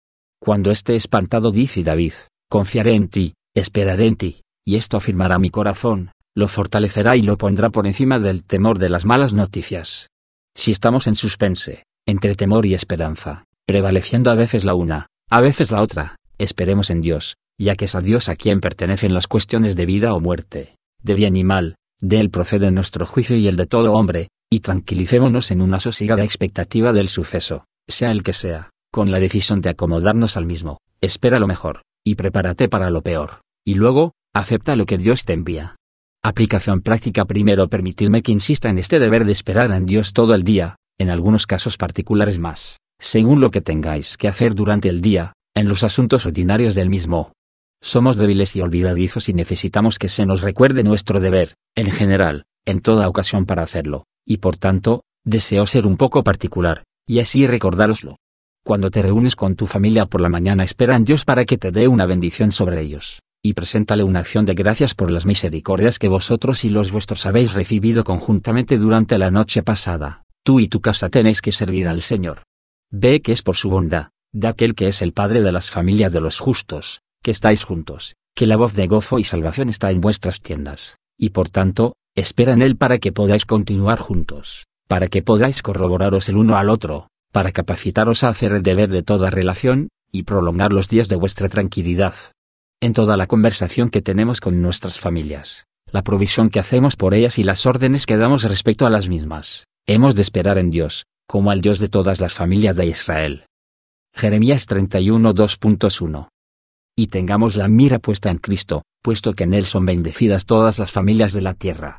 Cuando esté espantado dice David, confiaré en ti, esperaré en ti, y esto afirmará mi corazón, lo fortalecerá y lo pondrá por encima del temor de las malas noticias. Si estamos en suspense, entre temor y esperanza, prevaleciendo a veces la una, a veces la otra, esperemos en Dios, ya que es a Dios a quien pertenecen las cuestiones de vida o muerte, de bien y mal, de él procede nuestro juicio y el de todo hombre, y tranquilicémonos en una sosegada expectativa del suceso, sea el que sea, con la decisión de acomodarnos al mismo, espera lo mejor, y prepárate para lo peor, y luego, acepta lo que Dios te envía. Aplicación práctica Primero permitidme que insista en este deber de esperar en Dios todo el día, en algunos casos particulares más, según lo que tengáis que hacer durante el día, en los asuntos ordinarios del mismo. Somos débiles y olvidadizos y necesitamos que se nos recuerde nuestro deber, en general, en toda ocasión para hacerlo, y por tanto, deseo ser un poco particular, y así recordároslo. Cuando te reúnes con tu familia por la mañana espera en Dios para que te dé una bendición sobre ellos y preséntale una acción de gracias por las misericordias que vosotros y los vuestros habéis recibido conjuntamente durante la noche pasada. Tú y tu casa tenéis que servir al Señor. Ve que es por su bondad, de aquel que es el Padre de las familias de los justos, que estáis juntos, que la voz de gozo y salvación está en vuestras tiendas, y por tanto, espera en Él para que podáis continuar juntos, para que podáis corroboraros el uno al otro, para capacitaros a hacer el deber de toda relación, y prolongar los días de vuestra tranquilidad en toda la conversación que tenemos con nuestras familias, la provisión que hacemos por ellas y las órdenes que damos respecto a las mismas, hemos de esperar en Dios, como al Dios de todas las familias de Israel. Jeremías 31 2.1 Y tengamos la mira puesta en Cristo, puesto que en Él son bendecidas todas las familias de la tierra.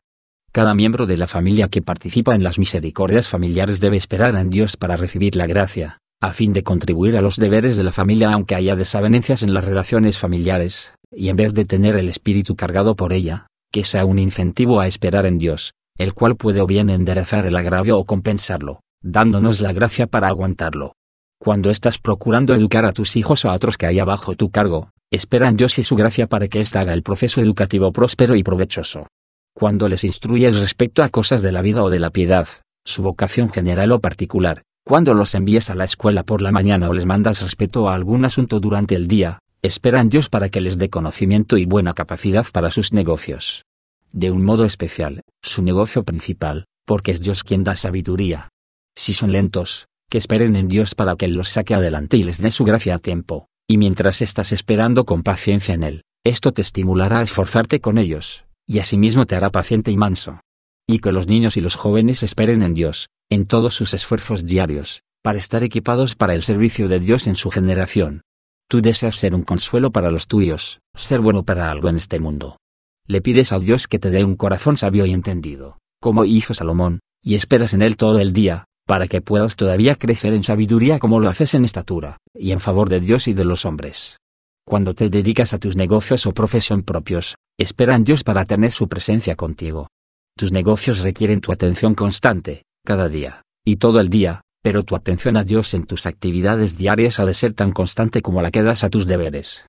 Cada miembro de la familia que participa en las misericordias familiares debe esperar en Dios para recibir la gracia, a fin de contribuir a los deberes de la familia aunque haya desavenencias en las relaciones familiares, y en vez de tener el espíritu cargado por ella, que sea un incentivo a esperar en Dios, el cual puede o bien enderezar el agravio o compensarlo, dándonos la gracia para aguantarlo. Cuando estás procurando educar a tus hijos o a otros que haya bajo tu cargo, espera en Dios y su gracia para que ésta haga el proceso educativo próspero y provechoso. Cuando les instruyes respecto a cosas de la vida o de la piedad, su vocación general o particular, cuando los envíes a la escuela por la mañana o les mandas respeto a algún asunto durante el día, esperan Dios para que les dé conocimiento y buena capacidad para sus negocios. De un modo especial, su negocio principal, porque es Dios quien da sabiduría. Si son lentos, que esperen en Dios para que los saque adelante y les dé su gracia a tiempo, y mientras estás esperando con paciencia en Él, esto te estimulará a esforzarte con ellos, y asimismo te hará paciente y manso. Y que los niños y los jóvenes esperen en Dios, en todos sus esfuerzos diarios, para estar equipados para el servicio de Dios en su generación. Tú deseas ser un consuelo para los tuyos, ser bueno para algo en este mundo. Le pides a Dios que te dé un corazón sabio y entendido, como hizo Salomón, y esperas en él todo el día, para que puedas todavía crecer en sabiduría como lo haces en estatura, y en favor de Dios y de los hombres. Cuando te dedicas a tus negocios o profesión propios, espera en Dios para tener su presencia contigo. Tus negocios requieren tu atención constante, cada día, y todo el día, pero tu atención a Dios en tus actividades diarias ha de ser tan constante como la que das a tus deberes.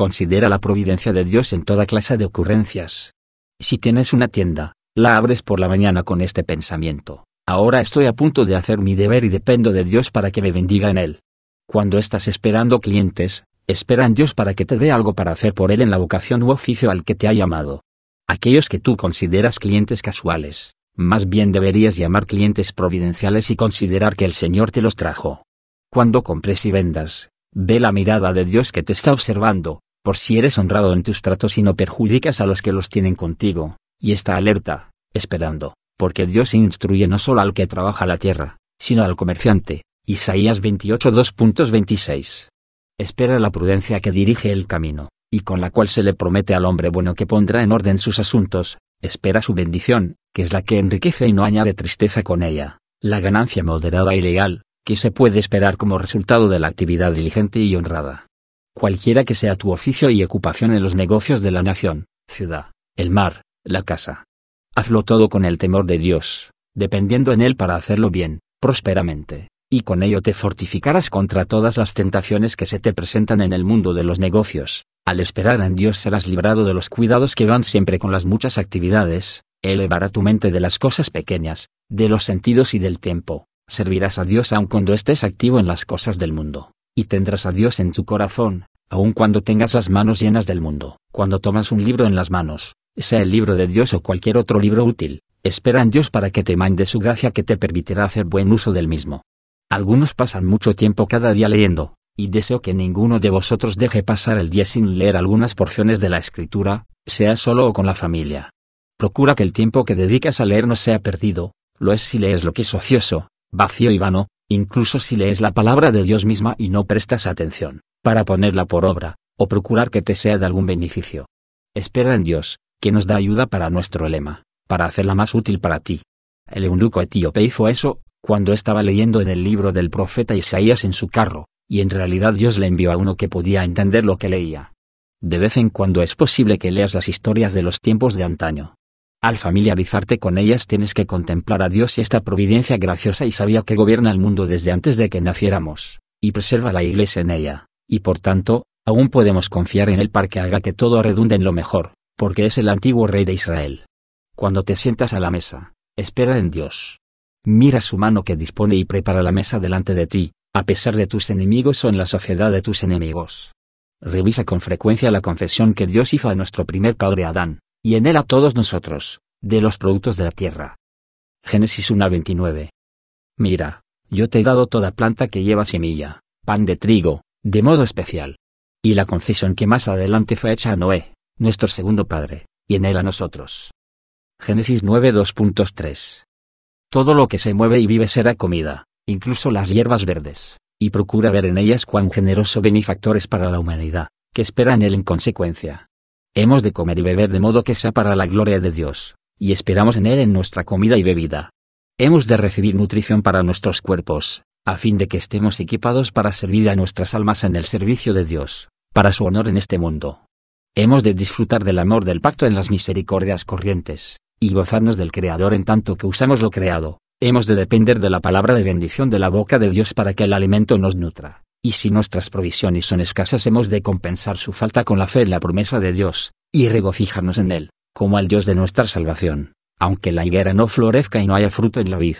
Considera la providencia de Dios en toda clase de ocurrencias. Si tienes una tienda, la abres por la mañana con este pensamiento. Ahora estoy a punto de hacer mi deber y dependo de Dios para que me bendiga en él. Cuando estás esperando clientes, espera en Dios para que te dé algo para hacer por él en la vocación u oficio al que te ha llamado. Aquellos que tú consideras clientes casuales, más bien deberías llamar clientes providenciales y considerar que el Señor te los trajo. Cuando compres y vendas, ve la mirada de Dios que te está observando, por si eres honrado en tus tratos y no perjudicas a los que los tienen contigo, y está alerta, esperando, porque Dios instruye no solo al que trabaja la tierra, sino al comerciante. Isaías 28 2.26. Espera la prudencia que dirige el camino, y con la cual se le promete al hombre bueno que pondrá en orden sus asuntos, espera su bendición, que es la que enriquece y no añade tristeza con ella, la ganancia moderada y legal, que se puede esperar como resultado de la actividad diligente y honrada. Cualquiera que sea tu oficio y ocupación en los negocios de la nación, ciudad, el mar, la casa. Hazlo todo con el temor de Dios, dependiendo en Él para hacerlo bien, prósperamente, y con ello te fortificarás contra todas las tentaciones que se te presentan en el mundo de los negocios. Al esperar en Dios serás librado de los cuidados que van siempre con las muchas actividades, elevará tu mente de las cosas pequeñas, de los sentidos y del tiempo, servirás a Dios aun cuando estés activo en las cosas del mundo, y tendrás a Dios en tu corazón, aun cuando tengas las manos llenas del mundo. Cuando tomas un libro en las manos, sea el libro de Dios o cualquier otro libro útil, espera en Dios para que te mande su gracia que te permitirá hacer buen uso del mismo. Algunos pasan mucho tiempo cada día leyendo, y deseo que ninguno de vosotros deje pasar el día sin leer algunas porciones de la Escritura, sea solo o con la familia. Procura que el tiempo que dedicas a leer no sea perdido, lo es si lees lo que es ocioso, vacío y vano, incluso si lees la palabra de Dios misma y no prestas atención, para ponerla por obra, o procurar que te sea de algún beneficio. Espera en Dios, que nos da ayuda para nuestro lema, para hacerla más útil para ti. El eunuco etíope hizo eso, cuando estaba leyendo en el libro del profeta Isaías en su carro, y en realidad Dios le envió a uno que podía entender lo que leía. De vez en cuando es posible que leas las historias de los tiempos de antaño, al familiarizarte con ellas tienes que contemplar a Dios y esta providencia graciosa y sabia que gobierna el mundo desde antes de que naciéramos, y preserva la iglesia en ella, y por tanto, aún podemos confiar en Él para que haga que todo redunde en lo mejor, porque es el antiguo rey de Israel. Cuando te sientas a la mesa, espera en Dios. Mira su mano que dispone y prepara la mesa delante de ti, a pesar de tus enemigos o en la sociedad de tus enemigos. Revisa con frecuencia la confesión que Dios hizo a nuestro primer padre Adán, y en él a todos nosotros, de los productos de la tierra. Génesis 1.29. Mira, yo te he dado toda planta que lleva semilla, pan de trigo, de modo especial. Y la concesión que más adelante fue hecha a Noé, nuestro segundo padre, y en él a nosotros. Génesis 9.2.3. Todo lo que se mueve y vive será comida, incluso las hierbas verdes, y procura ver en ellas cuán generoso benefactor es para la humanidad, que espera en él en consecuencia. Hemos de comer y beber de modo que sea para la gloria de Dios, y esperamos en Él en nuestra comida y bebida. Hemos de recibir nutrición para nuestros cuerpos, a fin de que estemos equipados para servir a nuestras almas en el servicio de Dios, para su honor en este mundo. Hemos de disfrutar del amor del pacto en las misericordias corrientes, y gozarnos del Creador en tanto que usamos lo creado. Hemos de depender de la palabra de bendición de la boca de Dios para que el alimento nos nutra. Y si nuestras provisiones son escasas hemos de compensar su falta con la fe en la promesa de Dios, y regocijarnos en Él, como al Dios de nuestra salvación, aunque la higuera no florezca y no haya fruto en la vid.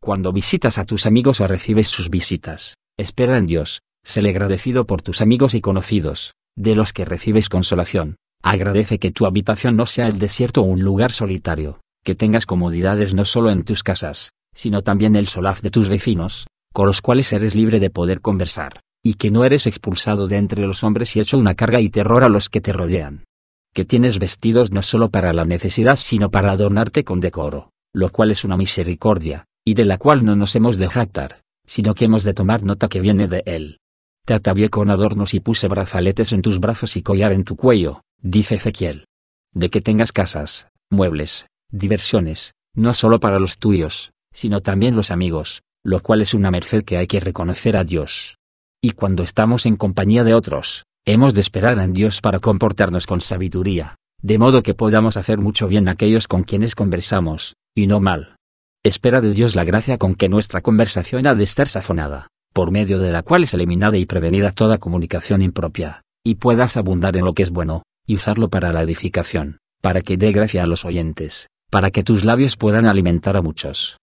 Cuando visitas a tus amigos o recibes sus visitas, espera en Dios, séle agradecido por tus amigos y conocidos, de los que recibes consolación. Agradece que tu habitación no sea el desierto o un lugar solitario, que tengas comodidades no solo en tus casas, sino también el solaz de tus vecinos, con los cuales eres libre de poder conversar, y que no eres expulsado de entre los hombres y hecho una carga y terror a los que te rodean. Que tienes vestidos no solo para la necesidad sino para adornarte con decoro, lo cual es una misericordia, y de la cual no nos hemos de jactar, sino que hemos de tomar nota que viene de él. Te atavié con adornos y puse brazaletes en tus brazos y collar en tu cuello, dice Ezequiel. De que tengas casas, muebles, diversiones, no solo para los tuyos, sino también los amigos, lo cual es una merced que hay que reconocer a Dios. Y cuando estamos en compañía de otros, hemos de esperar en Dios para comportarnos con sabiduría, de modo que podamos hacer mucho bien aquellos con quienes conversamos, y no mal. Espera de Dios la gracia con que nuestra conversación ha de estar sazonada, por medio de la cual es eliminada y prevenida toda comunicación impropia, y puedas abundar en lo que es bueno, y usarlo para la edificación, para que dé gracia a los oyentes, para que tus labios puedan alimentar a muchos.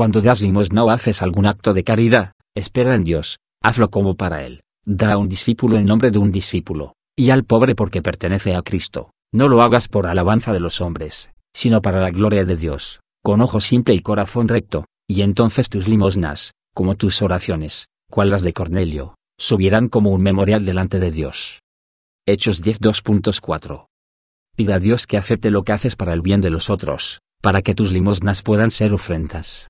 Cuando das limosna o haces algún acto de caridad, espera en Dios, hazlo como para Él, da a un discípulo en nombre de un discípulo, y al pobre porque pertenece a Cristo, no lo hagas por alabanza de los hombres, sino para la gloria de Dios, con ojo simple y corazón recto, y entonces tus limosnas, como tus oraciones, cual las de Cornelio, subirán como un memorial delante de Dios. Hechos 10.2.4 Pida a Dios que acepte lo que haces para el bien de los otros, para que tus limosnas puedan ser ofrendas.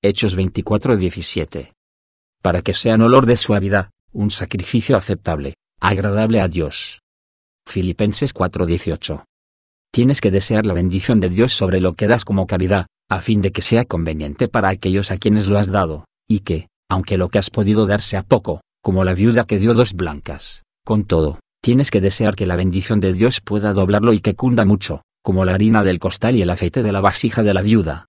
Hechos 24:17. Para que sean olor de suavidad, un sacrificio aceptable, agradable a Dios. Filipenses 4:18. Tienes que desear la bendición de Dios sobre lo que das como caridad, a fin de que sea conveniente para aquellos a quienes lo has dado, y que, aunque lo que has podido dar sea poco, como la viuda que dio dos blancas, con todo, tienes que desear que la bendición de Dios pueda doblarlo y que cunda mucho, como la harina del costal y el aceite de la vasija de la viuda.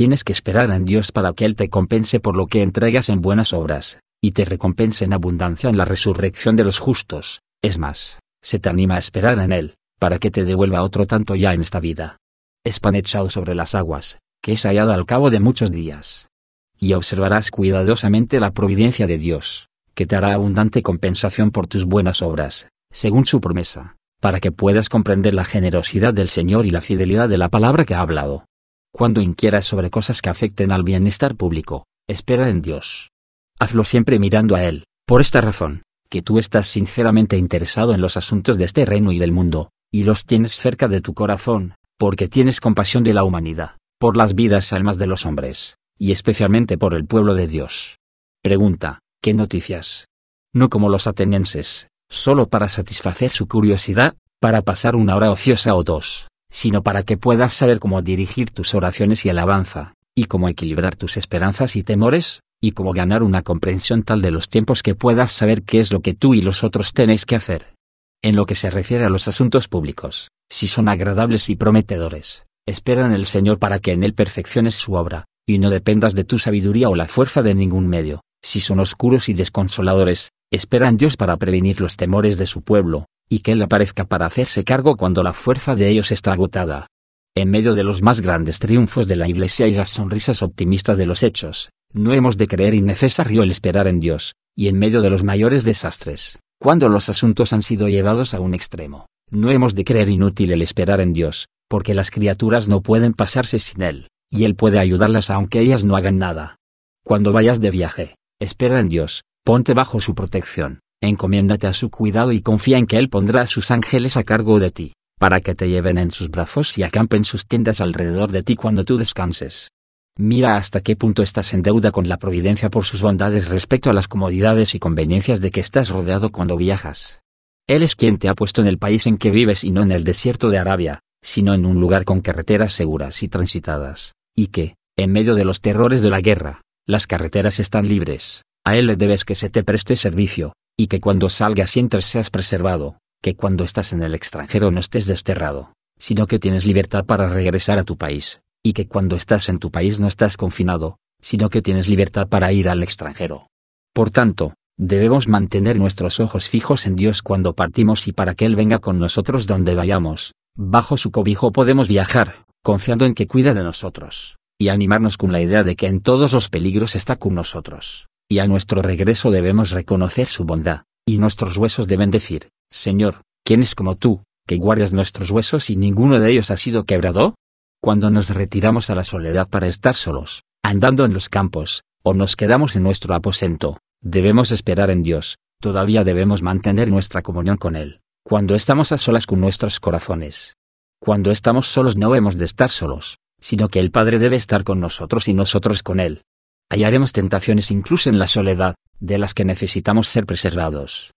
Tienes que esperar en Dios para que Él te compense por lo que entregas en buenas obras, y te recompense en abundancia en la resurrección de los justos, es más, se te anima a esperar en Él, para que te devuelva otro tanto ya en esta vida. Es pan echado sobre las aguas, que es hallado al cabo de muchos días. Y observarás cuidadosamente la providencia de Dios, que te hará abundante compensación por tus buenas obras, según su promesa, para que puedas comprender la generosidad del Señor y la fidelidad de la palabra que ha hablado. Cuando inquieras sobre cosas que afecten al bienestar público, espera en Dios. Hazlo siempre mirando a Él, por esta razón, que tú estás sinceramente interesado en los asuntos de este reino y del mundo, y los tienes cerca de tu corazón, porque tienes compasión de la humanidad, por las vidas almas de los hombres, y especialmente por el pueblo de Dios. Pregunta, ¿qué noticias? No como los atenienses, solo para satisfacer su curiosidad, para pasar una hora ociosa o dos, sino para que puedas saber cómo dirigir tus oraciones y alabanza, y cómo equilibrar tus esperanzas y temores, y cómo ganar una comprensión tal de los tiempos que puedas saber qué es lo que tú y los otros tenéis que hacer. En lo que se refiere a los asuntos públicos, si son agradables y prometedores, espera en el Señor para que en Él perfecciones su obra, y no dependas de tu sabiduría o la fuerza de ningún medio, si son oscuros y desconsoladores, espera en Dios para prevenir los temores de su pueblo, y que Él aparezca para hacerse cargo cuando la fuerza de ellos está agotada. En medio de los más grandes triunfos de la Iglesia y las sonrisas optimistas de los hechos, no hemos de creer innecesario el esperar en Dios, y en medio de los mayores desastres, cuando los asuntos han sido llevados a un extremo, no hemos de creer inútil el esperar en Dios, porque las criaturas no pueden pasarse sin Él, y Él puede ayudarlas aunque ellas no hagan nada. Cuando vayas de viaje, Espera en Dios, ponte bajo su protección, encomiéndate a su cuidado y confía en que Él pondrá a sus ángeles a cargo de ti, para que te lleven en sus brazos y acampen sus tiendas alrededor de ti cuando tú descanses. Mira hasta qué punto estás en deuda con la providencia por sus bondades respecto a las comodidades y conveniencias de que estás rodeado cuando viajas. Él es quien te ha puesto en el país en que vives y no en el desierto de Arabia, sino en un lugar con carreteras seguras y transitadas, y que, en medio de los terrores de la guerra, las carreteras están libres, a él le debes que se te preste servicio, y que cuando salgas y entres seas preservado, que cuando estás en el extranjero no estés desterrado, sino que tienes libertad para regresar a tu país, y que cuando estás en tu país no estás confinado, sino que tienes libertad para ir al extranjero. Por tanto, debemos mantener nuestros ojos fijos en Dios cuando partimos y para que Él venga con nosotros donde vayamos, bajo su cobijo podemos viajar, confiando en que cuida de nosotros y animarnos con la idea de que en todos los peligros está con nosotros, y a nuestro regreso debemos reconocer su bondad, y nuestros huesos deben decir, Señor, ¿quién es como tú, que guardas nuestros huesos y ninguno de ellos ha sido quebrado? Cuando nos retiramos a la soledad para estar solos, andando en los campos, o nos quedamos en nuestro aposento, debemos esperar en Dios, todavía debemos mantener nuestra comunión con Él, cuando estamos a solas con nuestros corazones. Cuando estamos solos no hemos de estar solos, sino que el Padre debe estar con nosotros y nosotros con Él. Hallaremos tentaciones incluso en la soledad, de las que necesitamos ser preservados.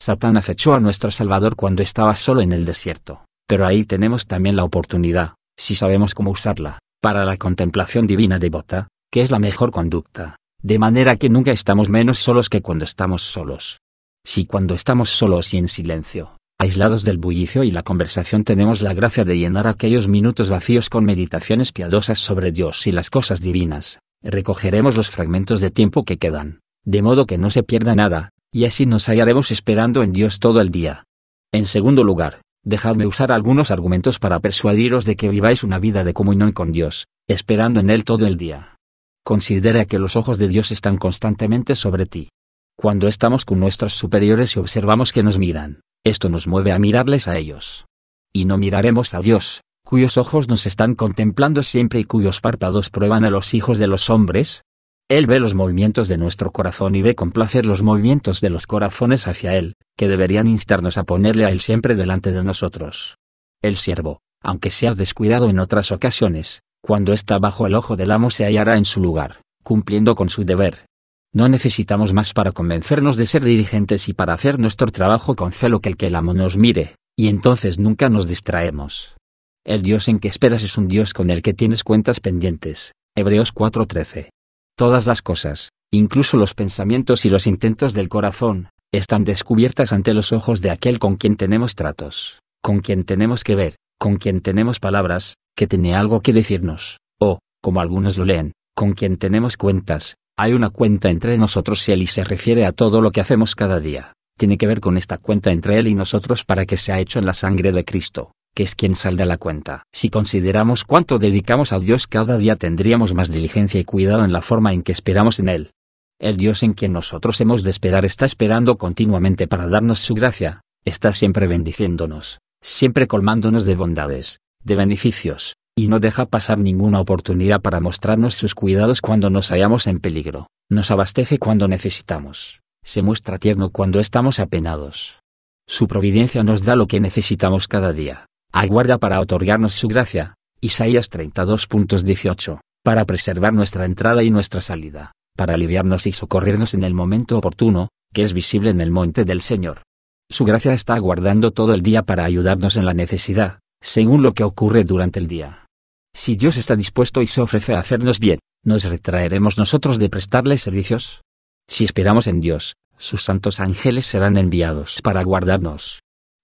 Satán acechó a nuestro Salvador cuando estaba solo en el desierto, pero ahí tenemos también la oportunidad, si sabemos cómo usarla, para la contemplación divina devota, que es la mejor conducta, de manera que nunca estamos menos solos que cuando estamos solos. Si cuando estamos solos y en silencio, aislados del bullicio y la conversación tenemos la gracia de llenar aquellos minutos vacíos con meditaciones piadosas sobre Dios y las cosas divinas, recogeremos los fragmentos de tiempo que quedan, de modo que no se pierda nada, y así nos hallaremos esperando en Dios todo el día. En segundo lugar, dejadme usar algunos argumentos para persuadiros de que viváis una vida de comunión con Dios, esperando en Él todo el día. Considera que los ojos de Dios están constantemente sobre ti. Cuando estamos con nuestros superiores y observamos que nos miran, esto nos mueve a mirarles a ellos. Y no miraremos a Dios, cuyos ojos nos están contemplando siempre y cuyos párpados prueban a los hijos de los hombres. Él ve los movimientos de nuestro corazón y ve con placer los movimientos de los corazones hacia Él, que deberían instarnos a ponerle a Él siempre delante de nosotros. El siervo, aunque sea descuidado en otras ocasiones, cuando está bajo el ojo del amo se hallará en su lugar, cumpliendo con su deber, no necesitamos más para convencernos de ser dirigentes y para hacer nuestro trabajo con celo que el que el amo nos mire, y entonces nunca nos distraemos. El Dios en que esperas es un Dios con el que tienes cuentas pendientes. Hebreos 4:13. Todas las cosas, incluso los pensamientos y los intentos del corazón, están descubiertas ante los ojos de aquel con quien tenemos tratos, con quien tenemos que ver, con quien tenemos palabras, que tiene algo que decirnos, o, como algunos lo leen, con quien tenemos cuentas, hay una cuenta entre nosotros y Él y se refiere a todo lo que hacemos cada día. Tiene que ver con esta cuenta entre Él y nosotros para que sea hecho en la sangre de Cristo, que es quien salda la cuenta. Si consideramos cuánto dedicamos a Dios cada día tendríamos más diligencia y cuidado en la forma en que esperamos en Él. El Dios en quien nosotros hemos de esperar está esperando continuamente para darnos su gracia, está siempre bendiciéndonos, siempre colmándonos de bondades, de beneficios, y no deja pasar ninguna oportunidad para mostrarnos sus cuidados cuando nos hallamos en peligro, nos abastece cuando necesitamos, se muestra tierno cuando estamos apenados. Su providencia nos da lo que necesitamos cada día, aguarda para otorgarnos su gracia, Isaías 32.18, para preservar nuestra entrada y nuestra salida, para aliviarnos y socorrernos en el momento oportuno, que es visible en el monte del Señor. Su gracia está aguardando todo el día para ayudarnos en la necesidad, según lo que ocurre durante el día. Si Dios está dispuesto y se ofrece a hacernos bien, ¿nos retraeremos nosotros de prestarle servicios? Si esperamos en Dios, sus santos ángeles serán enviados para guardarnos.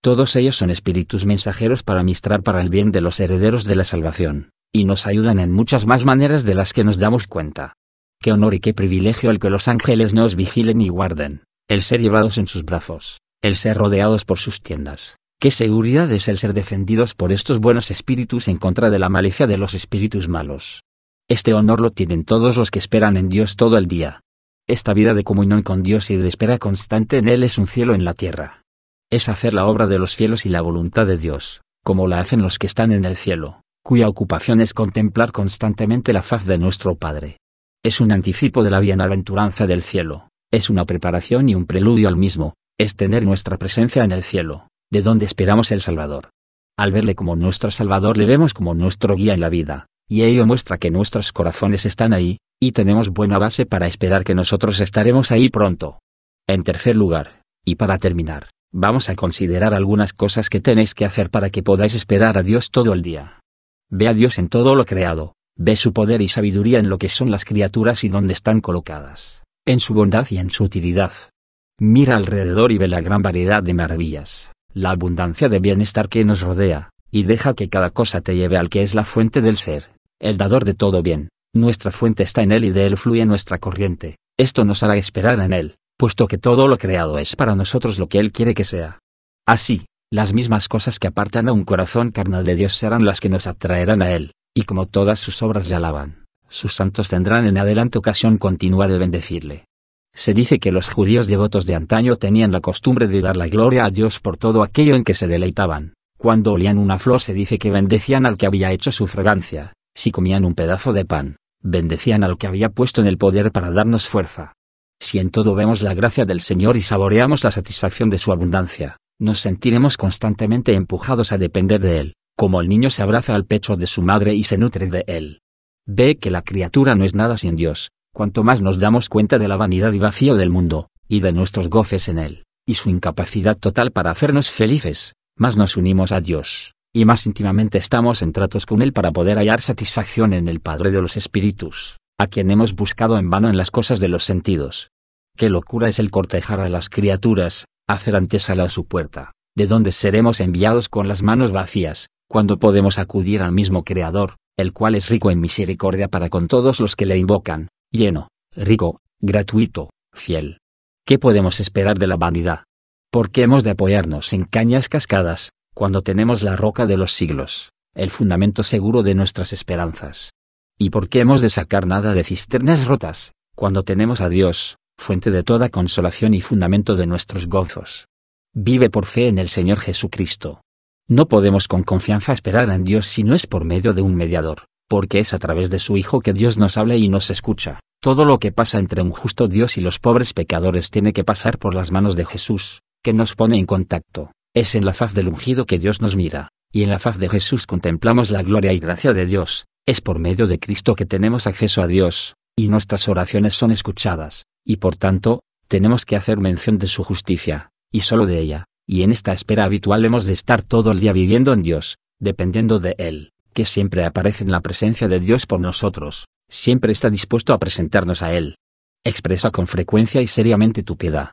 Todos ellos son espíritus mensajeros para ministrar para el bien de los herederos de la salvación, y nos ayudan en muchas más maneras de las que nos damos cuenta. Qué honor y qué privilegio el que los ángeles nos vigilen y guarden, el ser llevados en sus brazos, el ser rodeados por sus tiendas, Qué seguridad es el ser defendidos por estos buenos espíritus en contra de la malicia de los espíritus malos. Este honor lo tienen todos los que esperan en Dios todo el día. Esta vida de comunión con Dios y de espera constante en Él es un cielo en la tierra. Es hacer la obra de los cielos y la voluntad de Dios, como la hacen los que están en el cielo, cuya ocupación es contemplar constantemente la faz de nuestro Padre. Es un anticipo de la bienaventuranza del cielo, es una preparación y un preludio al mismo, es tener nuestra presencia en el cielo de donde esperamos el Salvador. Al verle como nuestro Salvador le vemos como nuestro guía en la vida, y ello muestra que nuestros corazones están ahí, y tenemos buena base para esperar que nosotros estaremos ahí pronto. En tercer lugar, y para terminar, vamos a considerar algunas cosas que tenéis que hacer para que podáis esperar a Dios todo el día. Ve a Dios en todo lo creado, ve su poder y sabiduría en lo que son las criaturas y donde están colocadas, en su bondad y en su utilidad. Mira alrededor y ve la gran variedad de maravillas, la abundancia de bienestar que nos rodea, y deja que cada cosa te lleve al que es la fuente del ser, el dador de todo bien, nuestra fuente está en él y de él fluye nuestra corriente, esto nos hará esperar en él, puesto que todo lo creado es para nosotros lo que él quiere que sea. Así, las mismas cosas que apartan a un corazón carnal de Dios serán las que nos atraerán a él, y como todas sus obras le alaban, sus santos tendrán en adelante ocasión continua de bendecirle. Se dice que los judíos devotos de antaño tenían la costumbre de dar la gloria a Dios por todo aquello en que se deleitaban. Cuando olían una flor se dice que bendecían al que había hecho su fragancia, si comían un pedazo de pan, bendecían al que había puesto en el poder para darnos fuerza. Si en todo vemos la gracia del Señor y saboreamos la satisfacción de su abundancia, nos sentiremos constantemente empujados a depender de Él, como el niño se abraza al pecho de su madre y se nutre de Él. Ve que la criatura no es nada sin Dios, cuanto más nos damos cuenta de la vanidad y vacío del mundo, y de nuestros goces en él, y su incapacidad total para hacernos felices, más nos unimos a Dios, y más íntimamente estamos en tratos con Él para poder hallar satisfacción en el Padre de los Espíritus, a quien hemos buscado en vano en las cosas de los sentidos. qué locura es el cortejar a las criaturas, hacer antesala a su puerta, de donde seremos enviados con las manos vacías, cuando podemos acudir al mismo Creador, el cual es rico en misericordia para con todos los que le invocan, lleno, rico, gratuito, fiel. ¿Qué podemos esperar de la vanidad? ¿Por qué hemos de apoyarnos en cañas cascadas, cuando tenemos la roca de los siglos, el fundamento seguro de nuestras esperanzas? ¿Y por qué hemos de sacar nada de cisternas rotas, cuando tenemos a Dios, fuente de toda consolación y fundamento de nuestros gozos? Vive por fe en el Señor Jesucristo. No podemos con confianza esperar en Dios si no es por medio de un mediador, porque es a través de su Hijo que Dios nos habla y nos escucha. Todo lo que pasa entre un justo Dios y los pobres pecadores tiene que pasar por las manos de Jesús, que nos pone en contacto. Es en la faz del ungido que Dios nos mira, y en la faz de Jesús contemplamos la gloria y gracia de Dios. Es por medio de Cristo que tenemos acceso a Dios, y nuestras oraciones son escuchadas, y por tanto, tenemos que hacer mención de su justicia, y solo de ella, y en esta espera habitual hemos de estar todo el día viviendo en Dios, dependiendo de Él, que siempre aparece en la presencia de Dios por nosotros, siempre está dispuesto a presentarnos a Él. Expresa con frecuencia y seriamente tu piedad.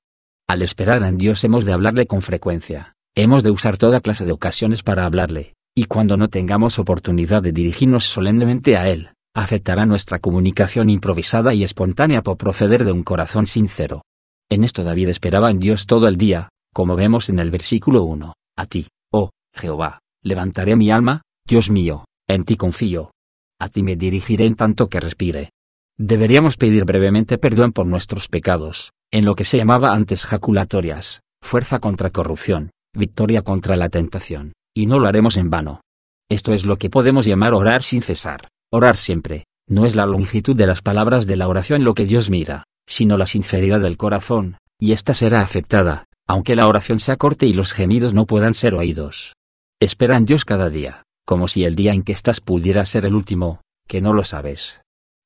Al esperar en Dios hemos de hablarle con frecuencia, hemos de usar toda clase de ocasiones para hablarle, y cuando no tengamos oportunidad de dirigirnos solemnemente a Él, aceptará nuestra comunicación improvisada y espontánea por proceder de un corazón sincero. En esto David esperaba en Dios todo el día, como vemos en el versículo 1, a ti, oh, Jehová, levantaré mi alma, Dios mío, en ti confío. A ti me dirigiré en tanto que respire. Deberíamos pedir brevemente perdón por nuestros pecados, en lo que se llamaba antes jaculatorias, fuerza contra corrupción, victoria contra la tentación, y no lo haremos en vano. Esto es lo que podemos llamar orar sin cesar, orar siempre, no es la longitud de las palabras de la oración lo que Dios mira, sino la sinceridad del corazón, y ésta será aceptada, aunque la oración sea corta y los gemidos no puedan ser oídos. Espera Dios cada día, como si el día en que estás pudiera ser el último, que no lo sabes.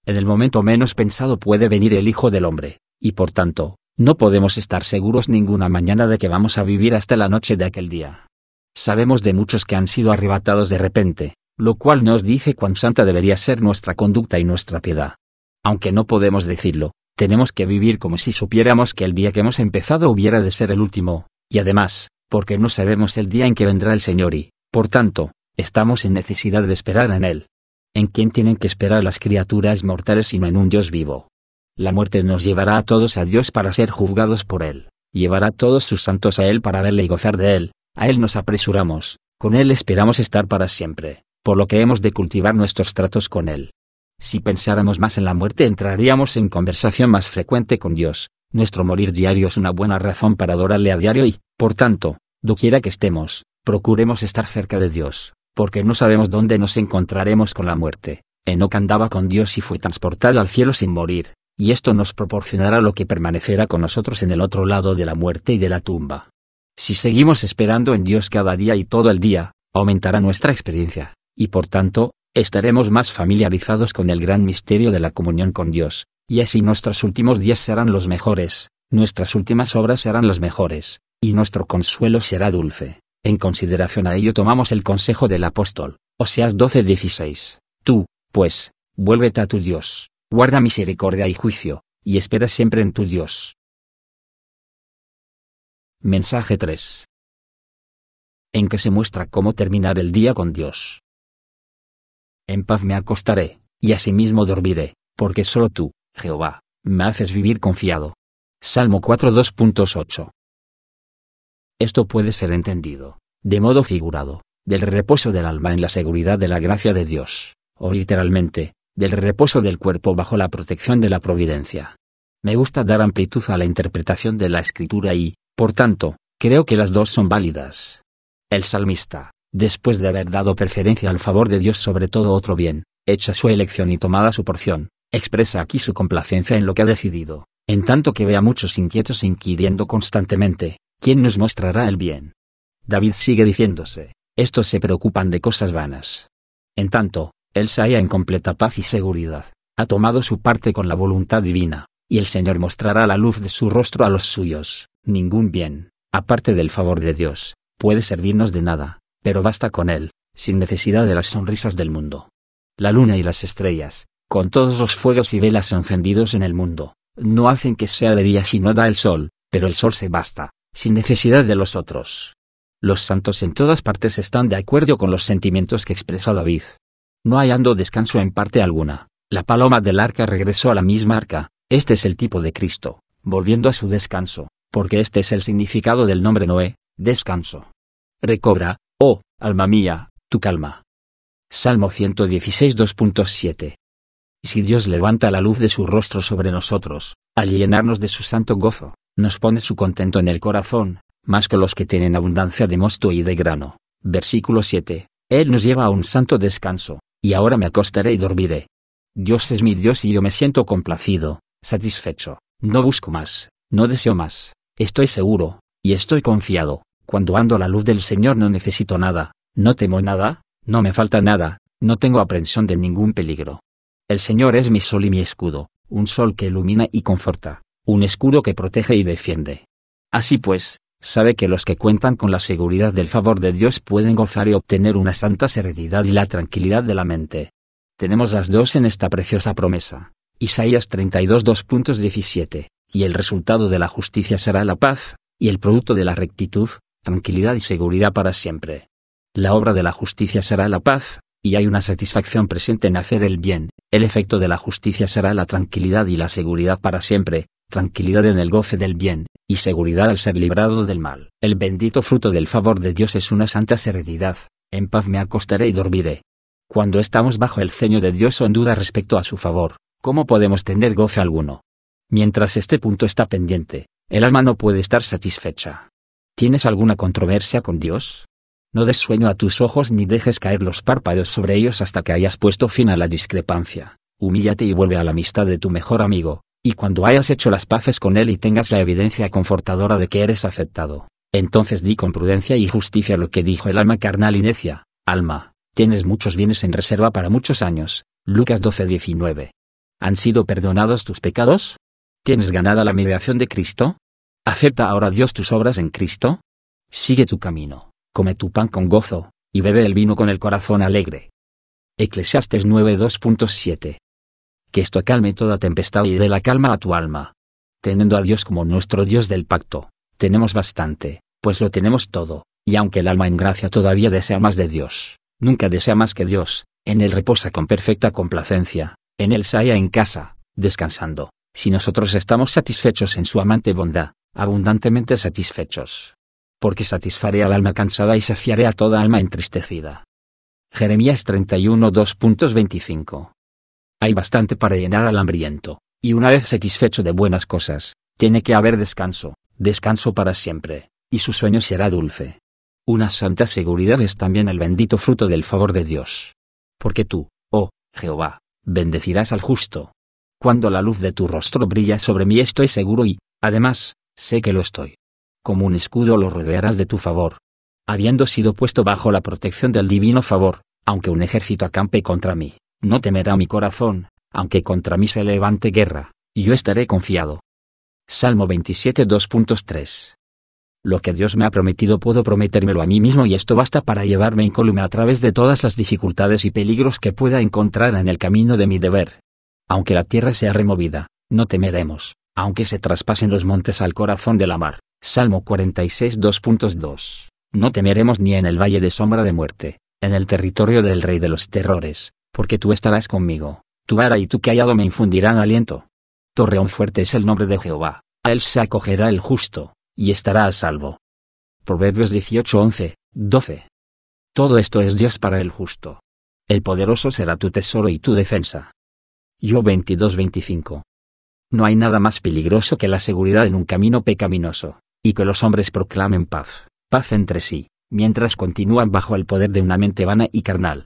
En el momento menos pensado puede venir el Hijo del Hombre, y por tanto, no podemos estar seguros ninguna mañana de que vamos a vivir hasta la noche de aquel día. Sabemos de muchos que han sido arrebatados de repente, lo cual nos dice cuán santa debería ser nuestra conducta y nuestra piedad. Aunque no podemos decirlo, tenemos que vivir como si supiéramos que el día que hemos empezado hubiera de ser el último, y además, porque no sabemos el día en que vendrá el Señor y, por tanto, estamos en necesidad de esperar en Él. ¿En quién tienen que esperar las criaturas mortales sino en un Dios vivo? La muerte nos llevará a todos a Dios para ser juzgados por Él, llevará a todos sus santos a Él para verle y gozar de Él, a Él nos apresuramos, con Él esperamos estar para siempre, por lo que hemos de cultivar nuestros tratos con Él. Si pensáramos más en la muerte entraríamos en conversación más frecuente con Dios. Nuestro morir diario es una buena razón para adorarle a diario y, por tanto, doquiera que estemos, procuremos estar cerca de Dios, porque no sabemos dónde nos encontraremos con la muerte. Enoch andaba con Dios y fue transportado al cielo sin morir, y esto nos proporcionará lo que permanecerá con nosotros en el otro lado de la muerte y de la tumba. Si seguimos esperando en Dios cada día y todo el día, aumentará nuestra experiencia, y por tanto, estaremos más familiarizados con el gran misterio de la comunión con Dios, y así nuestros últimos días serán los mejores, nuestras últimas obras serán las mejores, y nuestro consuelo será dulce. En consideración a ello tomamos el consejo del apóstol, Oseas 12:16. Tú, pues, vuélvete a tu Dios, guarda misericordia y juicio, y espera siempre en tu Dios. Mensaje 3. En que se muestra cómo terminar el día con Dios. En paz me acostaré, y asimismo dormiré, porque solo tú, Jehová, me haces vivir confiado. Salmo 4.2.8. Esto puede ser entendido, de modo figurado, del reposo del alma en la seguridad de la gracia de Dios, o literalmente, del reposo del cuerpo bajo la protección de la providencia. Me gusta dar amplitud a la interpretación de la escritura y, por tanto, creo que las dos son válidas. El salmista, después de haber dado preferencia al favor de Dios sobre todo otro bien, hecha su elección y tomada su porción, expresa aquí su complacencia en lo que ha decidido, en tanto que ve a muchos inquietos inquiriendo constantemente, ¿quién nos mostrará el bien? David sigue diciéndose, estos se preocupan de cosas vanas. En tanto, él se halla en completa paz y seguridad, ha tomado su parte con la voluntad divina, y el Señor mostrará la luz de su rostro a los suyos, ningún bien, aparte del favor de Dios, puede servirnos de nada, pero basta con él, sin necesidad de las sonrisas del mundo. La luna y las estrellas, con todos los fuegos y velas encendidos en el mundo, no hacen que sea de día si no da el sol, pero el sol se basta, sin necesidad de los otros. Los santos en todas partes están de acuerdo con los sentimientos que expresó David. No hallando descanso en parte alguna, la paloma del arca regresó a la misma arca, este es el tipo de Cristo, volviendo a su descanso, porque este es el significado del nombre Noé, descanso. Recobra, oh, alma mía, tu calma. Salmo 116 2.7 Si Dios levanta la luz de su rostro sobre nosotros, al llenarnos de su santo gozo, nos pone su contento en el corazón, más que los que tienen abundancia de mosto y de grano. Versículo 7. Él nos lleva a un santo descanso, y ahora me acostaré y dormiré. Dios es mi Dios y yo me siento complacido, satisfecho, no busco más, no deseo más, estoy seguro, y estoy confiado, cuando ando a la luz del Señor no necesito nada, no temo nada, no me falta nada, no tengo aprensión de ningún peligro. El Señor es mi sol y mi escudo, un sol que ilumina y conforta, un escudo que protege y defiende. Así pues, sabe que los que cuentan con la seguridad del favor de Dios pueden gozar y obtener una santa serenidad y la tranquilidad de la mente. Tenemos las dos en esta preciosa promesa. Isaías 32 2.17, y el resultado de la justicia será la paz, y el producto de la rectitud, tranquilidad y seguridad para siempre. La obra de la justicia será la paz, y hay una satisfacción presente en hacer el bien, el efecto de la justicia será la tranquilidad y la seguridad para siempre, tranquilidad en el goce del bien, y seguridad al ser librado del mal. El bendito fruto del favor de Dios es una santa serenidad, en paz me acostaré y dormiré. Cuando estamos bajo el ceño de Dios o en duda respecto a su favor, ¿cómo podemos tener goce alguno? Mientras este punto está pendiente, el alma no puede estar satisfecha. ¿Tienes alguna controversia con Dios? No des sueño a tus ojos ni dejes caer los párpados sobre ellos hasta que hayas puesto fin a la discrepancia. Humíllate y vuelve a la amistad de tu mejor amigo, y cuando hayas hecho las paces con él y tengas la evidencia confortadora de que eres aceptado, entonces di con prudencia y justicia lo que dijo el alma carnal y necia, alma, tienes muchos bienes en reserva para muchos años. Lucas 12:19. ¿Han sido perdonados tus pecados? ¿Tienes ganada la mediación de Cristo? ¿Acepta ahora Dios tus obras en Cristo? Sigue tu camino, come tu pan con gozo, y bebe el vino con el corazón alegre. Eclesiastes 9:2.7 que esto calme toda tempestad y dé la calma a tu alma. Teniendo a Dios como nuestro Dios del pacto, tenemos bastante, pues lo tenemos todo, y aunque el alma en gracia todavía desea más de Dios, nunca desea más que Dios, en él reposa con perfecta complacencia, en él halla en casa, descansando, si nosotros estamos satisfechos en su amante bondad, abundantemente satisfechos. Porque satisfaré al alma cansada y saciaré a toda alma entristecida. Jeremías 31 2.25 hay bastante para llenar al hambriento, y una vez satisfecho de buenas cosas, tiene que haber descanso, descanso para siempre, y su sueño será dulce. Una santa seguridad es también el bendito fruto del favor de Dios. Porque tú, oh, Jehová, bendecirás al justo. Cuando la luz de tu rostro brilla sobre mí estoy seguro y, además, sé que lo estoy. Como un escudo lo rodearás de tu favor. Habiendo sido puesto bajo la protección del divino favor, aunque un ejército acampe contra mí, no temerá mi corazón, aunque contra mí se levante guerra, yo estaré confiado. Salmo 27 2.3 Lo que Dios me ha prometido puedo prometérmelo a mí mismo y esto basta para llevarme incólume a través de todas las dificultades y peligros que pueda encontrar en el camino de mi deber. Aunque la tierra sea removida, no temeremos, aunque se traspasen los montes al corazón de la mar. Salmo 46 2.2 No temeremos ni en el valle de sombra de muerte, en el territorio del rey de los terrores, porque tú estarás conmigo, tu vara y tu callado me infundirán aliento. Torreón fuerte es el nombre de Jehová, a él se acogerá el justo, y estará a salvo. Proverbios 18, 11, 12. Todo esto es Dios para el justo. El poderoso será tu tesoro y tu defensa. Yo 22, 25. No hay nada más peligroso que la seguridad en un camino pecaminoso, y que los hombres proclamen paz, paz entre sí, mientras continúan bajo el poder de una mente vana y carnal,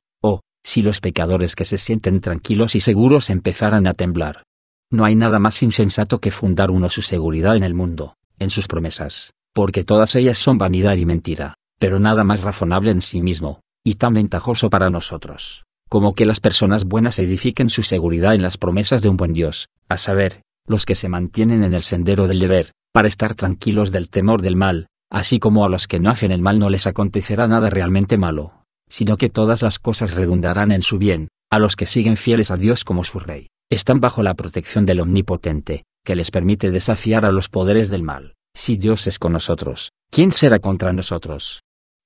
si los pecadores que se sienten tranquilos y seguros empezaran a temblar. No hay nada más insensato que fundar uno su seguridad en el mundo, en sus promesas, porque todas ellas son vanidad y mentira, pero nada más razonable en sí mismo, y tan ventajoso para nosotros, como que las personas buenas edifiquen su seguridad en las promesas de un buen Dios, a saber, los que se mantienen en el sendero del deber, para estar tranquilos del temor del mal, así como a los que no hacen el mal no les acontecerá nada realmente malo sino que todas las cosas redundarán en su bien, a los que siguen fieles a Dios como su Rey, están bajo la protección del Omnipotente, que les permite desafiar a los poderes del mal. Si Dios es con nosotros, ¿quién será contra nosotros?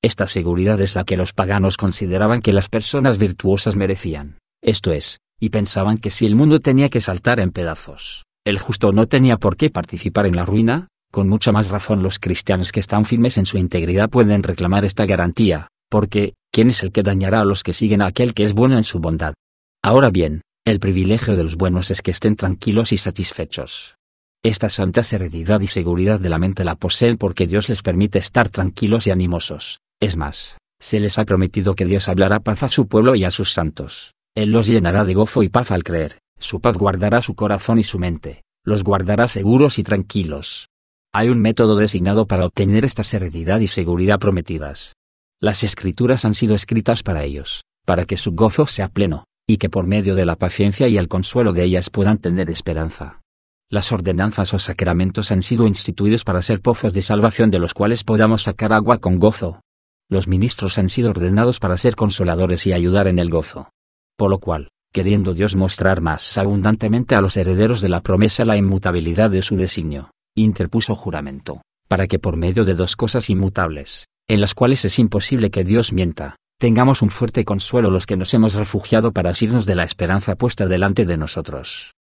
Esta seguridad es la que los paganos consideraban que las personas virtuosas merecían, esto es, y pensaban que si el mundo tenía que saltar en pedazos, el justo no tenía por qué participar en la ruina, con mucha más razón los cristianos que están firmes en su integridad pueden reclamar esta garantía, porque, ¿quién es el que dañará a los que siguen a aquel que es bueno en su bondad? Ahora bien, el privilegio de los buenos es que estén tranquilos y satisfechos. Esta santa serenidad y seguridad de la mente la poseen porque Dios les permite estar tranquilos y animosos. Es más, se les ha prometido que Dios hablará paz a su pueblo y a sus santos. Él los llenará de gozo y paz al creer, su paz guardará su corazón y su mente, los guardará seguros y tranquilos. Hay un método designado para obtener esta serenidad y seguridad prometidas. Las escrituras han sido escritas para ellos, para que su gozo sea pleno, y que por medio de la paciencia y el consuelo de ellas puedan tener esperanza. Las ordenanzas o sacramentos han sido instituidos para ser pozos de salvación de los cuales podamos sacar agua con gozo. Los ministros han sido ordenados para ser consoladores y ayudar en el gozo. Por lo cual, queriendo Dios mostrar más abundantemente a los herederos de la promesa la inmutabilidad de su designio, interpuso juramento, para que por medio de dos cosas inmutables, en las cuales es imposible que Dios mienta, tengamos un fuerte consuelo los que nos hemos refugiado para asirnos de la esperanza puesta delante de nosotros.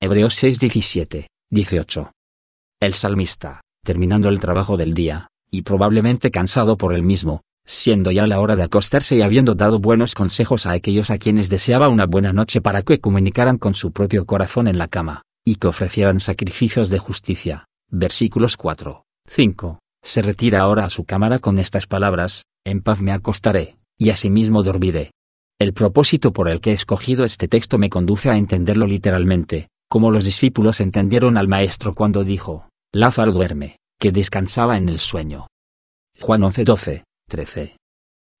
Hebreos 6 17, 18. El salmista, terminando el trabajo del día, y probablemente cansado por el mismo, siendo ya la hora de acostarse y habiendo dado buenos consejos a aquellos a quienes deseaba una buena noche para que comunicaran con su propio corazón en la cama, y que ofrecieran sacrificios de justicia. Versículos 4, 5. Se retira ahora a su cámara con estas palabras, en paz me acostaré, y asimismo dormiré. El propósito por el que he escogido este texto me conduce a entenderlo literalmente, como los discípulos entendieron al Maestro cuando dijo, Lázaro duerme, que descansaba en el sueño. Juan 11 12, 13.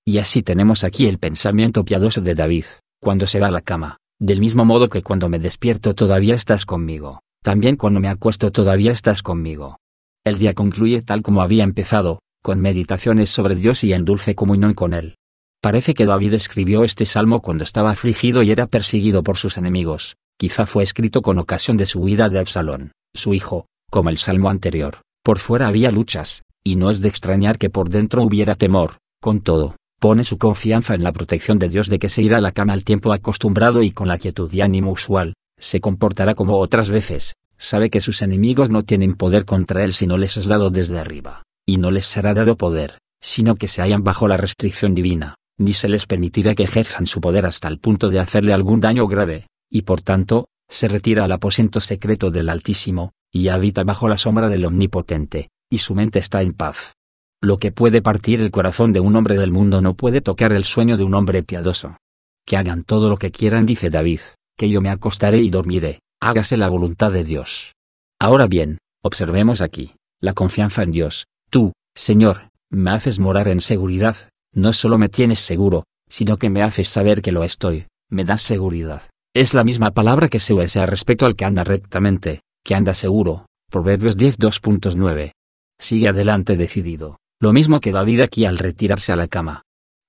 Y así tenemos aquí el pensamiento piadoso de David, cuando se va a la cama, del mismo modo que cuando me despierto todavía estás conmigo, también cuando me acuesto todavía estás conmigo. El día concluye tal como había empezado, con meditaciones sobre Dios y en dulce comunión con Él. Parece que David escribió este salmo cuando estaba afligido y era perseguido por sus enemigos, quizá fue escrito con ocasión de su huida de Absalón, su hijo, como el salmo anterior. Por fuera había luchas, y no es de extrañar que por dentro hubiera temor, con todo, pone su confianza en la protección de Dios de que se irá a la cama al tiempo acostumbrado y con la quietud y ánimo usual, se comportará como otras veces, sabe que sus enemigos no tienen poder contra él si no les es dado desde arriba, y no les será dado poder, sino que se hallan bajo la restricción divina, ni se les permitirá que ejerzan su poder hasta el punto de hacerle algún daño grave, y por tanto, se retira al aposento secreto del Altísimo, y habita bajo la sombra del Omnipotente, y su mente está en paz. Lo que puede partir el corazón de un hombre del mundo no puede tocar el sueño de un hombre piadoso. Que hagan todo lo que quieran, dice David, que yo me acostaré y dormiré, hágase la voluntad de Dios. Ahora bien, observemos aquí, la confianza en Dios, tú, Señor, me haces morar en seguridad, no solo me tienes seguro, sino que me haces saber que lo estoy, me das seguridad. Es la misma palabra que se usa respecto al que anda rectamente, que anda seguro. Proverbios 10 2.9. Sigue adelante decidido, lo mismo que David aquí al retirarse a la cama.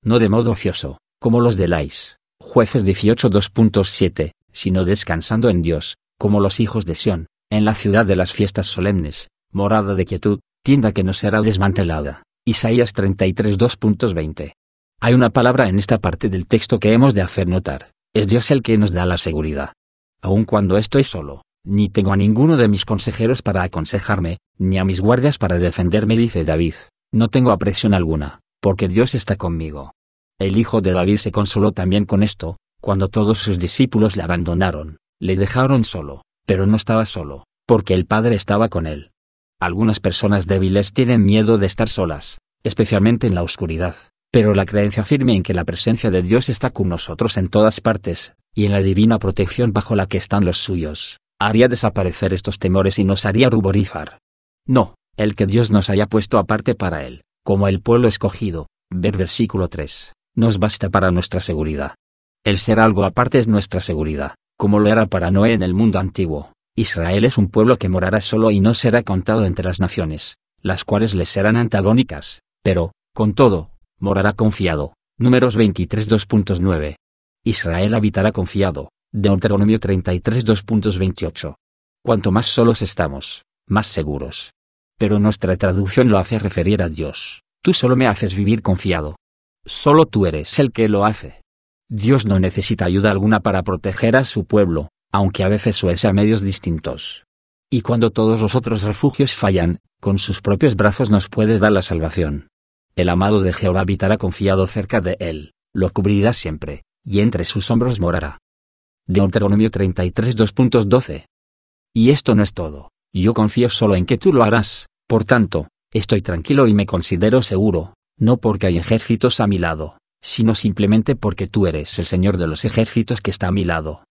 No de modo ocioso, como los de Lais, jueces 18 2.7, sino descansando en Dios, como los hijos de Sión, en la ciudad de las fiestas solemnes, morada de quietud, tienda que no será desmantelada. Isaías 33 2.20. Hay una palabra en esta parte del texto que hemos de hacer notar, es Dios el que nos da la seguridad. Aun cuando estoy solo, ni tengo a ninguno de mis consejeros para aconsejarme, ni a mis guardias para defenderme, dice David, no tengo apresión alguna, porque Dios está conmigo. El hijo de David se consoló también con esto, cuando todos sus discípulos le abandonaron, le dejaron solo, pero no estaba solo, porque el Padre estaba con él. Algunas personas débiles tienen miedo de estar solas, especialmente en la oscuridad, pero la creencia firme en que la presencia de Dios está con nosotros en todas partes, y en la divina protección bajo la que están los suyos, haría desaparecer estos temores y nos haría ruborizar. No, el que Dios nos haya puesto aparte para Él, como el pueblo escogido, ver versículo 3, nos basta para nuestra seguridad. El ser algo aparte es nuestra seguridad, como lo era para Noé en el mundo antiguo, Israel es un pueblo que morará solo y no será contado entre las naciones, las cuales le serán antagónicas, pero, con todo, morará confiado. Números 23 2.9. Israel habitará confiado. Deuteronomio 33 2.28. Cuanto más solos estamos, más seguros. Pero nuestra traducción lo hace referir a Dios. Tú solo me haces vivir confiado. Solo tú eres el que lo hace. Dios no necesita ayuda alguna para proteger a su pueblo, aunque a veces suese a medios distintos. Y cuando todos los otros refugios fallan, con sus propios brazos nos puede dar la salvación. El amado de Jehová habitará confiado cerca de él, lo cubrirá siempre, y entre sus hombros morará. Deuteronomio 33 2.12. Y esto no es todo, yo confío solo en que tú lo harás, por tanto, estoy tranquilo y me considero seguro, no porque hay ejércitos a mi lado, sino simplemente porque tú eres el Señor de los ejércitos que está a mi lado.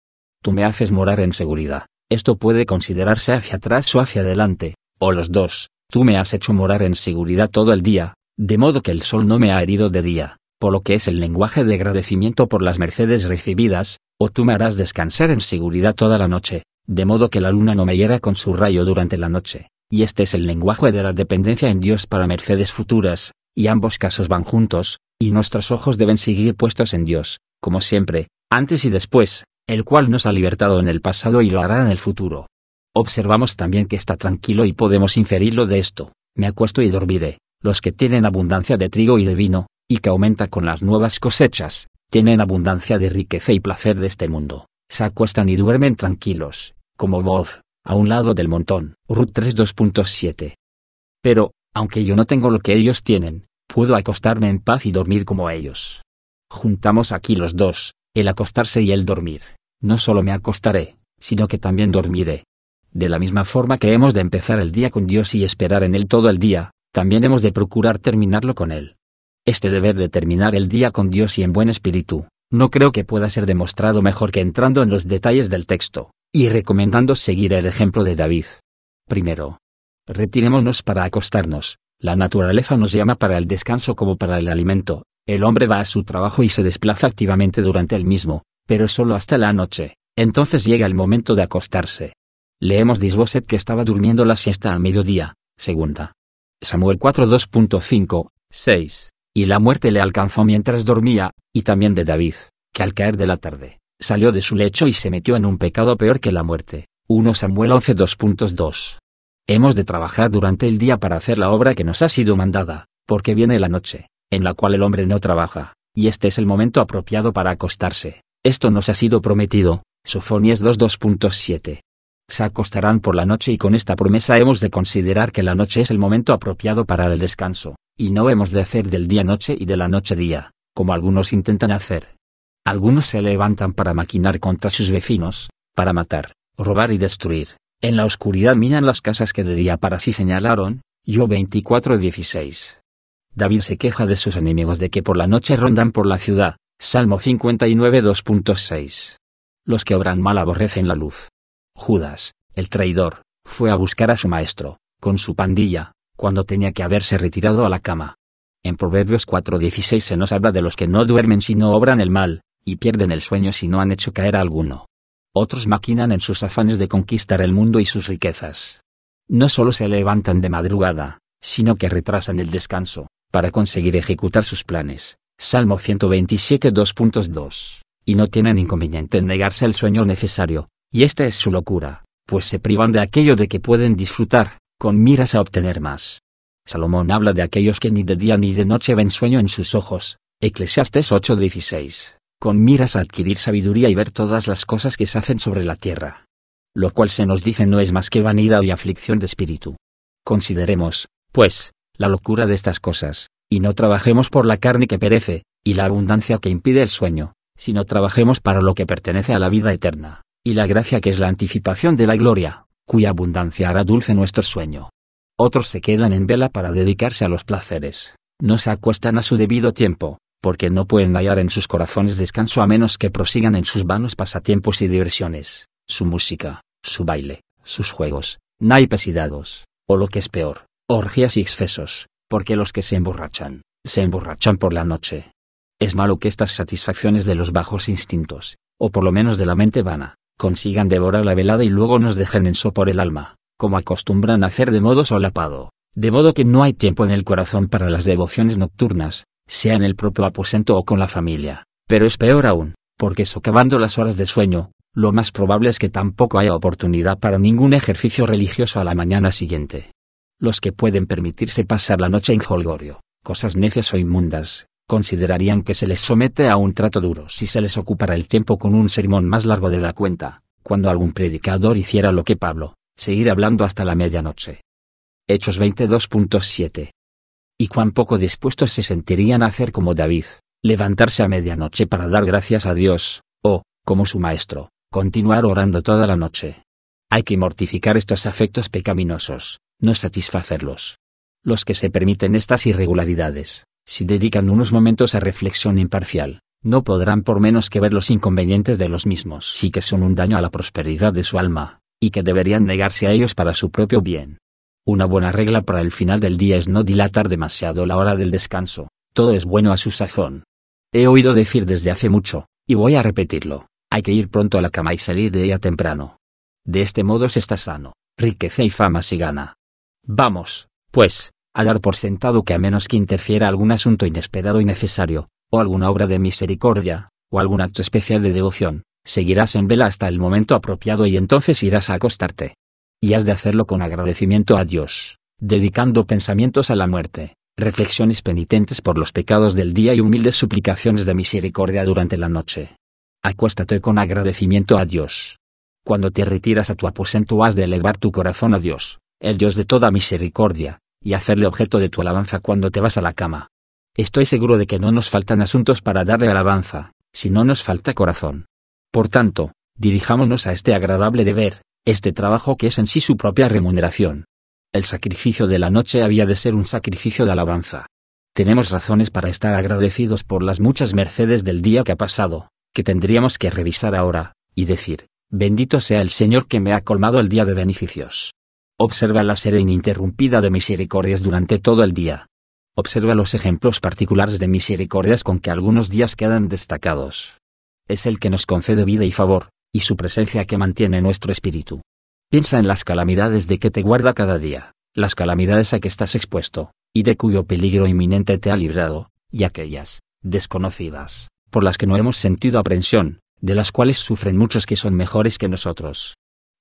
Tú me haces morar en seguridad, esto puede considerarse hacia atrás o hacia adelante, o los dos, tú me has hecho morar en seguridad todo el día, de modo que el sol no me ha herido de día, lo que es el lenguaje de agradecimiento por las mercedes recibidas, o tú me harás descansar en seguridad toda la noche, de modo que la luna no me hiera con su rayo durante la noche, y este es el lenguaje de la dependencia en Dios para mercedes futuras, y ambos casos van juntos, y nuestros ojos deben seguir puestos en Dios, como siempre, antes y después, el cual nos ha libertado en el pasado y lo hará en el futuro. Observamos también que está tranquilo y podemos inferirlo de esto, me acuesto y dormiré, los que tienen abundancia de trigo y de vino, y que aumenta con las nuevas cosechas, tienen abundancia de riqueza y placer de este mundo, se acuestan y duermen tranquilos, como voz, a un lado del montón. Ruth 3.2.7. Pero, aunque yo no tengo lo que ellos tienen, puedo acostarme en paz y dormir como ellos. Juntamos aquí los dos, el acostarse y el dormir. No solo me acostaré, sino que también dormiré. De la misma forma que hemos de empezar el día con Dios y esperar en Él todo el día, también hemos de procurar terminarlo con Él. Este deber de terminar el día con Dios y en buen espíritu, no creo que pueda ser demostrado mejor que entrando en los detalles del texto, y recomendando seguir el ejemplo de David. Primero, Retirémonos para acostarnos. La naturaleza nos llama para el descanso como para el alimento. El hombre va a su trabajo y se desplaza activamente durante el mismo, pero solo hasta la noche. Entonces llega el momento de acostarse. Leemos Disboset que estaba durmiendo la siesta al mediodía. Segunda. Samuel 4 2.5, 6. Y la muerte le alcanzó mientras dormía, y también de David, que al caer de la tarde, salió de su lecho y se metió en un pecado peor que la muerte. 1 Samuel 11 2.2. Hemos de trabajar durante el día para hacer la obra que nos ha sido mandada, porque viene la noche, en la cual el hombre no trabaja, y este es el momento apropiado para acostarse. Esto nos ha sido prometido, Sofonías 2.2.7. Se acostarán por la noche y con esta promesa hemos de considerar que la noche es el momento apropiado para el descanso, y no hemos de hacer del día noche y de la noche día, como algunos intentan hacer. Algunos se levantan para maquinar contra sus vecinos, para matar, robar y destruir, en la oscuridad miran las casas que de día para sí señalaron, yo 24:16. David se queja de sus enemigos de que por la noche rondan por la ciudad, Salmo 59 2.6. Los que obran mal aborrecen la luz. Judas, el traidor, fue a buscar a su maestro, con su pandilla, cuando tenía que haberse retirado a la cama. En Proverbios 4:16 se nos habla de los que no duermen si no obran el mal, y pierden el sueño si no han hecho caer a alguno. Otros maquinan en sus afanes de conquistar el mundo y sus riquezas. No solo se levantan de madrugada, sino que retrasan el descanso, para conseguir ejecutar sus planes. Salmo 127 2.2. Y no tienen inconveniente en negarse el sueño necesario, y esta es su locura, pues se privan de aquello de que pueden disfrutar, con miras a obtener más. Salomón habla de aquellos que ni de día ni de noche ven sueño en sus ojos. Eclesiastes 8:16 con miras a adquirir sabiduría y ver todas las cosas que se hacen sobre la tierra. Lo cual se nos dice no es más que vanidad y aflicción de espíritu. Consideremos, pues, la locura de estas cosas, y no trabajemos por la carne que perece, y la abundancia que impide el sueño, sino trabajemos para lo que pertenece a la vida eterna, y la gracia que es la anticipación de la gloria, cuya abundancia hará dulce nuestro sueño. Otros se quedan en vela para dedicarse a los placeres, no se acuestan a su debido tiempo, porque no pueden hallar en sus corazones descanso a menos que prosigan en sus vanos pasatiempos y diversiones, su música, su baile, sus juegos, naipes y dados, o lo que es peor, orgías y excesos, porque los que se emborrachan, se emborrachan por la noche. Es malo que estas satisfacciones de los bajos instintos, o por lo menos de la mente vana, consigan devorar la velada y luego nos dejen en sopor el alma, como acostumbran hacer de modo solapado, de modo que no hay tiempo en el corazón para las devociones nocturnas, sea en el propio aposento o con la familia, pero es peor aún, porque socavando las horas de sueño, lo más probable es que tampoco haya oportunidad para ningún ejercicio religioso a la mañana siguiente. Los que pueden permitirse pasar la noche en holgorio, cosas necias o inmundas, considerarían que se les somete a un trato duro si se les ocupara el tiempo con un sermón más largo de la cuenta, cuando algún predicador hiciera lo que Pablo, seguir hablando hasta la medianoche. Hechos 22.7. Y cuán poco dispuestos se sentirían a hacer como David, levantarse a medianoche para dar gracias a Dios, o, como su maestro, continuar orando toda la noche. Hay que mortificar estos afectos pecaminosos, no satisfacerlos. Los que se permiten estas irregularidades, si dedican unos momentos a reflexión imparcial, no podrán por menos que ver los inconvenientes de los mismos. Sí que son un daño a la prosperidad de su alma, y que deberían negarse a ellos para su propio bien. Una buena regla para el final del día es no dilatar demasiado la hora del descanso, todo es bueno a su sazón. He oído decir desde hace mucho, y voy a repetirlo, hay que ir pronto a la cama y salir de ella temprano. De este modo se está sano, riqueza y fama se gana. Vamos, pues, a dar por sentado que a menos que interfiera algún asunto inesperado y necesario, o alguna obra de misericordia, o algún acto especial de devoción, seguirás en vela hasta el momento apropiado y entonces irás a acostarte. Y has de hacerlo con agradecimiento a Dios, dedicando pensamientos a la muerte, reflexiones penitentes por los pecados del día y humildes suplicaciones de misericordia durante la noche. Acuéstate con agradecimiento a Dios. Cuando te retiras a tu aposento has de elevar tu corazón a Dios, el Dios de toda misericordia, y hacerle objeto de tu alabanza cuando te vas a la cama. Estoy seguro de que no nos faltan asuntos para darle alabanza, si no nos falta corazón. Por tanto, dirijámonos a este agradable deber, este trabajo que es en sí su propia remuneración. El sacrificio de la noche había de ser un sacrificio de alabanza. Tenemos razones para estar agradecidos por las muchas mercedes del día que ha pasado, que tendríamos que revisar ahora, y decir, bendito sea el Señor que me ha colmado el día de beneficios. Observa la serie ininterrumpida de misericordias durante todo el día. Observa los ejemplos particulares de misericordias con que algunos días quedan destacados. Es el que nos concede vida y favor, y su presencia que mantiene nuestro espíritu. Piensa en las calamidades de que te guarda cada día, las calamidades a que estás expuesto, y de cuyo peligro inminente te ha librado, y aquellas, desconocidas, por las que no hemos sentido aprensión, de las cuales sufren muchos que son mejores que nosotros.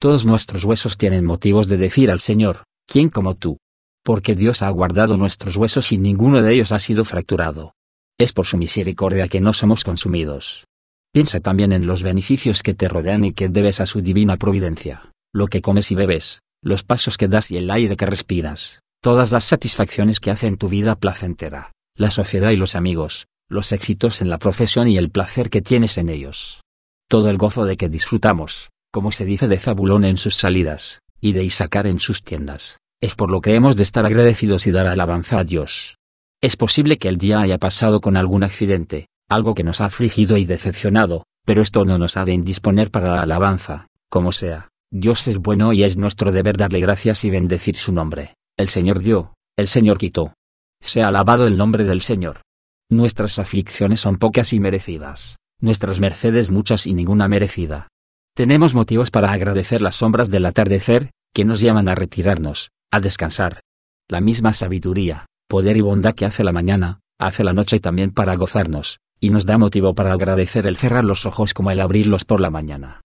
Todos nuestros huesos tienen motivos de decir al Señor, ¿quién como tú? Porque Dios ha guardado nuestros huesos y ninguno de ellos ha sido fracturado. Es por su misericordia que no somos consumidos. Piensa también en los beneficios que te rodean y que debes a su divina providencia, lo que comes y bebes, los pasos que das y el aire que respiras, todas las satisfacciones que hacen tu vida placentera, la sociedad y los amigos, los éxitos en la profesión y el placer que tienes en ellos. Todo el gozo de que disfrutamos, como se dice de Zabulón en sus salidas, y de Isaacar en sus tiendas, es por lo que hemos de estar agradecidos y dar alabanza a Dios. Es posible que el día haya pasado con algún accidente, algo que nos ha afligido y decepcionado, pero esto no nos ha de indisponer para la alabanza, como sea. Dios es bueno y es nuestro deber darle gracias y bendecir su nombre. El Señor dio, el Señor quitó. Sea alabado el nombre del Señor. Nuestras aflicciones son pocas y merecidas, nuestras mercedes muchas y ninguna merecida. Tenemos motivos para agradecer las sombras del atardecer, que nos llaman a retirarnos, a descansar. La misma sabiduría, poder y bondad que hace la mañana, hace la noche también para gozarnos, y nos da motivo para agradecer el cerrar los ojos como el abrirlos por la mañana.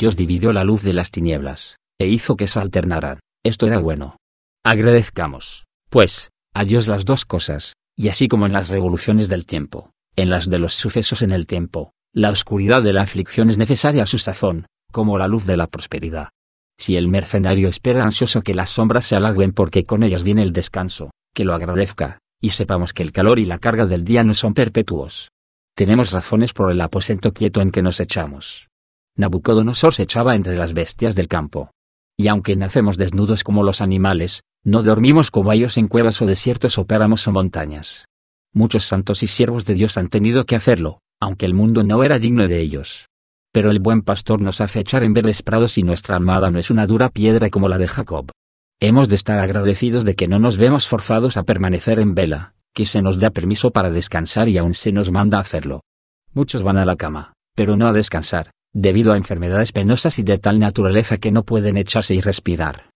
Dios dividió la luz de las tinieblas, e hizo que se alternaran, esto era bueno. Agradezcamos, pues, a Dios las dos cosas, y así como en las revoluciones del tiempo, en las de los sucesos en el tiempo, la oscuridad de la aflicción es necesaria a su sazón, como la luz de la prosperidad. Si el mercenario espera ansioso que las sombras se alarguen porque con ellas viene el descanso, que lo agradezca, y sepamos que el calor y la carga del día no son perpetuos. Tenemos razones por el aposento quieto en que nos echamos. Nabucodonosor se echaba entre las bestias del campo. Y aunque nacemos desnudos como los animales, no dormimos como ellos en cuevas o desiertos o páramos o montañas. Muchos santos y siervos de Dios han tenido que hacerlo, aunque el mundo no era digno de ellos. Pero el buen pastor nos hace echar en verdes prados y nuestra almada no es una dura piedra como la de Jacob. Hemos de estar agradecidos de que no nos vemos forzados a permanecer en vela, que se nos da permiso para descansar y aún se nos manda hacerlo. Muchos van a la cama, pero no a descansar, debido a enfermedades penosas y de tal naturaleza que no pueden echarse y respirar.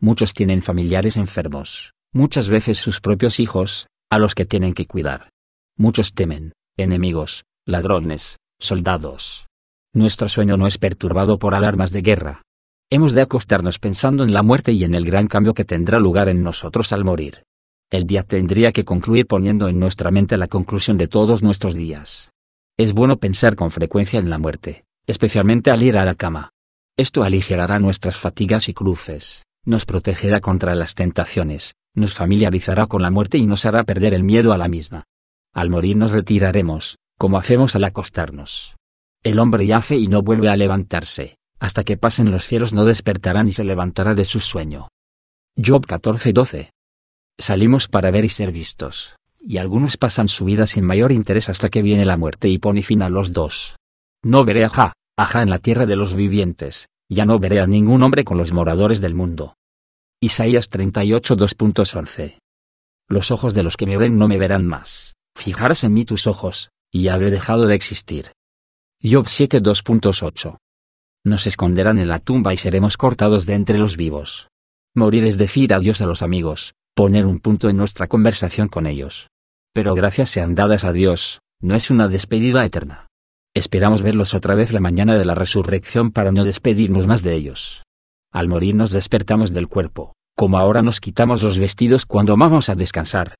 Muchos tienen familiares enfermos, muchas veces sus propios hijos, a los que tienen que cuidar. Muchos temen, enemigos, ladrones, soldados, Nuestro sueño no es perturbado por alarmas de guerra. Hemos de acostarnos pensando en la muerte y en el gran cambio que tendrá lugar en nosotros al morir. El día tendría que concluir poniendo en nuestra mente la conclusión de todos nuestros días. Es bueno pensar con frecuencia en la muerte, especialmente al ir a la cama. Esto aligerará nuestras fatigas y cruces, nos protegerá contra las tentaciones, nos familiarizará con la muerte y nos hará perder el miedo a la misma. Al morir nos retiraremos, como hacemos al acostarnos. El hombre yace y no vuelve a levantarse, hasta que pasen los cielos no despertará ni se levantará de su sueño. Job 14:12 Salimos para ver y ser vistos, y algunos pasan su vida sin mayor interés hasta que viene la muerte y pone fin a los dos. No veré a Ja, ajá en la tierra de los vivientes, ya no veré a ningún hombre con los moradores del mundo. Isaías 38 2.11 Los ojos de los que me ven no me verán más, fijarás en mí tus ojos, y habré dejado de existir. Job 7 2.8 Nos esconderán en la tumba y seremos cortados de entre los vivos. Morir es decir adiós a los amigos, poner un punto en nuestra conversación con ellos. Pero gracias sean dadas a Dios, no es una despedida eterna. Esperamos verlos otra vez la mañana de la resurrección para no despedirnos más de ellos. Al morir nos despertamos del cuerpo, como ahora nos quitamos los vestidos cuando vamos a descansar.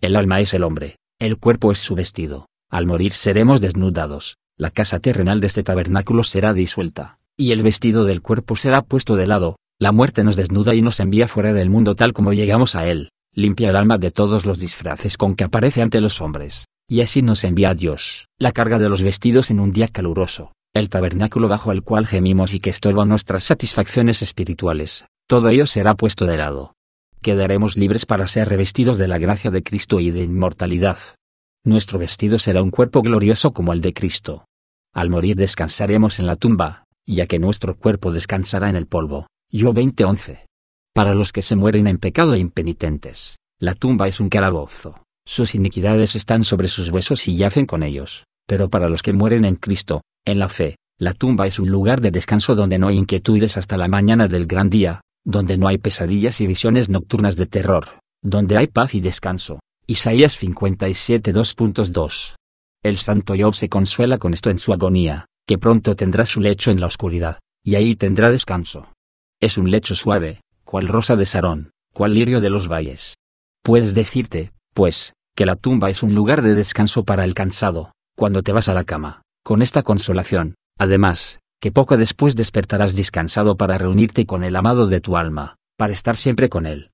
El alma es el hombre, el cuerpo es su vestido. Al morir seremos desnudados, la casa terrenal de este tabernáculo será disuelta, y el vestido del cuerpo será puesto de lado, la muerte nos desnuda y nos envía fuera del mundo tal como llegamos a él, limpia el alma de todos los disfraces con que aparece ante los hombres, y así nos envía a Dios, la carga de los vestidos en un día caluroso, el tabernáculo bajo el cual gemimos y que estorba nuestras satisfacciones espirituales, todo ello será puesto de lado. Quedaremos libres para ser revestidos de la gracia de Cristo y de inmortalidad. Nuestro vestido será un cuerpo glorioso como el de Cristo. Al morir descansaremos en la tumba, ya que nuestro cuerpo descansará en el polvo. Yo 20:11. Para los que se mueren en pecado e impenitentes, la tumba es un calabozo, sus iniquidades están sobre sus huesos y yacen con ellos, pero para los que mueren en Cristo, en la fe, la tumba es un lugar de descanso donde no hay inquietudes hasta la mañana del gran día, donde no hay pesadillas y visiones nocturnas de terror, donde hay paz y descanso. Isaías 57 2.2. El santo Job se consuela con esto en su agonía, que pronto tendrá su lecho en la oscuridad, y ahí tendrá descanso. Es un lecho suave, cual rosa de Sarón, cual lirio de los valles. Puedes decirte, pues, que la tumba es un lugar de descanso para el cansado, cuando te vas a la cama, con esta consolación, además, que poco después despertarás descansado para reunirte con el amado de tu alma, para estar siempre con él.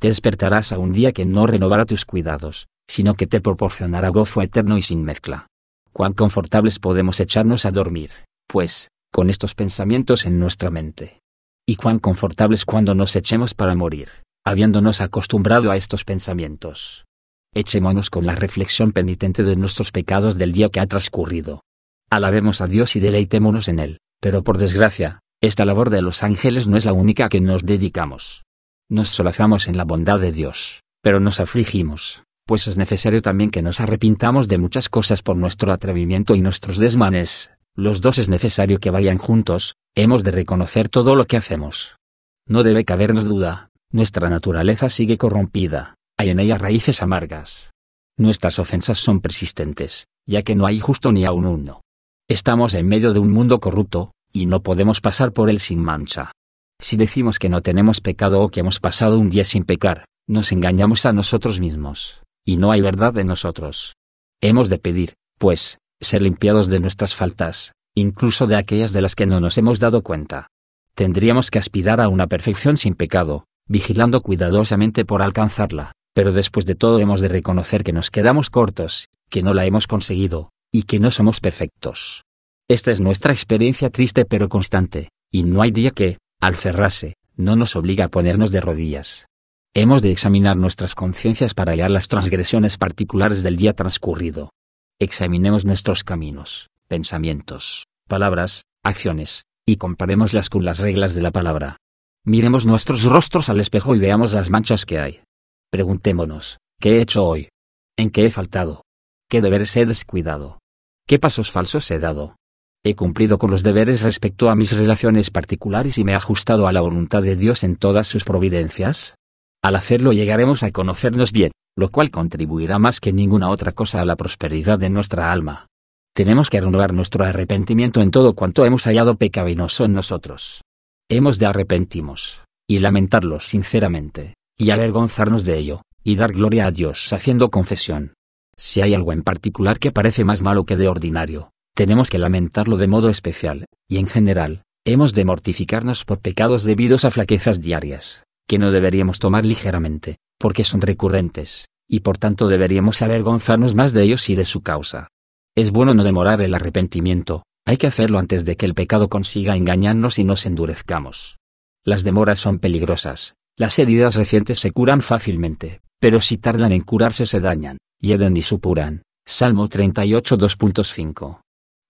Te despertarás a un día que no renovará tus cuidados, sino que te proporcionará gozo eterno y sin mezcla. Cuán confortables podemos echarnos a dormir, pues, con estos pensamientos en nuestra mente y cuán confortables cuando nos echemos para morir, habiéndonos acostumbrado a estos pensamientos. Echémonos con la reflexión penitente de nuestros pecados del día que ha transcurrido. Alabemos a Dios y deleitémonos en Él, pero por desgracia, esta labor de los ángeles no es la única que nos dedicamos. Nos solazamos en la bondad de Dios, pero nos afligimos, pues es necesario también que nos arrepintamos de muchas cosas por nuestro atrevimiento y nuestros desmanes, los dos es necesario que vayan juntos, hemos de reconocer todo lo que hacemos. No debe cabernos duda, nuestra naturaleza sigue corrompida, hay en ella raíces amargas. Nuestras ofensas son persistentes, ya que no hay justo ni aun uno. Estamos en medio de un mundo corrupto, y no podemos pasar por él sin mancha. Si decimos que no tenemos pecado o que hemos pasado un día sin pecar, nos engañamos a nosotros mismos, y no hay verdad en nosotros. Hemos de pedir, pues, ser limpiados de nuestras faltas, incluso de aquellas de las que no nos hemos dado cuenta. Tendríamos que aspirar a una perfección sin pecado, vigilando cuidadosamente por alcanzarla, pero después de todo hemos de reconocer que nos quedamos cortos, que no la hemos conseguido, y que no somos perfectos. Esta es nuestra experiencia triste pero constante, y no hay día que, al cerrarse, no nos obliga a ponernos de rodillas. Hemos de examinar nuestras conciencias para hallar las transgresiones particulares del día transcurrido, Examinemos nuestros caminos, pensamientos, palabras, acciones, y comparémoslas con las reglas de la palabra. Miremos nuestros rostros al espejo y veamos las manchas que hay. Preguntémonos, ¿qué he hecho hoy? ¿En qué he faltado? ¿Qué deberes he descuidado? ¿Qué pasos falsos he dado? ¿He cumplido con los deberes respecto a mis relaciones particulares y me he ajustado a la voluntad de Dios en todas sus providencias? Al hacerlo llegaremos a conocernos bien, lo cual contribuirá más que ninguna otra cosa a la prosperidad de nuestra alma. tenemos que renovar nuestro arrepentimiento en todo cuanto hemos hallado pecaminoso en nosotros. Hemos de arrepentimos, y lamentarlos sinceramente, y avergonzarnos de ello, y dar gloria a Dios haciendo confesión. Si hay algo en particular que parece más malo que de ordinario, tenemos que lamentarlo de modo especial, y en general, hemos de mortificarnos por pecados debidos a flaquezas diarias, que no deberíamos tomar ligeramente, porque son recurrentes, y por tanto deberíamos avergonzarnos más de ellos y de su causa. Es bueno no demorar el arrepentimiento, hay que hacerlo antes de que el pecado consiga engañarnos y nos endurezcamos. Las demoras son peligrosas, las heridas recientes se curan fácilmente, pero si tardan en curarse se dañan, hieden y supuran. Salmo 38 2.5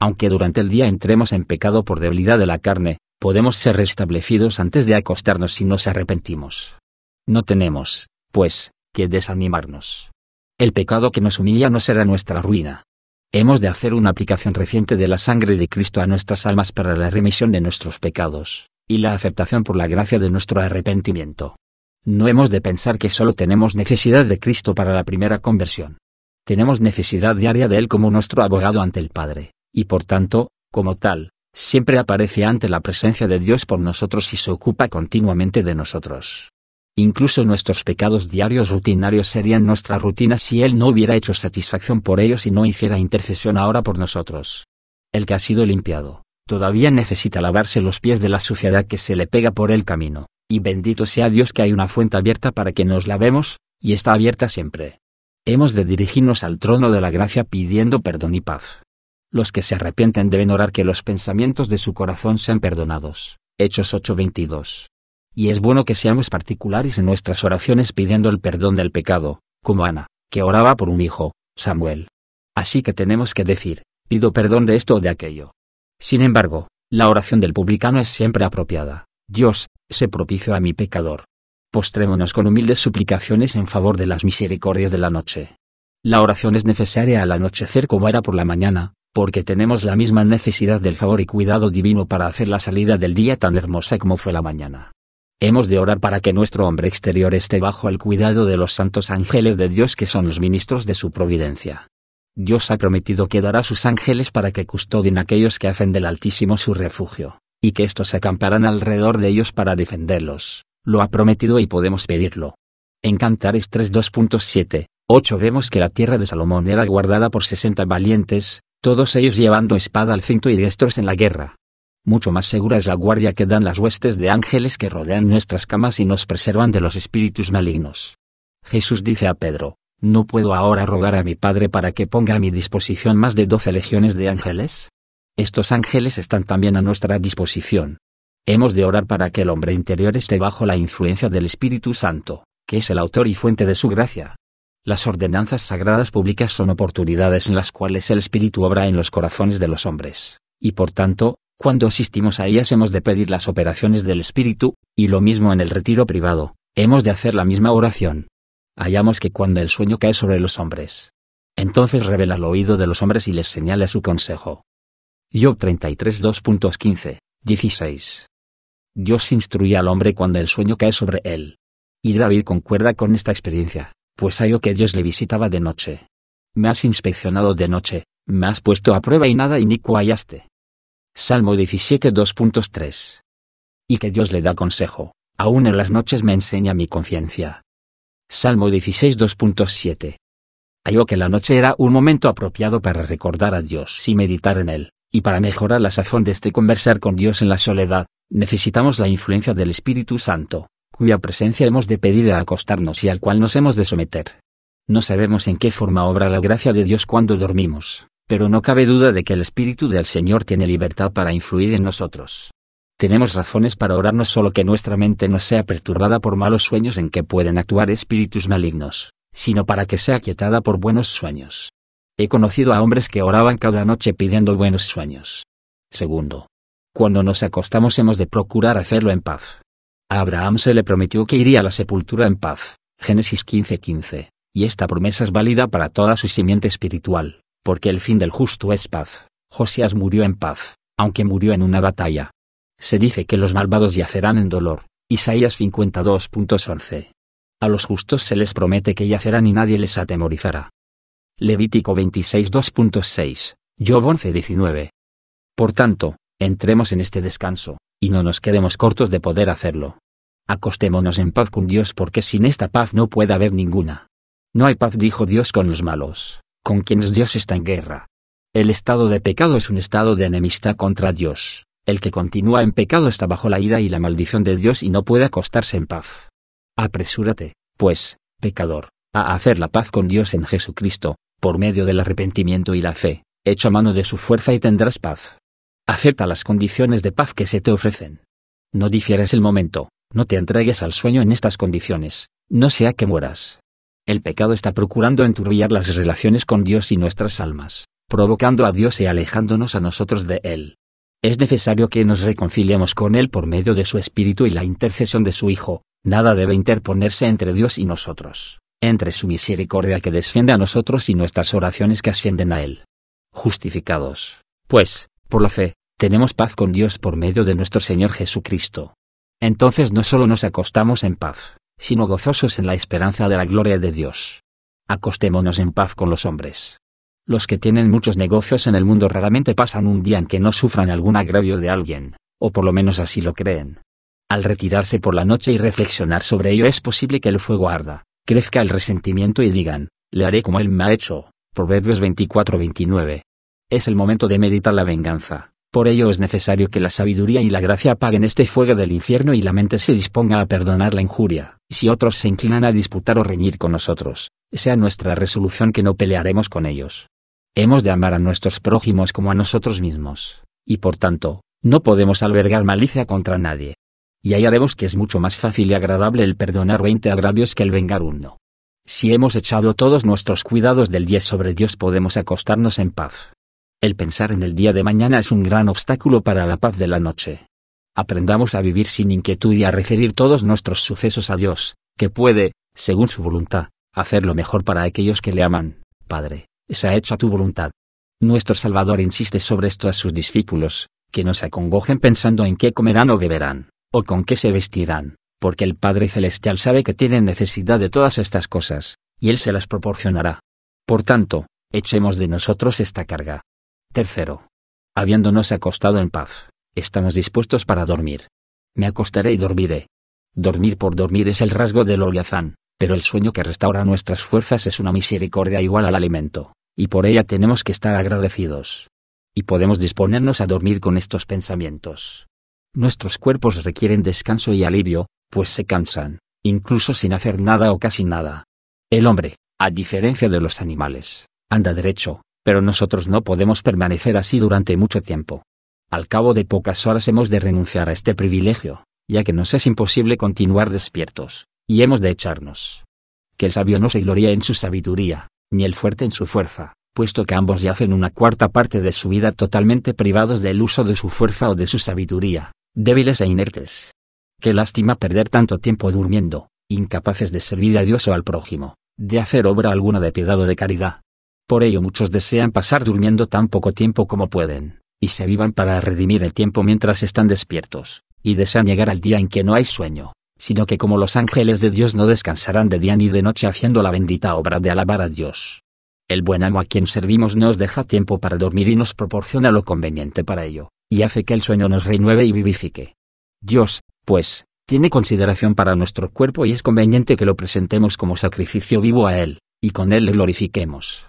aunque durante el día entremos en pecado por debilidad de la carne, podemos ser restablecidos antes de acostarnos si nos arrepentimos. No tenemos, pues, que desanimarnos. El pecado que nos humilla no será nuestra ruina. Hemos de hacer una aplicación reciente de la sangre de Cristo a nuestras almas para la remisión de nuestros pecados, y la aceptación por la gracia de nuestro arrepentimiento. No hemos de pensar que solo tenemos necesidad de Cristo para la primera conversión. Tenemos necesidad diaria de Él como nuestro abogado ante el Padre y por tanto, como tal, siempre aparece ante la presencia de Dios por nosotros y se ocupa continuamente de nosotros. Incluso nuestros pecados diarios rutinarios serían nuestra rutina si Él no hubiera hecho satisfacción por ellos y no hiciera intercesión ahora por nosotros. El que ha sido limpiado, todavía necesita lavarse los pies de la suciedad que se le pega por el camino, y bendito sea Dios que hay una fuente abierta para que nos lavemos, y está abierta siempre. Hemos de dirigirnos al trono de la gracia pidiendo perdón y paz. Los que se arrepienten deben orar que los pensamientos de su corazón sean perdonados. Hechos 8:22. Y es bueno que seamos particulares en nuestras oraciones pidiendo el perdón del pecado, como Ana, que oraba por un hijo, Samuel. Así que tenemos que decir, pido perdón de esto o de aquello. Sin embargo, la oración del publicano es siempre apropiada. Dios, se propicio a mi pecador. Postrémonos con humildes suplicaciones en favor de las misericordias de la noche. La oración es necesaria al anochecer como era por la mañana, porque tenemos la misma necesidad del favor y cuidado divino para hacer la salida del día tan hermosa como fue la mañana. Hemos de orar para que nuestro hombre exterior esté bajo el cuidado de los santos ángeles de Dios que son los ministros de su providencia. Dios ha prometido que dará sus ángeles para que custodien a aquellos que hacen del Altísimo su refugio, y que éstos acamparán alrededor de ellos para defenderlos. Lo ha prometido y podemos pedirlo. En Cantares 3 2.7, 8 vemos que la tierra de Salomón era guardada por 60 valientes, todos ellos llevando espada al cinto y diestros en la guerra. Mucho más segura es la guardia que dan las huestes de ángeles que rodean nuestras camas y nos preservan de los espíritus malignos. Jesús dice a Pedro, ¿no puedo ahora rogar a mi Padre para que ponga a mi disposición más de doce legiones de ángeles? Estos ángeles están también a nuestra disposición. Hemos de orar para que el hombre interior esté bajo la influencia del Espíritu Santo, que es el autor y fuente de su gracia. Las ordenanzas sagradas públicas son oportunidades en las cuales el Espíritu obra en los corazones de los hombres, y por tanto, cuando asistimos a ellas hemos de pedir las operaciones del Espíritu, y lo mismo en el retiro privado, hemos de hacer la misma oración. Hallamos que cuando el sueño cae sobre los hombres, entonces revela el oído de los hombres y les señala su consejo. Job 33 2.15, 16. Dios instruye al hombre cuando el sueño cae sobre él. Y David concuerda con esta experiencia pues hallo que Dios le visitaba de noche. Me has inspeccionado de noche, me has puesto a prueba y nada inicuo hallaste. Salmo 17 2.3. Y que Dios le da consejo, aún en las noches me enseña mi conciencia. Salmo 16 2.7. Hallo que la noche era un momento apropiado para recordar a Dios y meditar en Él, y para mejorar la sazón de este conversar con Dios en la soledad, necesitamos la influencia del Espíritu Santo cuya presencia hemos de pedir al acostarnos y al cual nos hemos de someter. No sabemos en qué forma obra la gracia de Dios cuando dormimos, pero no cabe duda de que el Espíritu del Señor tiene libertad para influir en nosotros. Tenemos razones para orar no solo que nuestra mente no sea perturbada por malos sueños en que pueden actuar espíritus malignos, sino para que sea quietada por buenos sueños. He conocido a hombres que oraban cada noche pidiendo buenos sueños. Segundo. Cuando nos acostamos hemos de procurar hacerlo en paz. A Abraham se le prometió que iría a la sepultura en paz. Génesis 15:15. Y esta promesa es válida para toda su simiente espiritual, porque el fin del justo es paz. Josías murió en paz, aunque murió en una batalla. Se dice que los malvados yacerán en dolor. Isaías 52.11. A los justos se les promete que yacerán y nadie les atemorizará. Levítico 26.2.6. Job 11:19. Por tanto, entremos en este descanso, y no nos quedemos cortos de poder hacerlo. Acostémonos en paz con Dios porque sin esta paz no puede haber ninguna. No hay paz, dijo Dios con los malos, con quienes Dios está en guerra. El estado de pecado es un estado de enemistad contra Dios. El que continúa en pecado está bajo la ira y la maldición de Dios y no puede acostarse en paz. Apresúrate, pues, pecador, a hacer la paz con Dios en Jesucristo, por medio del arrepentimiento y la fe, echa mano de su fuerza y tendrás paz. Acepta las condiciones de paz que se te ofrecen. No difieres el momento, no te entregues al sueño en estas condiciones, no sea que mueras. El pecado está procurando enturbiar las relaciones con Dios y nuestras almas, provocando a Dios y alejándonos a nosotros de Él. Es necesario que nos reconciliemos con Él por medio de su Espíritu y la intercesión de su Hijo, nada debe interponerse entre Dios y nosotros, entre su misericordia que desciende a nosotros y nuestras oraciones que ascienden a Él. Justificados, pues, por la fe, tenemos paz con Dios por medio de nuestro Señor Jesucristo. Entonces no solo nos acostamos en paz, sino gozosos en la esperanza de la gloria de Dios. Acostémonos en paz con los hombres. Los que tienen muchos negocios en el mundo raramente pasan un día en que no sufran algún agravio de alguien, o por lo menos así lo creen. Al retirarse por la noche y reflexionar sobre ello es posible que el fuego arda, crezca el resentimiento y digan, le haré como él me ha hecho. Proverbios 24-29. Es el momento de meditar la venganza, por ello es necesario que la sabiduría y la gracia apaguen este fuego del infierno y la mente se disponga a perdonar la injuria. Si otros se inclinan a disputar o reñir con nosotros, sea nuestra resolución que no pelearemos con ellos. Hemos de amar a nuestros prójimos como a nosotros mismos, y por tanto, no podemos albergar malicia contra nadie. Y hallaremos que es mucho más fácil y agradable el perdonar 20 agravios que el vengar uno. Si hemos echado todos nuestros cuidados del día sobre Dios podemos acostarnos en paz. El pensar en el día de mañana es un gran obstáculo para la paz de la noche. Aprendamos a vivir sin inquietud y a referir todos nuestros sucesos a Dios, que puede, según su voluntad, hacer lo mejor para aquellos que le aman. Padre, esa hecha tu voluntad. Nuestro Salvador insiste sobre esto a sus discípulos, que no se acongojen pensando en qué comerán o beberán, o con qué se vestirán, porque el Padre Celestial sabe que tienen necesidad de todas estas cosas, y Él se las proporcionará. Por tanto, echemos de nosotros esta carga. Tercero. Habiéndonos acostado en paz, estamos dispuestos para dormir. Me acostaré y dormiré. Dormir por dormir es el rasgo del holgazán, pero el sueño que restaura nuestras fuerzas es una misericordia igual al alimento, y por ella tenemos que estar agradecidos. Y podemos disponernos a dormir con estos pensamientos. Nuestros cuerpos requieren descanso y alivio, pues se cansan, incluso sin hacer nada o casi nada. El hombre, a diferencia de los animales, anda derecho, pero nosotros no podemos permanecer así durante mucho tiempo. Al cabo de pocas horas hemos de renunciar a este privilegio, ya que nos es imposible continuar despiertos, y hemos de echarnos. Que el sabio no se gloría en su sabiduría, ni el fuerte en su fuerza, puesto que ambos yacen una cuarta parte de su vida totalmente privados del uso de su fuerza o de su sabiduría, débiles e inertes. Qué lástima perder tanto tiempo durmiendo, incapaces de servir a Dios o al prójimo, de hacer obra alguna de piedad o de caridad. Por ello muchos desean pasar durmiendo tan poco tiempo como pueden, y se vivan para redimir el tiempo mientras están despiertos, y desean llegar al día en que no hay sueño, sino que como los ángeles de Dios no descansarán de día ni de noche haciendo la bendita obra de alabar a Dios. El buen amo a quien servimos nos deja tiempo para dormir y nos proporciona lo conveniente para ello, y hace que el sueño nos renueve y vivifique. Dios, pues, tiene consideración para nuestro cuerpo y es conveniente que lo presentemos como sacrificio vivo a Él, y con Él le glorifiquemos.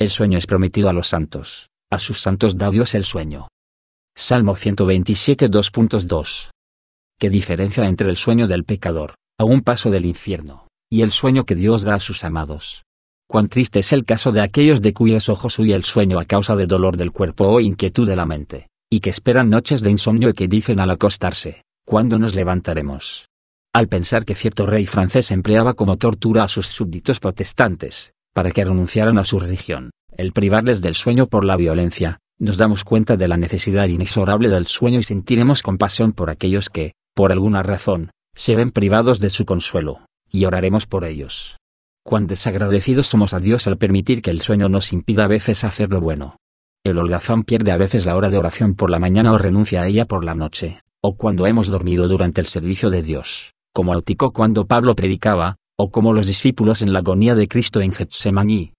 El sueño es prometido a los santos, a sus santos da Dios el sueño. Salmo 127 2.2. ¿Qué diferencia entre el sueño del pecador, a un paso del infierno, y el sueño que Dios da a sus amados? Cuán triste es el caso de aquellos de cuyos ojos huye el sueño a causa de dolor del cuerpo o inquietud de la mente, y que esperan noches de insomnio y que dicen al acostarse, ¿cuándo nos levantaremos? Al pensar que cierto rey francés empleaba como tortura a sus súbditos protestantes, para que renunciaran a su religión, el privarles del sueño por la violencia, nos damos cuenta de la necesidad inexorable del sueño y sentiremos compasión por aquellos que, por alguna razón, se ven privados de su consuelo, y oraremos por ellos. Cuán desagradecidos somos a Dios al permitir que el sueño nos impida a veces hacer lo bueno. El holgazán pierde a veces la hora de oración por la mañana o renuncia a ella por la noche, o cuando hemos dormido durante el servicio de Dios, como Autico cuando Pablo predicaba, o como los discípulos en la agonía de Cristo en Getsemaní.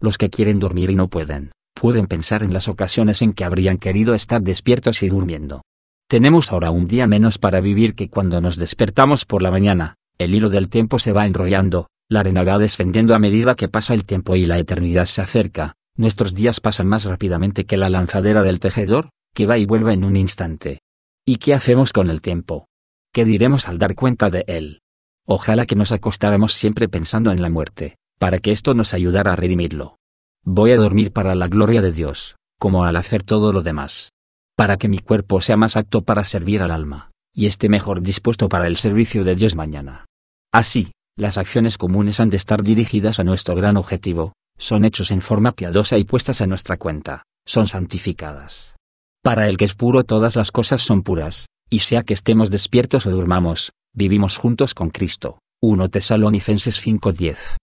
Los que quieren dormir y no pueden, pueden pensar en las ocasiones en que habrían querido estar despiertos y durmiendo. Tenemos ahora un día menos para vivir que cuando nos despertamos por la mañana, el hilo del tiempo se va enrollando, la arena va descendiendo a medida que pasa el tiempo y la eternidad se acerca, nuestros días pasan más rápidamente que la lanzadera del tejedor, que va y vuelve en un instante. ¿Y qué hacemos con el tiempo? ¿Qué diremos al dar cuenta de él? Ojalá que nos acostáramos siempre pensando en la muerte, para que esto nos ayudara a redimirlo. Voy a dormir para la gloria de Dios, como al hacer todo lo demás. Para que mi cuerpo sea más apto para servir al alma, y esté mejor dispuesto para el servicio de Dios mañana. Así, las acciones comunes han de estar dirigidas a nuestro gran objetivo, son hechos en forma piadosa y puestas a nuestra cuenta, son santificadas. Para el que es puro todas las cosas son puras, y sea que estemos despiertos o durmamos, vivimos juntos con Cristo. 1 Tesalonicenses 5:10.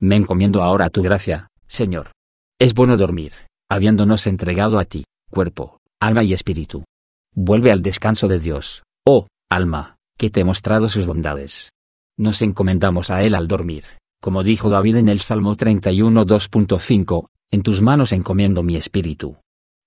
Me encomiendo ahora a tu gracia, Señor. Es bueno dormir, habiéndonos entregado a ti, cuerpo, alma y espíritu. Vuelve al descanso de Dios, oh, alma, que te he mostrado sus bondades. Nos encomendamos a Él al dormir, como dijo David en el Salmo 31 2.5, en tus manos encomiendo mi espíritu.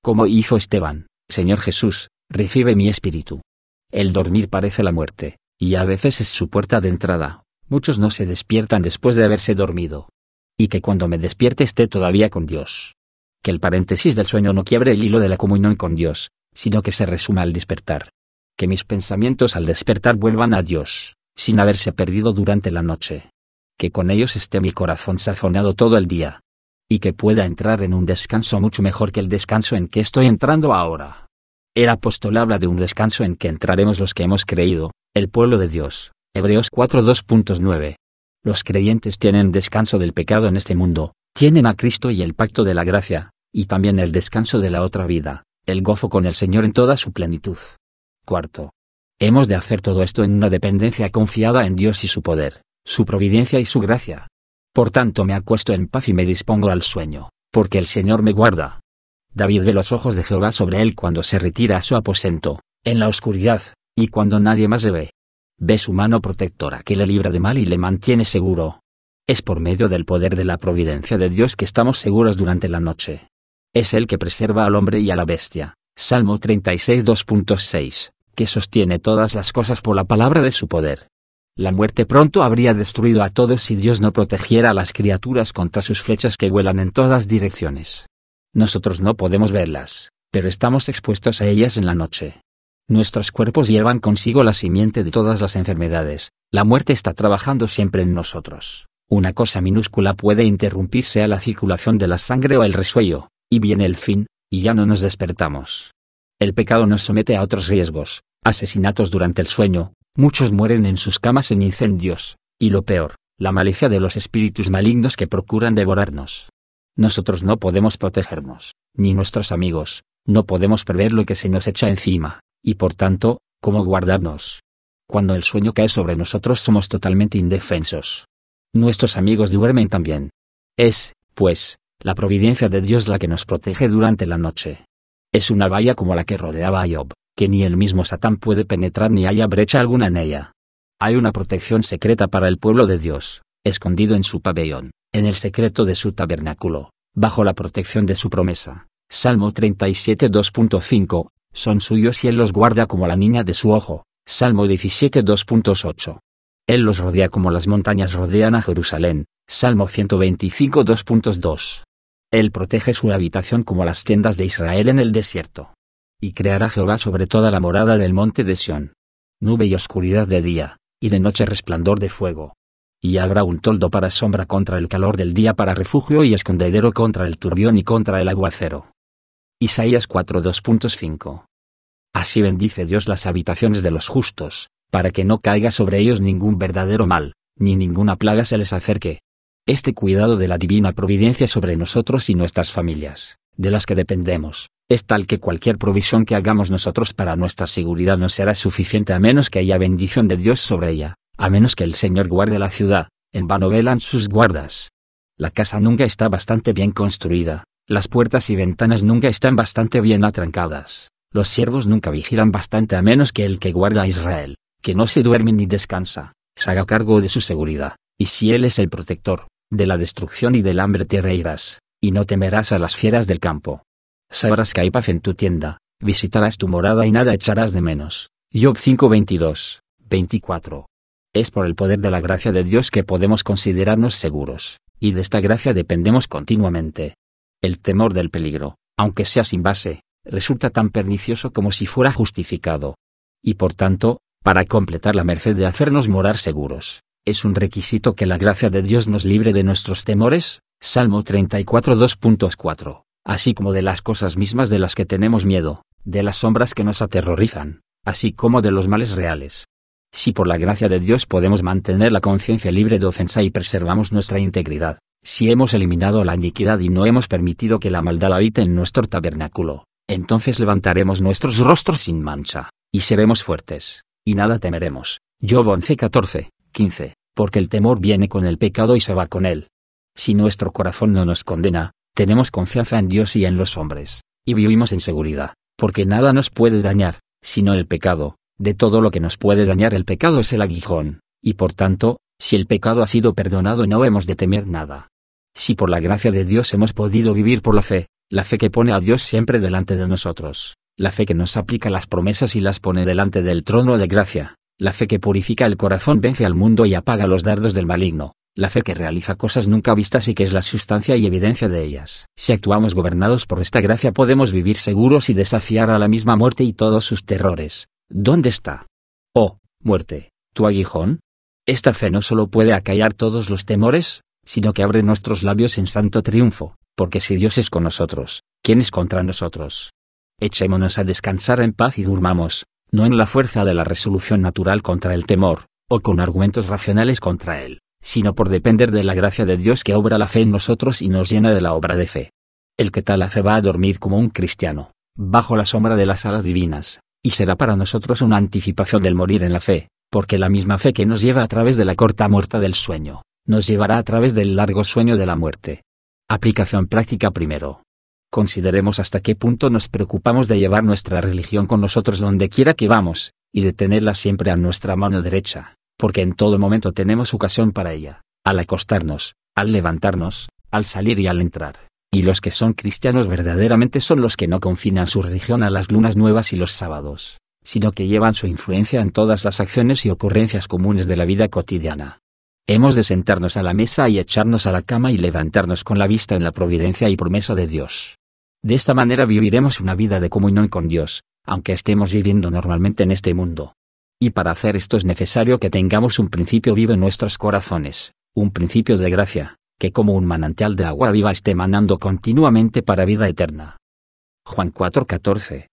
Como hizo Esteban, Señor Jesús, recibe mi espíritu. El dormir parece la muerte, y a veces es su puerta de entrada, muchos no se despiertan después de haberse dormido. Y que cuando me despierte esté todavía con Dios. Que el paréntesis del sueño no quiebre el hilo de la comunión con Dios, sino que se resuma al despertar. Que mis pensamientos al despertar vuelvan a Dios, sin haberse perdido durante la noche. Que con ellos esté mi corazón sazonado todo el día. Y que pueda entrar en un descanso mucho mejor que el descanso en que estoy entrando ahora. El apóstol habla de un descanso en que entraremos los que hemos creído, el pueblo de Dios. Hebreos 4.2.9. Los creyentes tienen descanso del pecado en este mundo, tienen a Cristo y el pacto de la gracia, y también el descanso de la otra vida, el gozo con el Señor en toda su plenitud. Cuarto. Hemos de hacer todo esto en una dependencia confiada en Dios y su poder, su providencia y su gracia. Por tanto me acuesto en paz y me dispongo al sueño, porque el Señor me guarda. David ve los ojos de Jehová sobre él cuando se retira a su aposento, en la oscuridad, y cuando nadie más le ve. Ve su mano protectora que le libra de mal y le mantiene seguro. Es por medio del poder de la providencia de Dios que estamos seguros durante la noche. Es Él que preserva al hombre y a la bestia. Salmo 36 2.6, que sostiene todas las cosas por la palabra de su poder. La muerte pronto habría destruido a todos si Dios no protegiera a las criaturas contra sus flechas que vuelan en todas direcciones. Nosotros no podemos verlas, pero estamos expuestos a ellas en la noche. Nuestros cuerpos llevan consigo la simiente de todas las enfermedades, la muerte está trabajando siempre en nosotros. Una cosa minúscula puede interrumpirse a la circulación de la sangre o el resuello, y viene el fin, y ya no nos despertamos. El pecado nos somete a otros riesgos, asesinatos durante el sueño, muchos mueren en sus camas en incendios, y lo peor, la malicia de los espíritus malignos que procuran devorarnos. Nosotros no podemos protegernos, ni nuestros amigos, no podemos prever lo que se nos echa encima, y por tanto, ¿cómo guardarnos? Cuando el sueño cae sobre nosotros somos totalmente indefensos. Nuestros amigos duermen también. Es, pues, la providencia de Dios la que nos protege durante la noche. Es una valla como la que rodeaba a Job, que ni el mismo Satán puede penetrar ni haya brecha alguna en ella. Hay una protección secreta para el pueblo de Dios, escondido en su pabellón, en el secreto de su tabernáculo, bajo la protección de su promesa. Salmo 37 2.5, son suyos y él los guarda como la niña de su ojo. Salmo 17 2.8. Él los rodea como las montañas rodean a Jerusalén. Salmo 125 2.2. Él protege su habitación como las tiendas de Israel en el desierto. Y creará Jehová sobre toda la morada del monte de Sión. Nube y oscuridad de día, y de noche resplandor de fuego y habrá un toldo para sombra contra el calor del día para refugio y escondedero contra el turbión y contra el aguacero. Isaías 4.2.5 Así bendice Dios las habitaciones de los justos, para que no caiga sobre ellos ningún verdadero mal, ni ninguna plaga se les acerque. Este cuidado de la divina providencia sobre nosotros y nuestras familias, de las que dependemos, es tal que cualquier provisión que hagamos nosotros para nuestra seguridad no será suficiente a menos que haya bendición de Dios sobre ella a menos que el Señor guarde la ciudad, en vano velan sus guardas. La casa nunca está bastante bien construida, las puertas y ventanas nunca están bastante bien atrancadas, los siervos nunca vigilan bastante a menos que el que guarda a Israel, que no se duerme ni descansa, se haga cargo de su seguridad, y si él es el protector, de la destrucción y del hambre te reirás, y no temerás a las fieras del campo. Sabrás que hay paz en tu tienda, visitarás tu morada y nada echarás de menos. Job 5:22, 24. Es por el poder de la gracia de Dios que podemos considerarnos seguros, y de esta gracia dependemos continuamente. El temor del peligro, aunque sea sin base, resulta tan pernicioso como si fuera justificado. Y por tanto, para completar la merced de hacernos morar seguros, es un requisito que la gracia de Dios nos libre de nuestros temores, Salmo 34 2.4, así como de las cosas mismas de las que tenemos miedo, de las sombras que nos aterrorizan, así como de los males reales. Si por la gracia de Dios podemos mantener la conciencia libre de ofensa y preservamos nuestra integridad, si hemos eliminado la iniquidad y no hemos permitido que la maldad habite en nuestro tabernáculo, entonces levantaremos nuestros rostros sin mancha, y seremos fuertes, y nada temeremos. Job 11 14, 15, porque el temor viene con el pecado y se va con él. Si nuestro corazón no nos condena, tenemos confianza en Dios y en los hombres, y vivimos en seguridad, porque nada nos puede dañar, sino el pecado, de todo lo que nos puede dañar el pecado es el aguijón, y por tanto, si el pecado ha sido perdonado no hemos de temer nada. Si por la gracia de Dios hemos podido vivir por la fe, la fe que pone a Dios siempre delante de nosotros, la fe que nos aplica las promesas y las pone delante del trono de gracia, la fe que purifica el corazón vence al mundo y apaga los dardos del maligno, la fe que realiza cosas nunca vistas y que es la sustancia y evidencia de ellas. Si actuamos gobernados por esta gracia podemos vivir seguros y desafiar a la misma muerte y todos sus terrores. ¿Dónde está? Oh, muerte, tu aguijón. Esta fe no solo puede acallar todos los temores, sino que abre nuestros labios en santo triunfo, porque si Dios es con nosotros, ¿quién es contra nosotros? Echémonos a descansar en paz y durmamos, no en la fuerza de la resolución natural contra el temor, o con argumentos racionales contra él, sino por depender de la gracia de Dios que obra la fe en nosotros y nos llena de la obra de fe. El que tal hace va a dormir como un cristiano, bajo la sombra de las alas divinas, y será para nosotros una anticipación del morir en la fe, porque la misma fe que nos lleva a través de la corta muerta del sueño, nos llevará a través del largo sueño de la muerte. Aplicación práctica primero. Consideremos hasta qué punto nos preocupamos de llevar nuestra religión con nosotros donde quiera que vamos, y de tenerla siempre a nuestra mano derecha, porque en todo momento tenemos ocasión para ella, al acostarnos, al levantarnos, al salir y al entrar. Y los que son cristianos verdaderamente son los que no confinan su religión a las lunas nuevas y los sábados, sino que llevan su influencia en todas las acciones y ocurrencias comunes de la vida cotidiana. Hemos de sentarnos a la mesa y echarnos a la cama y levantarnos con la vista en la providencia y promesa de Dios. De esta manera viviremos una vida de comunión con Dios, aunque estemos viviendo normalmente en este mundo. Y para hacer esto es necesario que tengamos un principio vivo en nuestros corazones, un principio de gracia, que como un manantial de agua viva esté manando continuamente para vida eterna. Juan 4:14.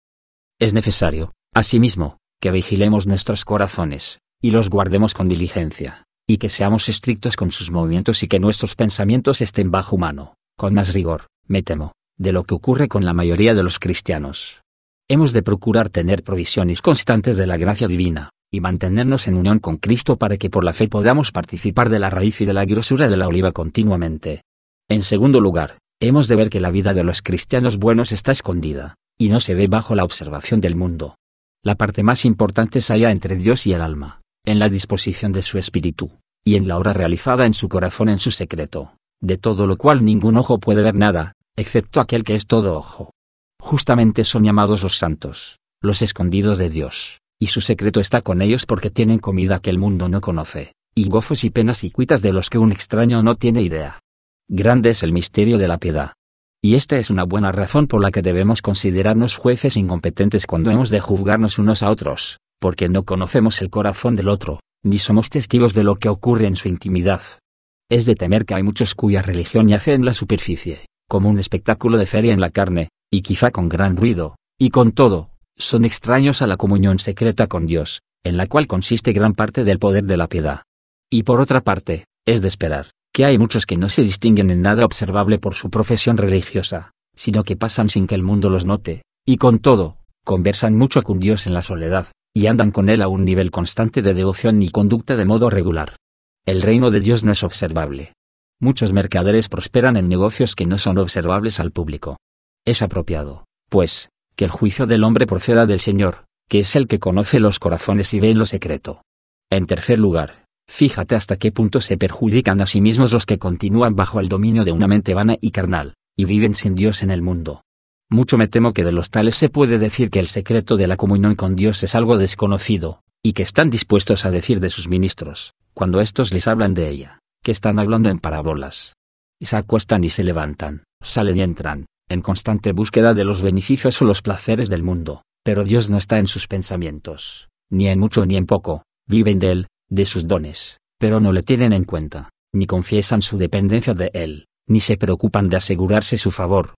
Es necesario, asimismo, que vigilemos nuestros corazones, y los guardemos con diligencia, y que seamos estrictos con sus movimientos y que nuestros pensamientos estén bajo mano, con más rigor, me temo, de lo que ocurre con la mayoría de los cristianos. Hemos de procurar tener provisiones constantes de la gracia divina, y mantenernos en unión con Cristo para que por la fe podamos participar de la raíz y de la grosura de la oliva continuamente. En segundo lugar, hemos de ver que la vida de los cristianos buenos está escondida, y no se ve bajo la observación del mundo. La parte más importante es allá entre Dios y el alma, en la disposición de su espíritu, y en la obra realizada en su corazón en su secreto, de todo lo cual ningún ojo puede ver nada, excepto aquel que es todo ojo. Justamente son llamados los santos, los escondidos de Dios, y su secreto está con ellos porque tienen comida que el mundo no conoce, y gozos y penas y cuitas de los que un extraño no tiene idea. Grande es el misterio de la piedad. Y esta es una buena razón por la que debemos considerarnos jueces incompetentes cuando hemos de juzgarnos unos a otros, porque no conocemos el corazón del otro, ni somos testigos de lo que ocurre en su intimidad. Es de temer que hay muchos cuya religión yace en la superficie, como un espectáculo de feria en la carne, y quizá con gran ruido, y con todo, son extraños a la comunión secreta con Dios, en la cual consiste gran parte del poder de la piedad. Y por otra parte, es de esperar, que hay muchos que no se distinguen en nada observable por su profesión religiosa, sino que pasan sin que el mundo los note, y con todo, conversan mucho con Dios en la soledad, y andan con Él a un nivel constante de devoción y conducta de modo regular. El reino de Dios no es observable, Muchos mercaderes prosperan en negocios que no son observables al público. Es apropiado, pues, que el juicio del hombre proceda del Señor, que es el que conoce los corazones y ve en lo secreto. En tercer lugar, fíjate hasta qué punto se perjudican a sí mismos los que continúan bajo el dominio de una mente vana y carnal, y viven sin Dios en el mundo. Mucho me temo que de los tales se puede decir que el secreto de la comunión con Dios es algo desconocido, y que están dispuestos a decir de sus ministros, cuando éstos les hablan de ella, que están hablando en parábolas. Y se acuestan y se levantan, salen y entran, en constante búsqueda de los beneficios o los placeres del mundo, pero Dios no está en sus pensamientos, ni en mucho ni en poco, viven de Él, de sus dones, pero no le tienen en cuenta, ni confiesan su dependencia de Él, ni se preocupan de asegurarse su favor.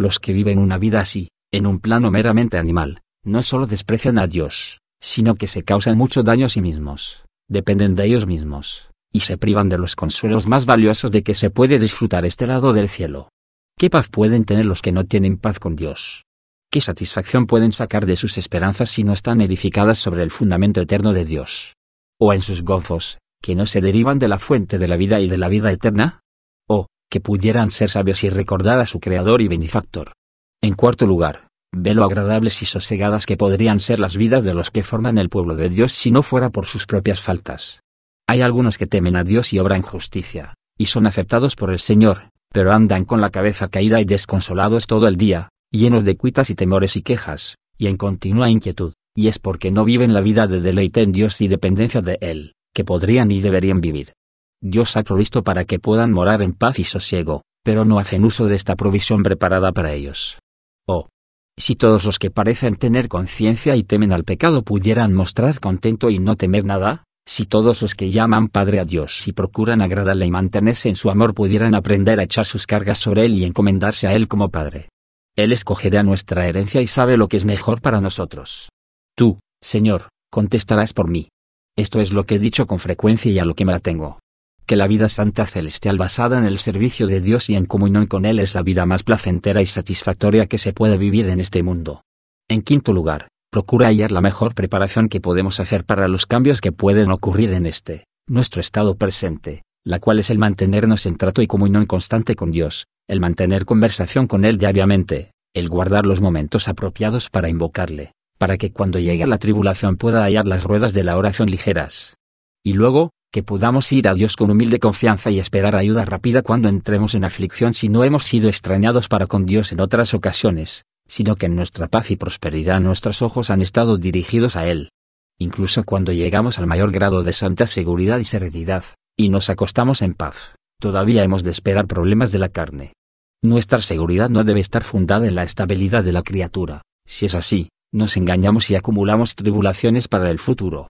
Los que viven una vida así, en un plano meramente animal, no solo desprecian a Dios, sino que se causan mucho daño a sí mismos, dependen de ellos mismos, y se privan de los consuelos más valiosos de que se puede disfrutar este lado del cielo. ¿Qué paz pueden tener los que no tienen paz con Dios? ¿Qué satisfacción pueden sacar de sus esperanzas si no están edificadas sobre el fundamento eterno de Dios? ¿O en sus gozos, que no se derivan de la fuente de la vida y de la vida eterna? ¿O, que pudieran ser sabios y recordar a su Creador y Benefactor? En cuarto lugar, ve lo agradables y sosegadas que podrían ser las vidas de los que forman el pueblo de Dios si no fuera por sus propias faltas. Hay algunos que temen a Dios y obran justicia, y son aceptados por el Señor, pero andan con la cabeza caída y desconsolados todo el día, llenos de cuitas y temores y quejas, y en continua inquietud, y es porque no viven la vida de deleite en Dios y dependencia de Él, que podrían y deberían vivir. Dios ha provisto para que puedan morar en paz y sosiego, pero no hacen uso de esta provisión preparada para ellos. Oh, si todos los que parecen tener conciencia y temen al pecado pudieran mostrar contento y no temer nada, si todos los que llaman Padre a Dios y procuran agradarle y mantenerse en su amor pudieran aprender a echar sus cargas sobre Él y encomendarse a Él como Padre. Él escogerá nuestra herencia y sabe lo que es mejor para nosotros. Tú, Señor, contestarás por mí. Esto es lo que he dicho con frecuencia y a lo que me atengo. Que la vida santa celestial basada en el servicio de Dios y en comunión con Él es la vida más placentera y satisfactoria que se puede vivir en este mundo. En quinto lugar, procura hallar la mejor preparación que podemos hacer para los cambios que pueden ocurrir en este, nuestro estado presente, la cual es el mantenernos en trato y comunión constante con Dios, el mantener conversación con Él diariamente, el guardar los momentos apropiados para invocarle, para que cuando llegue la tribulación pueda hallar las ruedas de la oración ligeras. Y luego, que podamos ir a Dios con humilde confianza y esperar ayuda rápida cuando entremos en aflicción si no hemos sido extrañados para con Dios en otras ocasiones, sino que en nuestra paz y prosperidad nuestros ojos han estado dirigidos a Él. Incluso cuando llegamos al mayor grado de santa seguridad y serenidad, y nos acostamos en paz, todavía hemos de esperar problemas de la carne. Nuestra seguridad no debe estar fundada en la estabilidad de la criatura, si es así, nos engañamos y acumulamos tribulaciones para el futuro.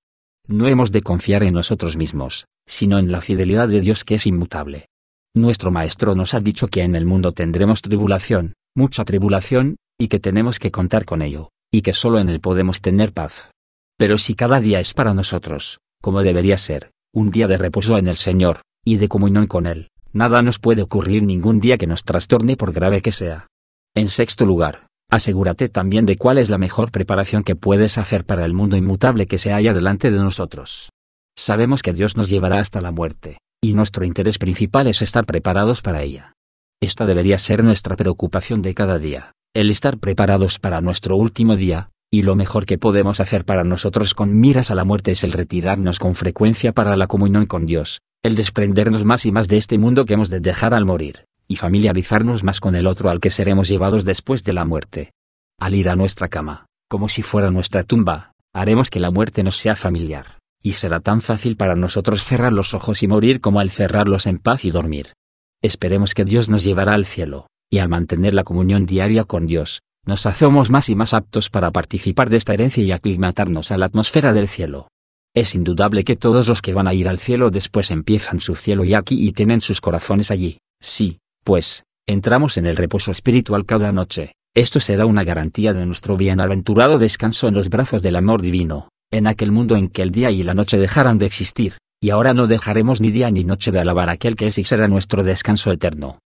No hemos de confiar en nosotros mismos, sino en la fidelidad de Dios que es inmutable. Nuestro Maestro nos ha dicho que en el mundo tendremos tribulación, mucha tribulación, y que tenemos que contar con ello, y que solo en él podemos tener paz. Pero si cada día es para nosotros, como debería ser, un día de reposo en el Señor, y de comunión con Él, nada nos puede ocurrir ningún día que nos trastorne por grave que sea. En sexto lugar, asegúrate también de cuál es la mejor preparación que puedes hacer para el mundo inmutable que se halla delante de nosotros. Sabemos que Dios nos llevará hasta la muerte, y nuestro interés principal es estar preparados para ella. Esta debería ser nuestra preocupación de cada día el estar preparados para nuestro último día, y lo mejor que podemos hacer para nosotros con miras a la muerte es el retirarnos con frecuencia para la comunión con Dios, el desprendernos más y más de este mundo que hemos de dejar al morir, y familiarizarnos más con el otro al que seremos llevados después de la muerte. Al ir a nuestra cama, como si fuera nuestra tumba, haremos que la muerte nos sea familiar, y será tan fácil para nosotros cerrar los ojos y morir como al cerrarlos en paz y dormir. Esperemos que Dios nos llevará al cielo, y al mantener la comunión diaria con Dios, nos hacemos más y más aptos para participar de esta herencia y aclimatarnos a la atmósfera del cielo. Es indudable que todos los que van a ir al cielo después empiezan su cielo y aquí y tienen sus corazones allí. Sí, pues, entramos en el reposo espiritual cada noche. Esto será una garantía de nuestro bienaventurado descanso en los brazos del amor divino, en aquel mundo en que el día y la noche dejarán de existir, y ahora no dejaremos ni día ni noche de alabar a aquel que es y será nuestro descanso eterno.